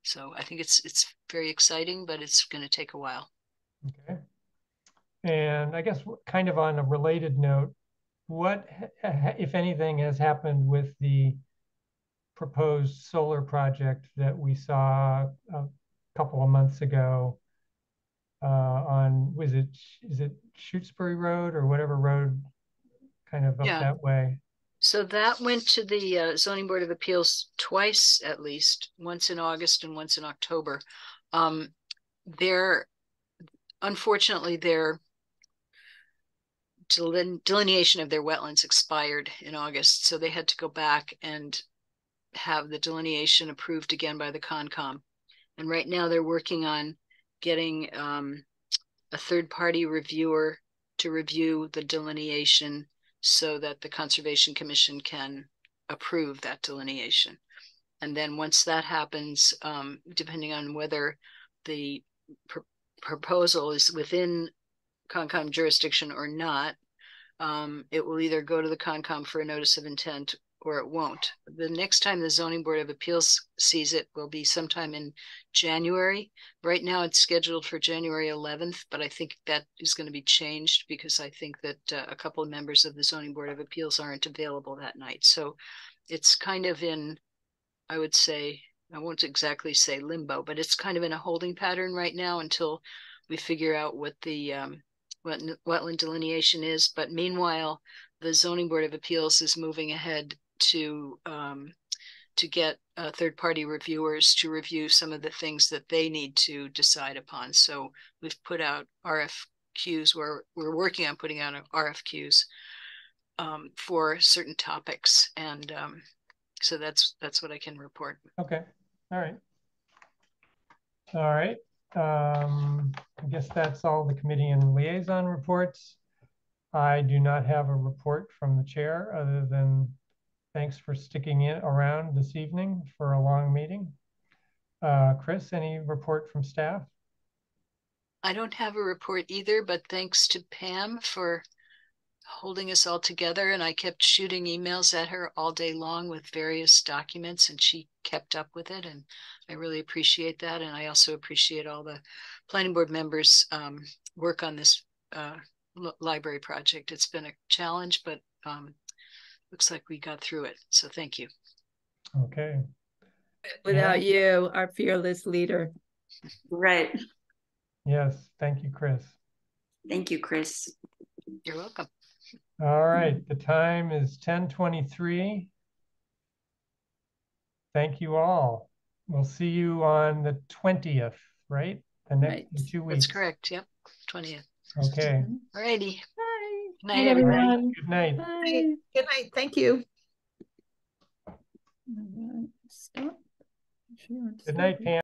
So I think it's it's very exciting, but it's going to take a while. Okay. And I guess kind of on a related note, what, if anything, has happened with the proposed solar project that we saw a couple of months ago uh, on, was it, is it Shutesbury Road or whatever road kind of up Yeah. that way? So that went to the uh, zoning board of appeals twice at least, once in August and once in October. Um, their, unfortunately, their deline- delineation of their wetlands expired in August, so they had to go back and have the delineation approved again by the Concom. And right now they're working on getting um, a third-party reviewer to review the delineation so that the Conservation Commission can approve that delineation. And then once that happens, um, depending on whether the pr- proposal is within Concom jurisdiction or not, um, it will either go to the Concom for a notice of intent or it won't. The next time the zoning board of appeals sees it will be sometime in January. Right now it's scheduled for January eleventh, but I think that is going to be changed because I think that uh, a couple of members of the zoning board of appeals aren't available that night. So it's kind of in, I would say, I won't exactly say limbo, but it's kind of in a holding pattern right now until we figure out what the um, wetland delineation is. But meanwhile, the zoning board of appeals is moving ahead to um, to get uh, third party reviewers to review some of the things that they need to decide upon. So we've put out RFQs where we're working on putting out RFQs um, for certain topics, and um, so that's that's what I can report. Okay, all right. All right, um, I guess that's all the committee and liaison reports. I do not have a report from the chair other than thanks for sticking in around this evening for a long meeting. Uh, Chris, any report from staff? I don't have a report either, but thanks to Pam for holding us all together. And I kept shooting emails at her all day long with various documents, and she kept up with it. And I really appreciate that. And I also appreciate all the planning board members' um, work on this uh, library project. It's been a challenge, but um, looks like we got through it. So thank you. Okay. Without you, our fearless leader. Right. Yes, thank you, Chris. Thank you, Chris. You're welcome. All right, the time is 1023. Thank you all. We'll see you on the 20th, right? The next Right. two weeks. That's correct. Yep. 20th. Okay. All righty. Bye. Good night, everyone. Good night. Bye. Good night. Thank you. Stop. She wants to Good night, Pam.